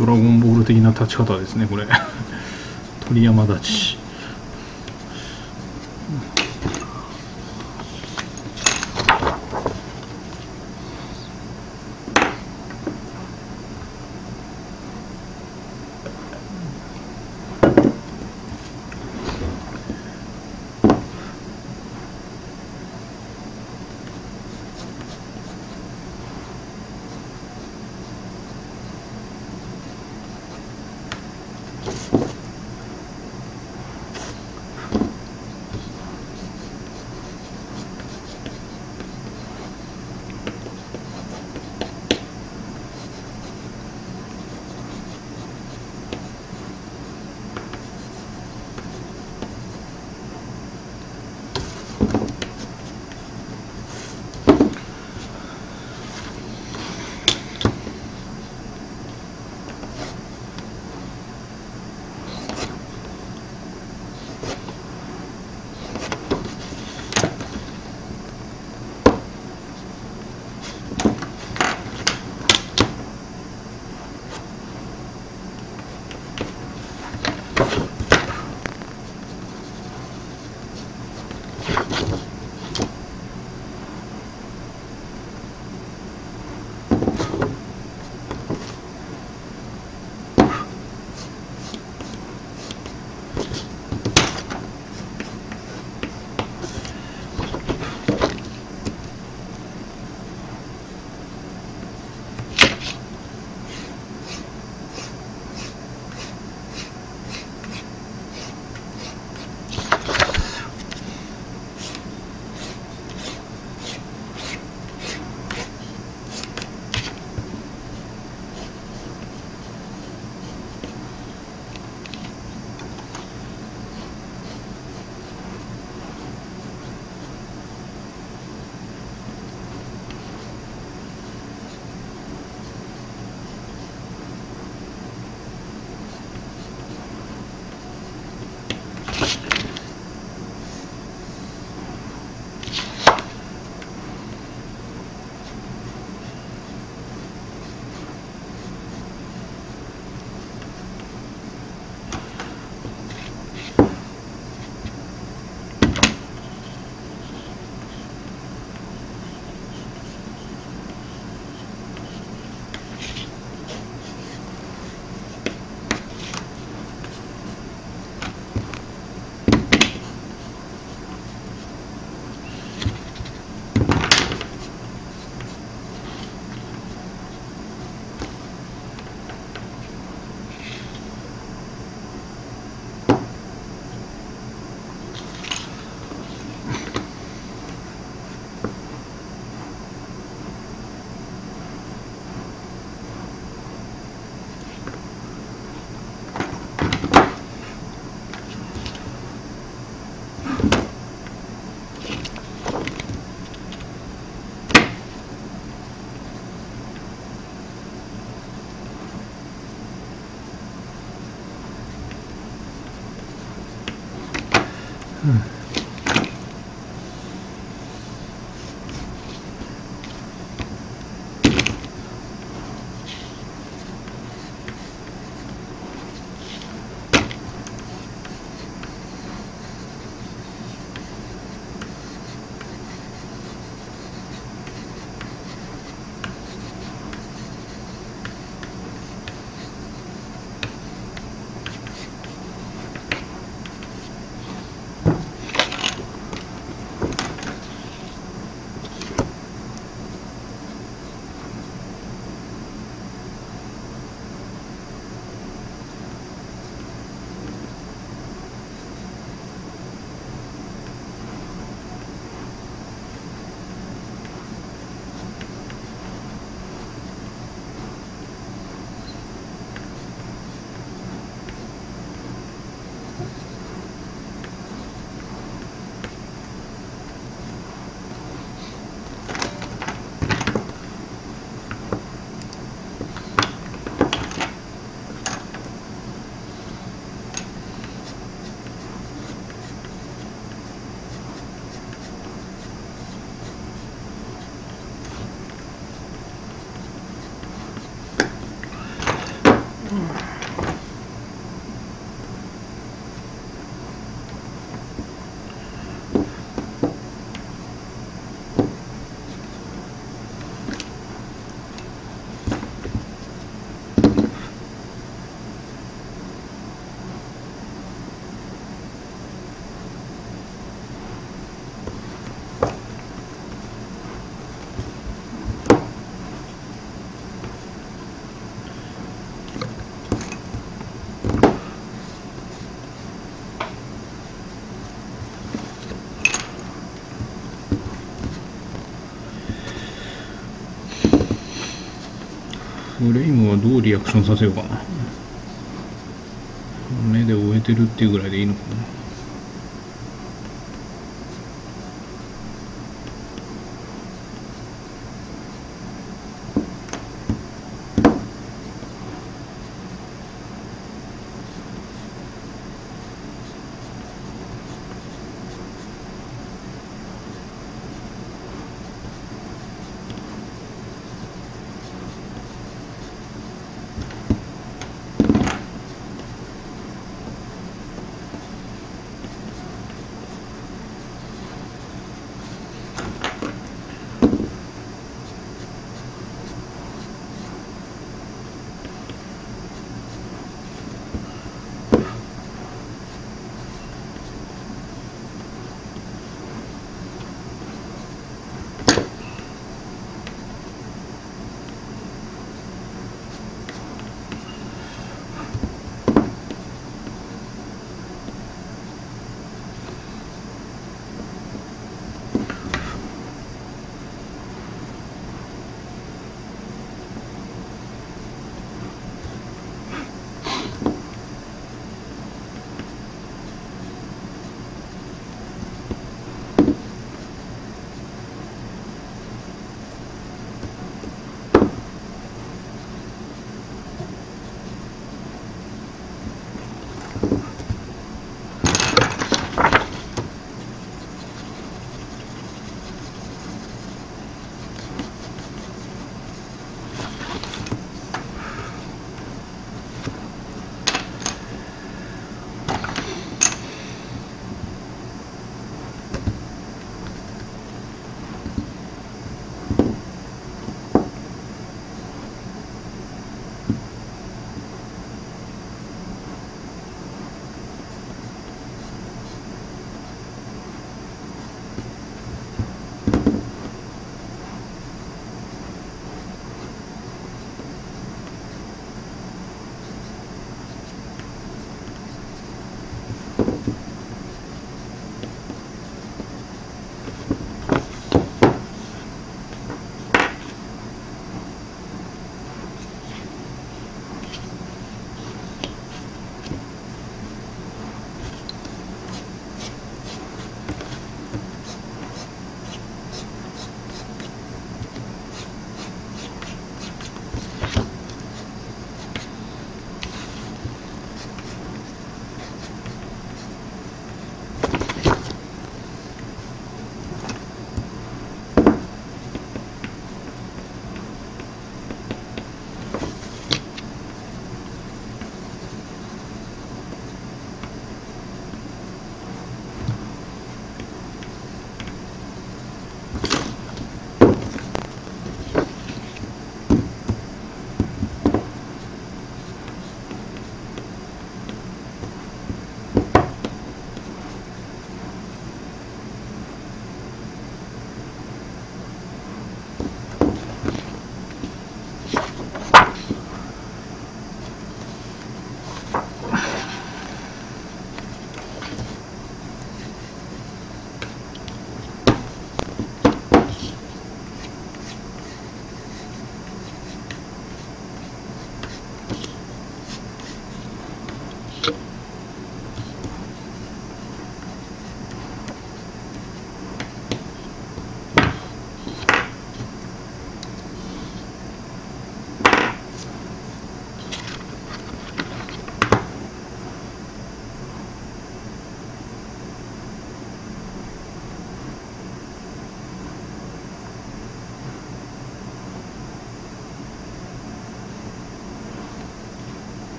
ドラゴンボール的な立ち方ですねこれ。鳥山立ち。レイムはどうリアクションさせようかな。目で終えてるっていうぐらいでいいのかな。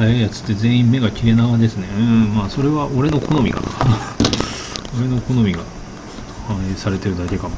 速いやつって全員目が切れ長ですね。うんまあそれは俺の好みかな。俺の好みが反映されてるだけかも。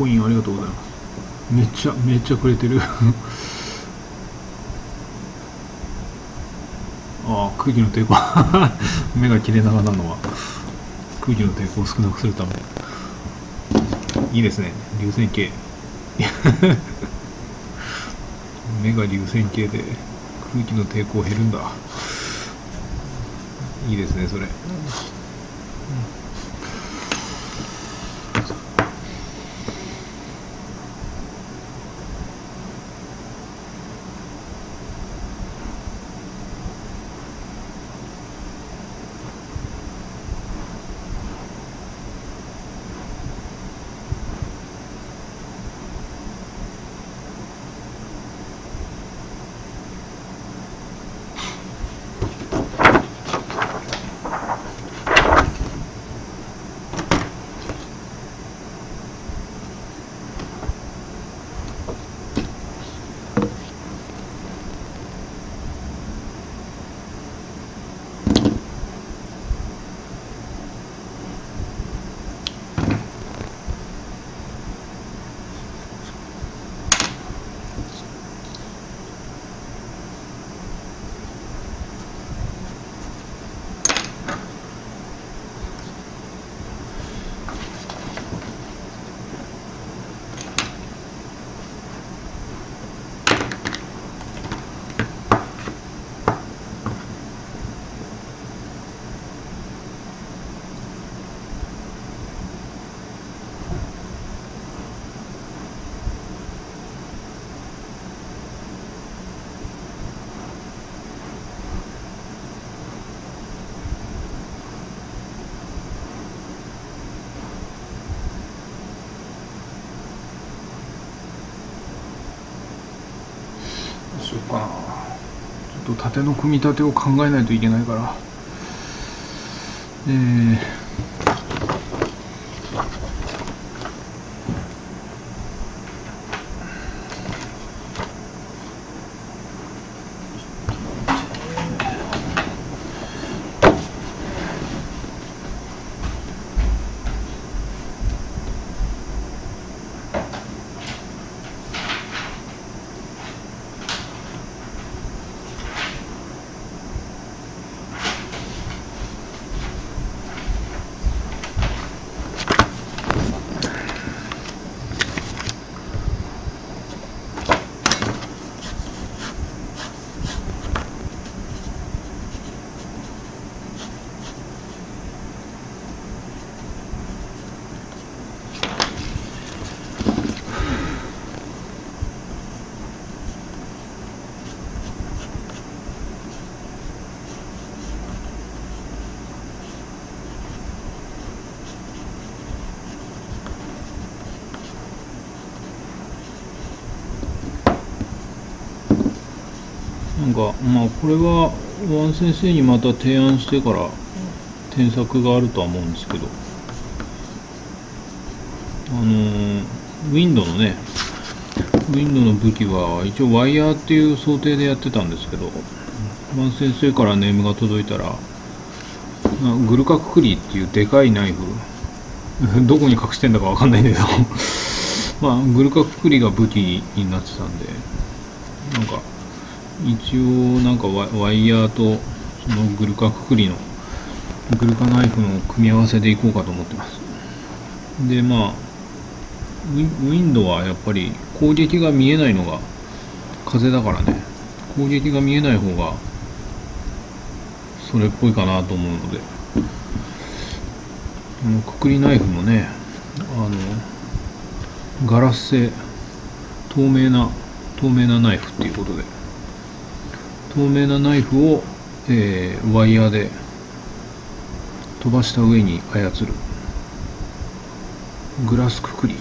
コインありがとうございます。めっちゃめっちゃくれてる。ああ空気の抵抗。目が切れ長なのは。空気の抵抗を少なくするため。いいですね。流線形。目が流線形で空気の抵抗減るんだ。いいですねそれ。ちょっと縦の組み立てを考えないといけないから。えーなんかまあこれはワン先生にまた提案してから添削があるとは思うんですけど。あのー、ウィンドのねウィンドの武器は一応ワイヤーっていう想定でやってたんですけどワン先生からネームが届いたらグルカククリーっていうでかいナイフ どこに隠してんだかわかんないんだけど まあグルカククリが武器になってたんで。一応なんかワイヤーとそのグルカククリのグルカナイフの組み合わせでいこうかと思ってます。でまあウィンドはやっぱり攻撃が見えないのが風だからね。攻撃が見えない方がそれっぽいかなと思うので。このくくりナイフもねあのガラス製透明な透明なナイフっていうことで。透明なナイフを、えー、ワイヤーで飛ばした上に操る。グラスくくり。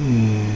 えー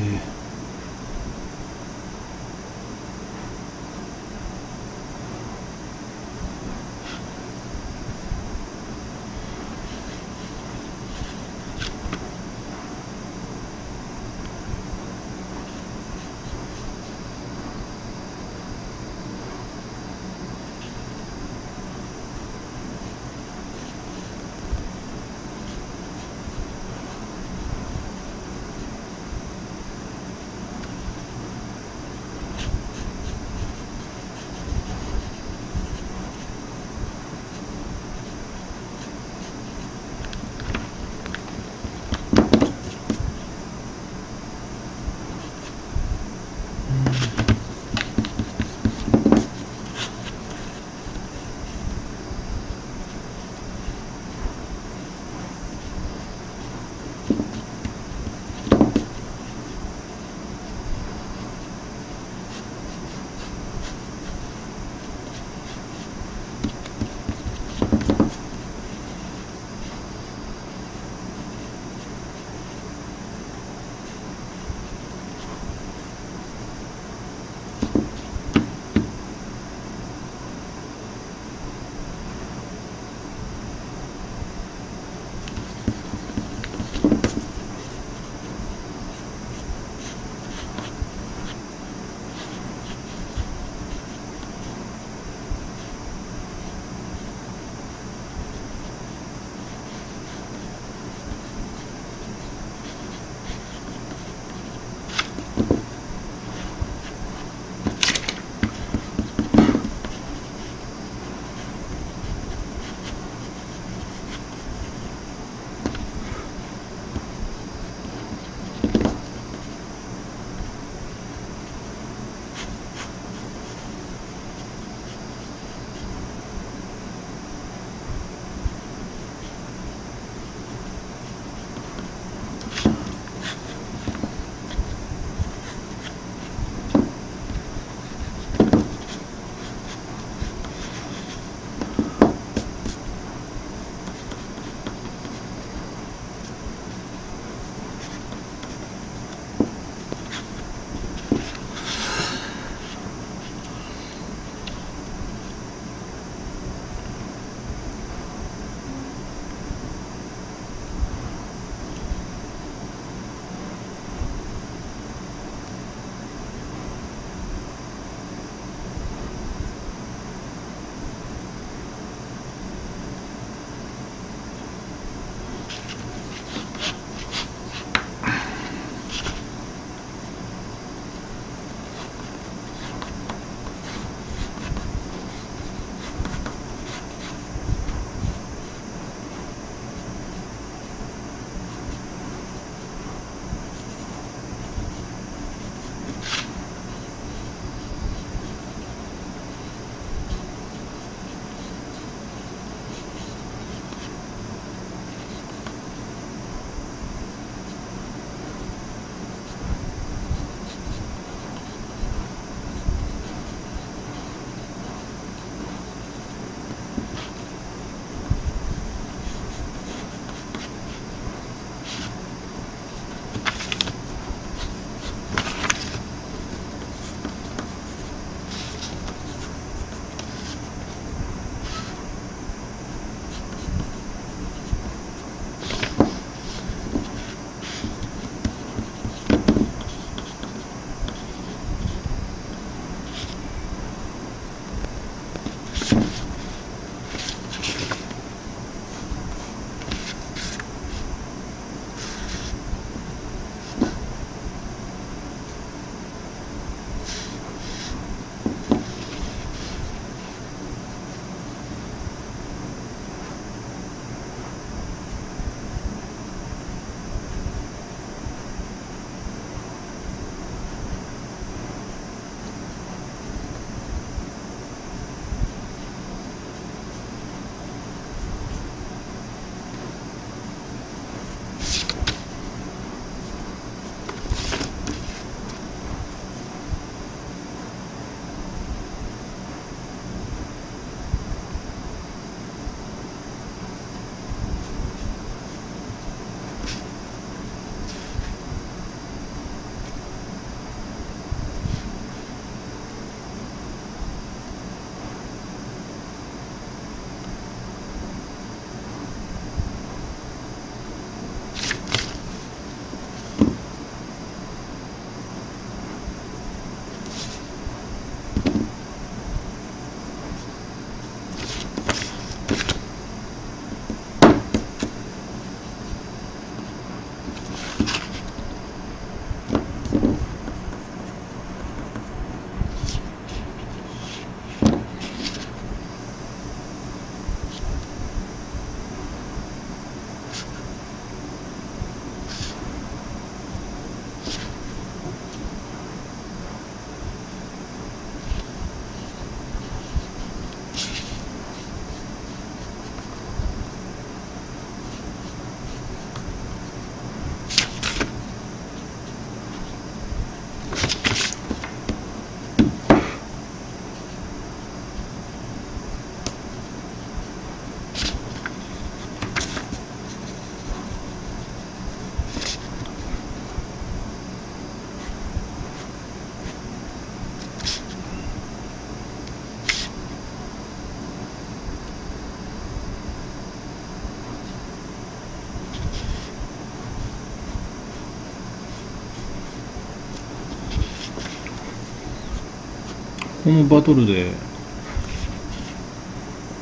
このバトルで、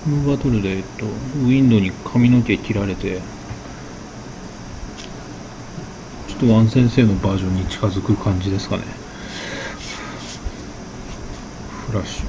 このバトルで、えっと、ウィンドに髪の毛切られて、ちょっとワン先生のバージョンに近づく感じですかね。フラッシュ。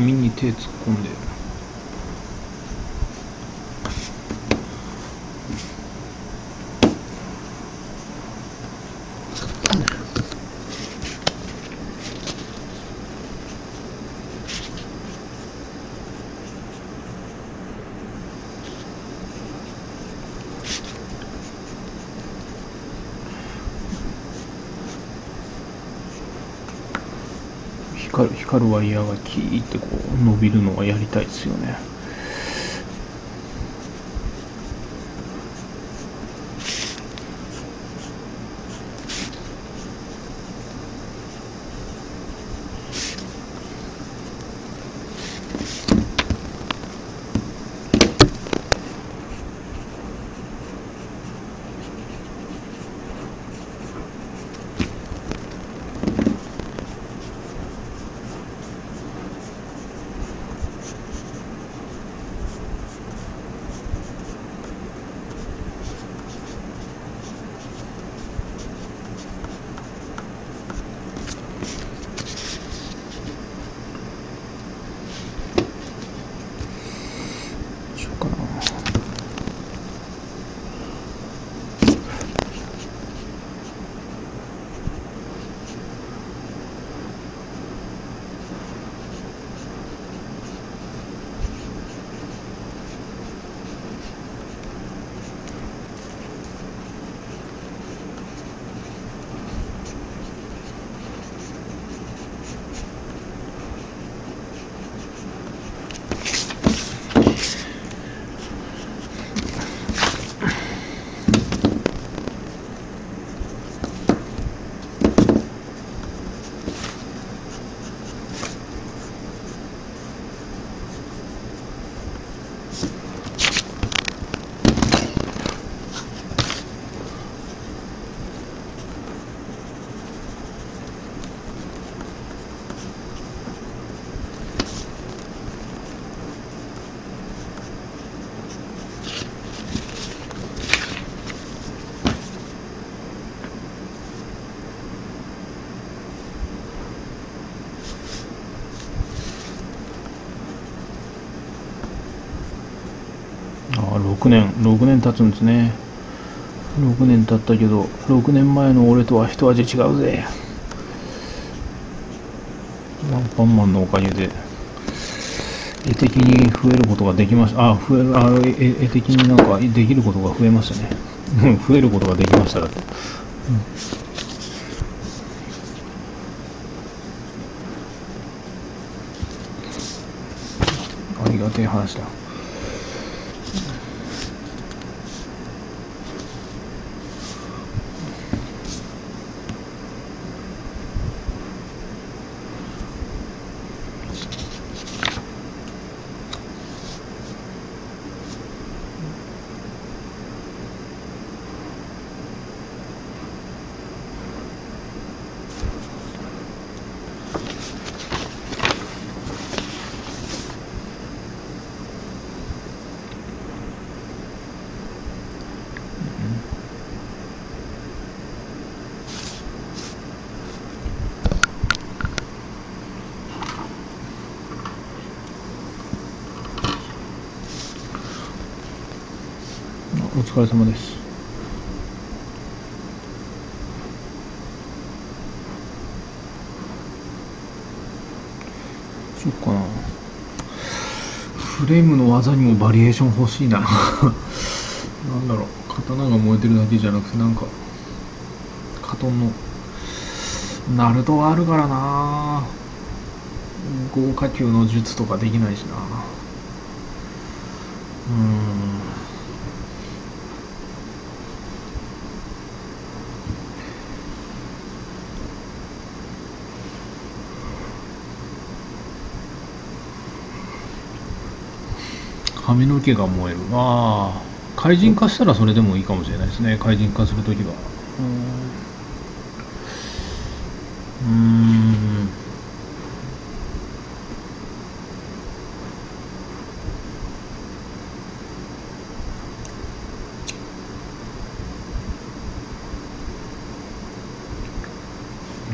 紙に手突っ込んで。光る光るワイヤーがキーってこう伸びるのがやりたいですよね。6年6年経つんですね。6年経ったけど6年前の俺とは一味違うぜ。ワンパンマンのおかげで絵的に増えることができましたあ増えるあ絵的になんかできることが増えましたね。増えることができました。だって、うん、ありがてえ話だお疲れ様です。そっかな。フレームの技にもバリエーション欲しいな。なんだろう。刀が燃えてるだけじゃなくてなんかカトンのナルトがあるからな。豪華級の術とかできないしな。髪の毛が燃える。ああ。怪人化したらそれでもいいかもしれないですね。怪人化するときは。うん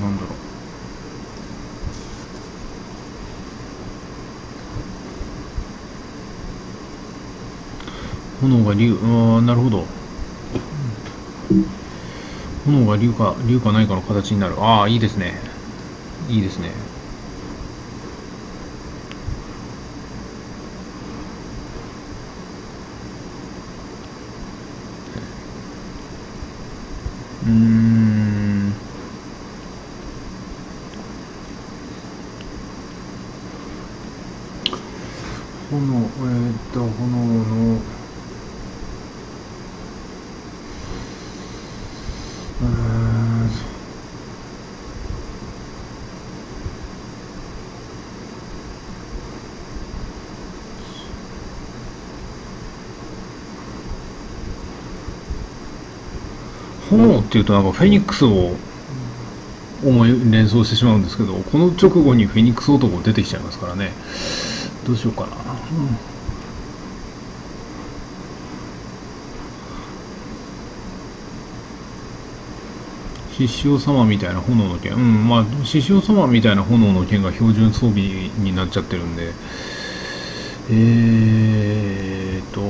なんだろう炎が竜、ああ、なるほど。炎が竜か、竜かないかの形になる。ああ、いいですね。いいですね。うーん。炎、えーっと、炎の、うーん。炎っていうとなんかフェニックスを思い連想してしまうんですけどこの直後にフェニックス男出てきちゃいますからね。どうしようかな、獅子王様みたいな炎の剣。うん。まあ獅子王様みたいな炎の剣が標準装備になっちゃってるんで。えーっと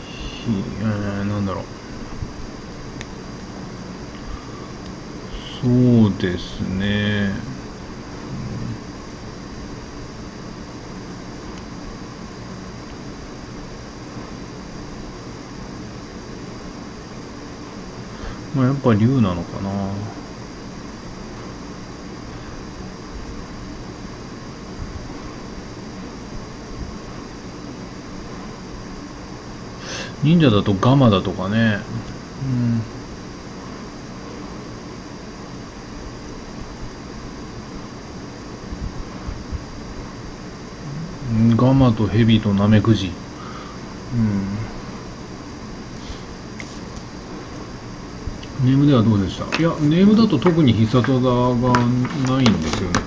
ひえー、なんだろうそうですね。まあやっぱ竜なのかな。忍者だとガマだとかね。うん。ガマとヘビとナメクジ。うん。ネームではどうでした？いやネームだと特に必殺技がないんですよね。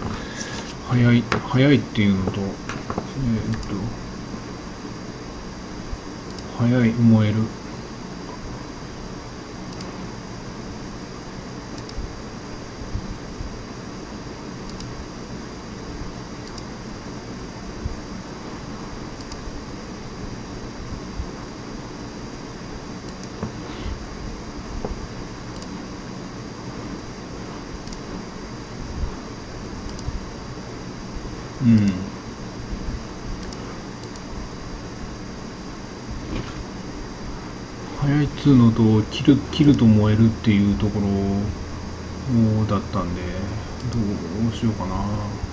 早い早いっていうのとえー、っと早い燃えるうん早いっつうのと切る切ると燃えるっていうところだったんでどうしようかな。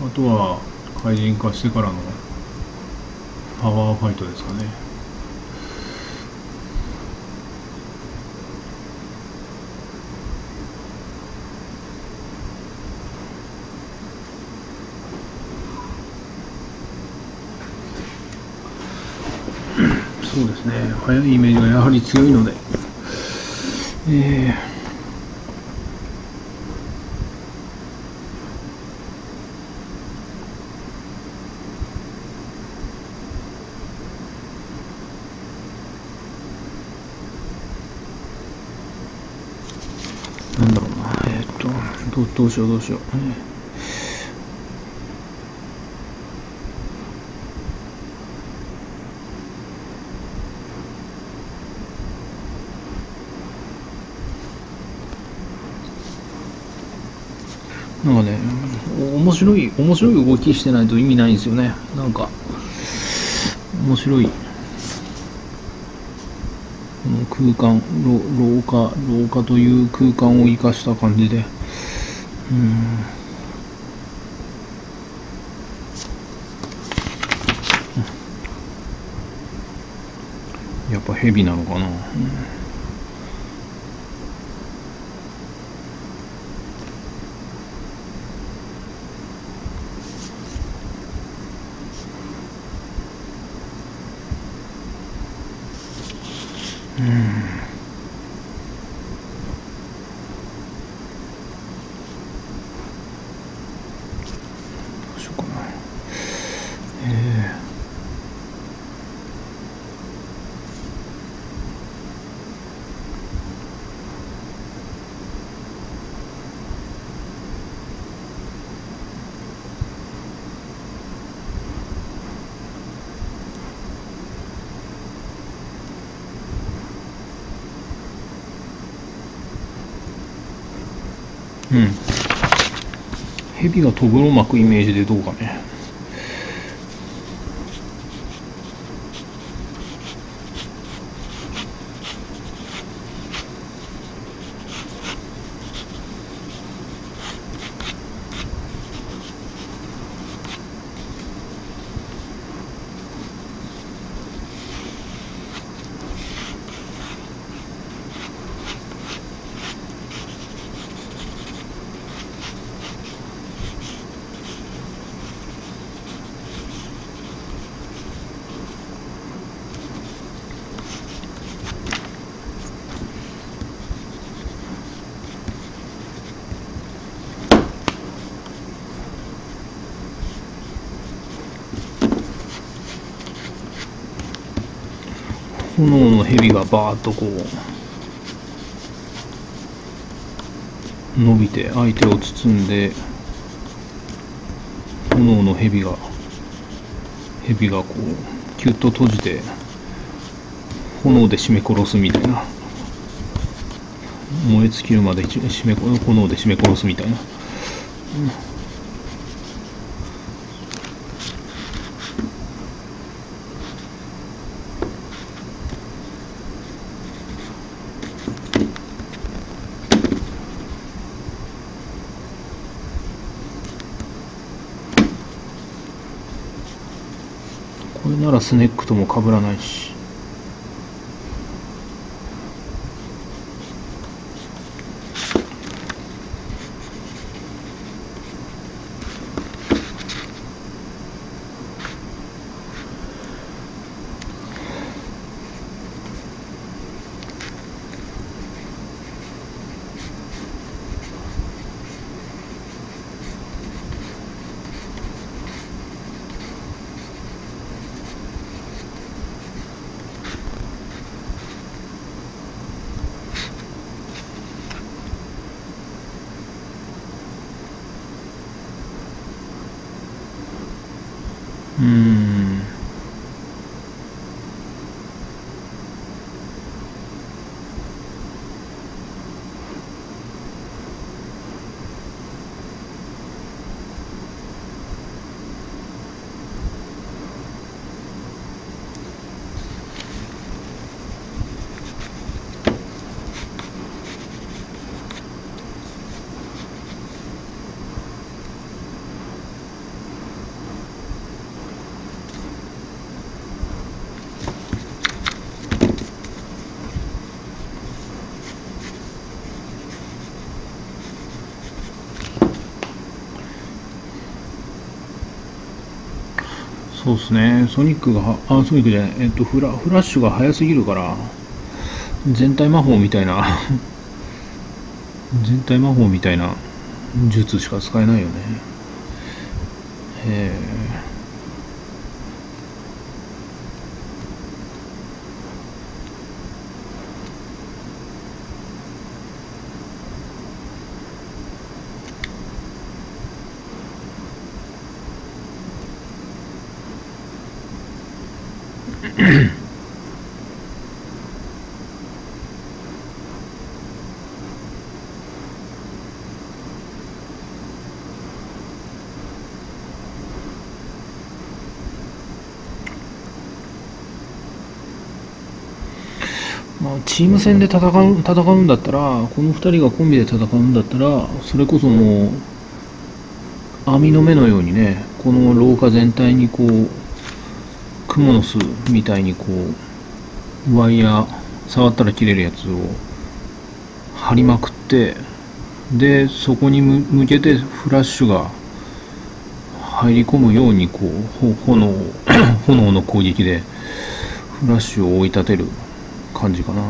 あとは怪人化してからのパワーファイトですかねそうですね。早いイメージがやはり強いので。えー、なんだろうな。えーっとどどうしようどうしよう、えーなんかね、お面白い、面白い動きしてないと意味ないんですよね。なんか、面白い。この空間、廊下、廊下という空間を生かした感じで。うん。やっぱ蛇なのかな。うん指がとぶろ巻くイメージでどうかね炎の蛇がバーッとこう伸びて相手を包んで炎の蛇が蛇がこうキュッと閉じて炎で締め殺すみたいな。燃え尽きるまで締め炎で締め殺すみたいな、スネックとも被らないしうんそうですね、ソニックが、あ、ソニックじゃない、えっとフラ、フラッシュが速すぎるから、全体魔法みたいな 全体魔法みたいな術しか使えないよね。え。ーあ、チーム戦で戦う戦うんだったら、この2人がコンビで戦うんだったら、それこそもう、網の目のようにね、この廊下全体にこう、クモの巣みたいにこう、ワイヤー、触ったら切れるやつを貼りまくって、で、そこに向けてフラッシュが入り込むようにこう、炎 炎の攻撃でフラッシュを追い立てる。感じかな。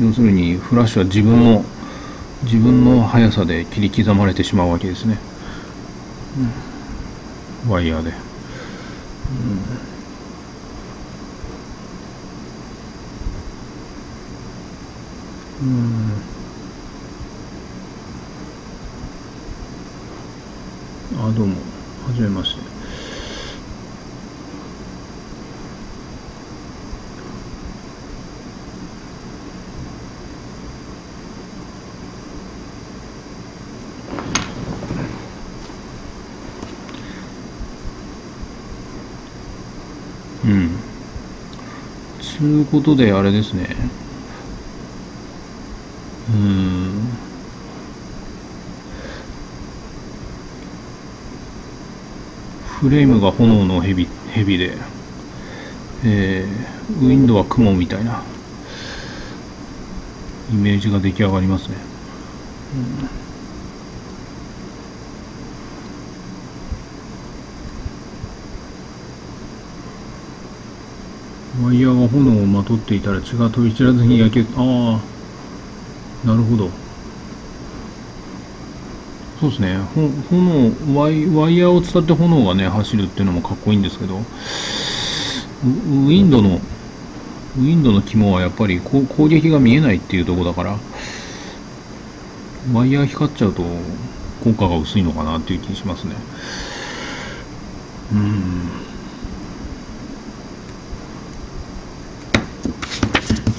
要するにフラッシュは自分の自分の速さで切り刻まれてしまうわけですね、うん、ワイヤーで、うん、うんあどうもはじめましてうんつうことであれですね。うん。フレームが炎の蛇蛇で、えー、ウィンドは雲みたいなイメージが出来上がりますね、うん、ワイヤーが炎をまとっていたら血が飛び散らずに焼けああ。なるほど。そうですね。炎ワイワイヤーを伝って炎がね走るっていうのもかっこいいんですけど。ウウィンドのウィンドの肝はやっぱり攻撃が見えないっていうとこだからワイヤー光っちゃうと効果が薄いのかなっていう気しますね。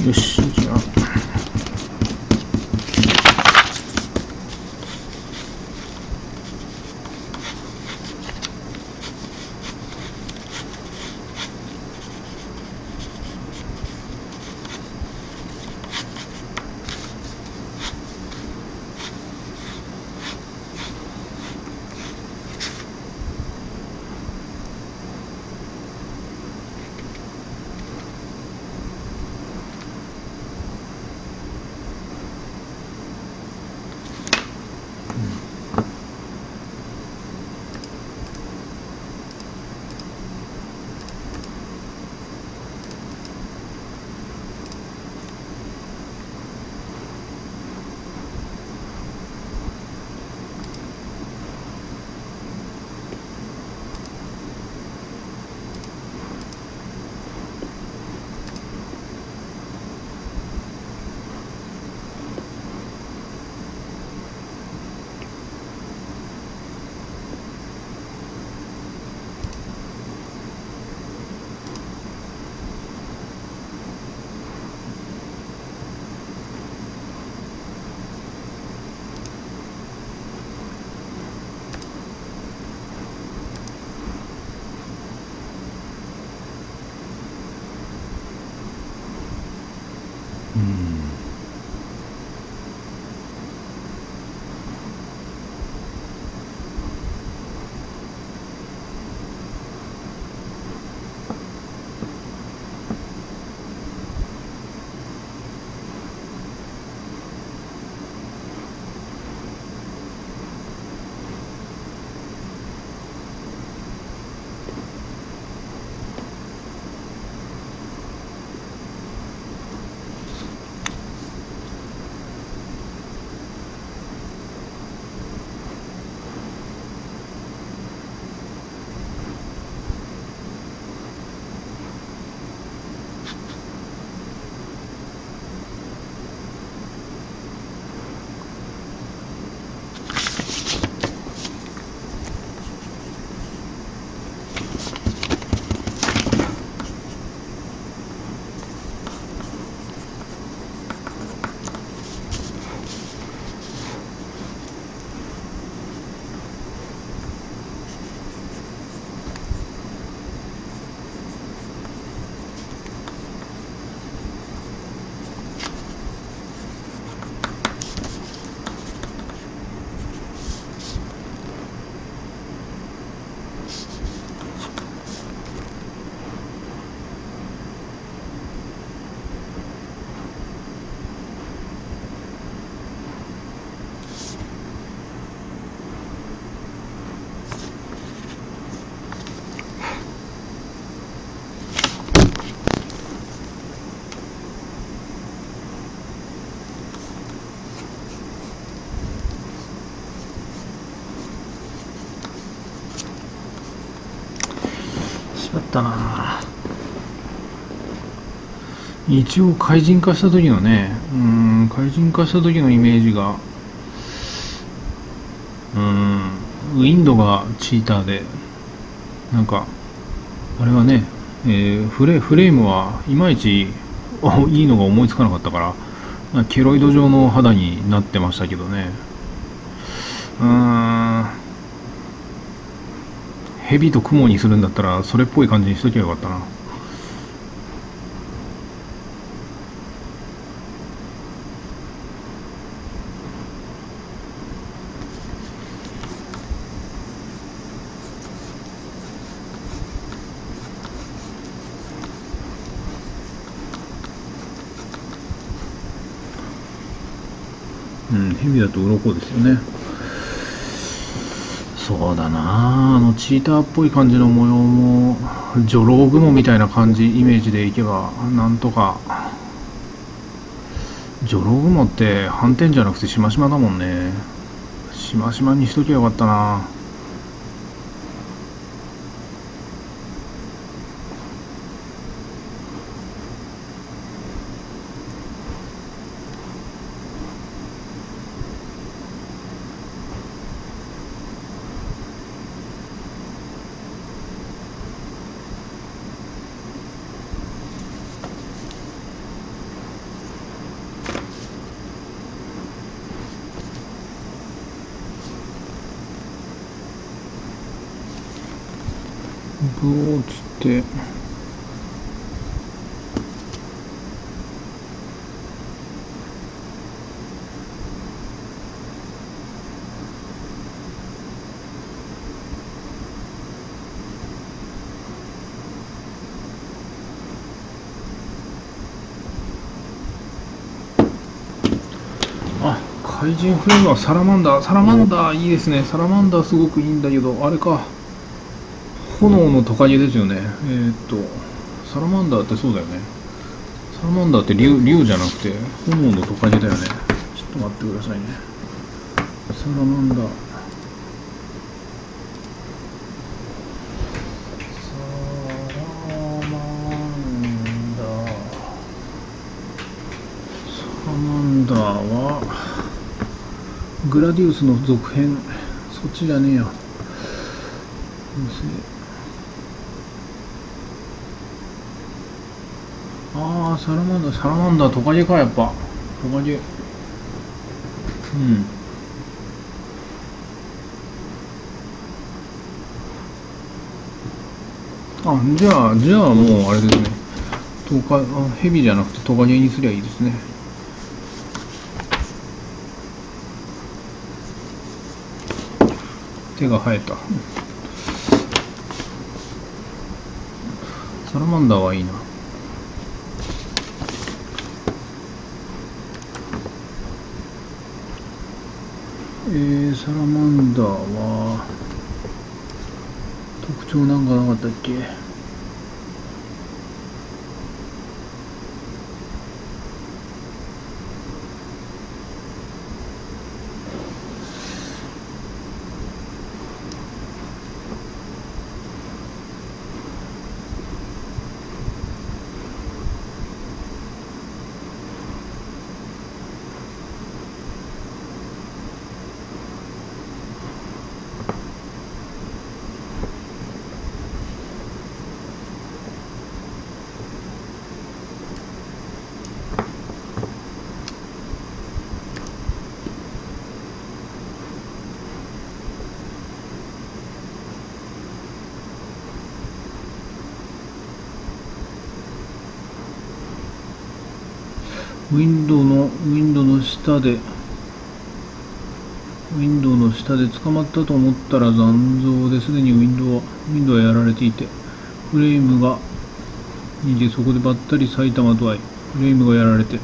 うったな。一応怪人化した時のねうん怪人化した時のイメージがうんウィンドがチーターでなんかあれはね、えー、フレフレームはいまいちいいのが思いつかなかったからケロイド状の肌になってましたけどね。蛇と雲にするんだったらそれっぽい感じにしときゃよかったなうん、蛇だと鱗ですよね。そうだな。あのチーターっぽい感じの模様も女郎雲みたいな感じイメージでいけばなんとか。女郎雲って斑点じゃなくてしましまだもんね。しましまにしときゃよかったなブオーつってあ怪人フレームはサラマンダー。サラマンダーいいですね。サラマンダーすごくいいんだけどあれか。炎のトカゲですよね。えーっとサラマンダーってそうだよね。サラマンダーって竜竜じゃなくて炎のトカゲだよね。ちょっと待ってくださいね。サラマンダーサラマンダーサラマンダーはグラディウスの続編そっちじゃねえやああサラマンダサラマンダトカゲかやっぱ。トカゲ。うん。あじゃあじゃあもうあれですね。トカあヘビじゃなくてトカゲにすりゃいいですね。手が生えた。サラマンダーはいいな。えー、サラマンダーは特徴なんかなかったっけウィンドウのウィンドウの下でウィンドウの下で捕まったと思ったら残像ですでにウィンドウはウィンドウはやられていてフレームが逃げそこでばったり埼玉と会いフレームがやられて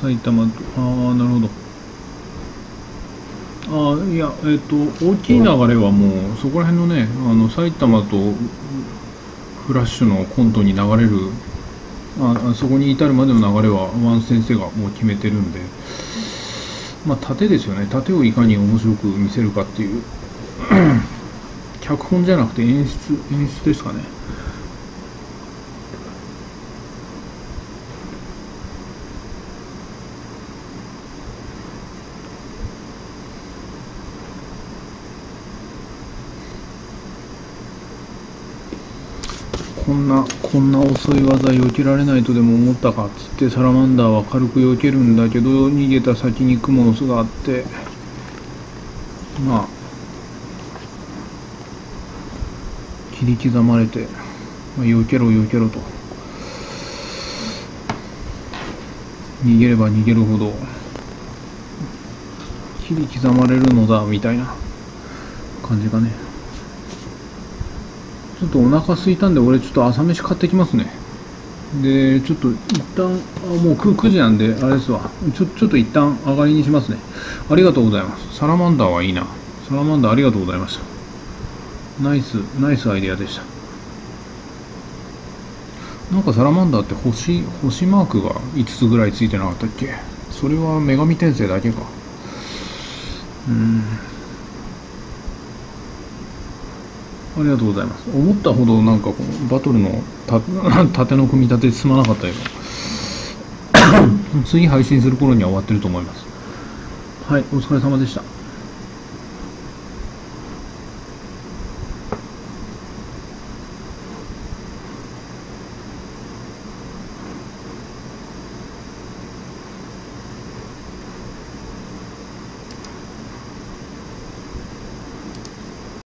埼玉とああなるほど。ああいやえっ、と大きい流れはもうそこら辺のねあの埼玉とフラッシュのコントに流れるあそこに至るまでの流れはワン先生がもう決めてるんで。まあ盾ですよね。盾をいかに面白く見せるかっていう。脚本じゃなくて演出演出ですかね。なこんな遅い技避けられないとでも思ったかっつってサラマンダーは軽く避けるんだけど逃げた先にクモの巣があってまあ切り刻まれて、まあ、避けろ避けろと。逃げれば逃げるほど切り刻まれるのだみたいな感じがね。ちょっとお腹空いたんで俺ちょっと朝飯買ってきますねで、ちょっと一旦、あもう 9, 9時なんで、あれですわ。ちょ、ちょっと一旦上がりにしますね。ありがとうございます。サラマンダーはいいな。サラマンダーありがとうございました。ナイス、ナイスアイデアでした。なんかサラマンダーって星、星マークが5つぐらいついてなかったっけ？それは女神転生だけか。うん。ありがとうございます。思ったほどなんかこのバトルの縦 の組み立て進まなかったけど、次配信する頃には終わってると思います。はい、お疲れ様でした。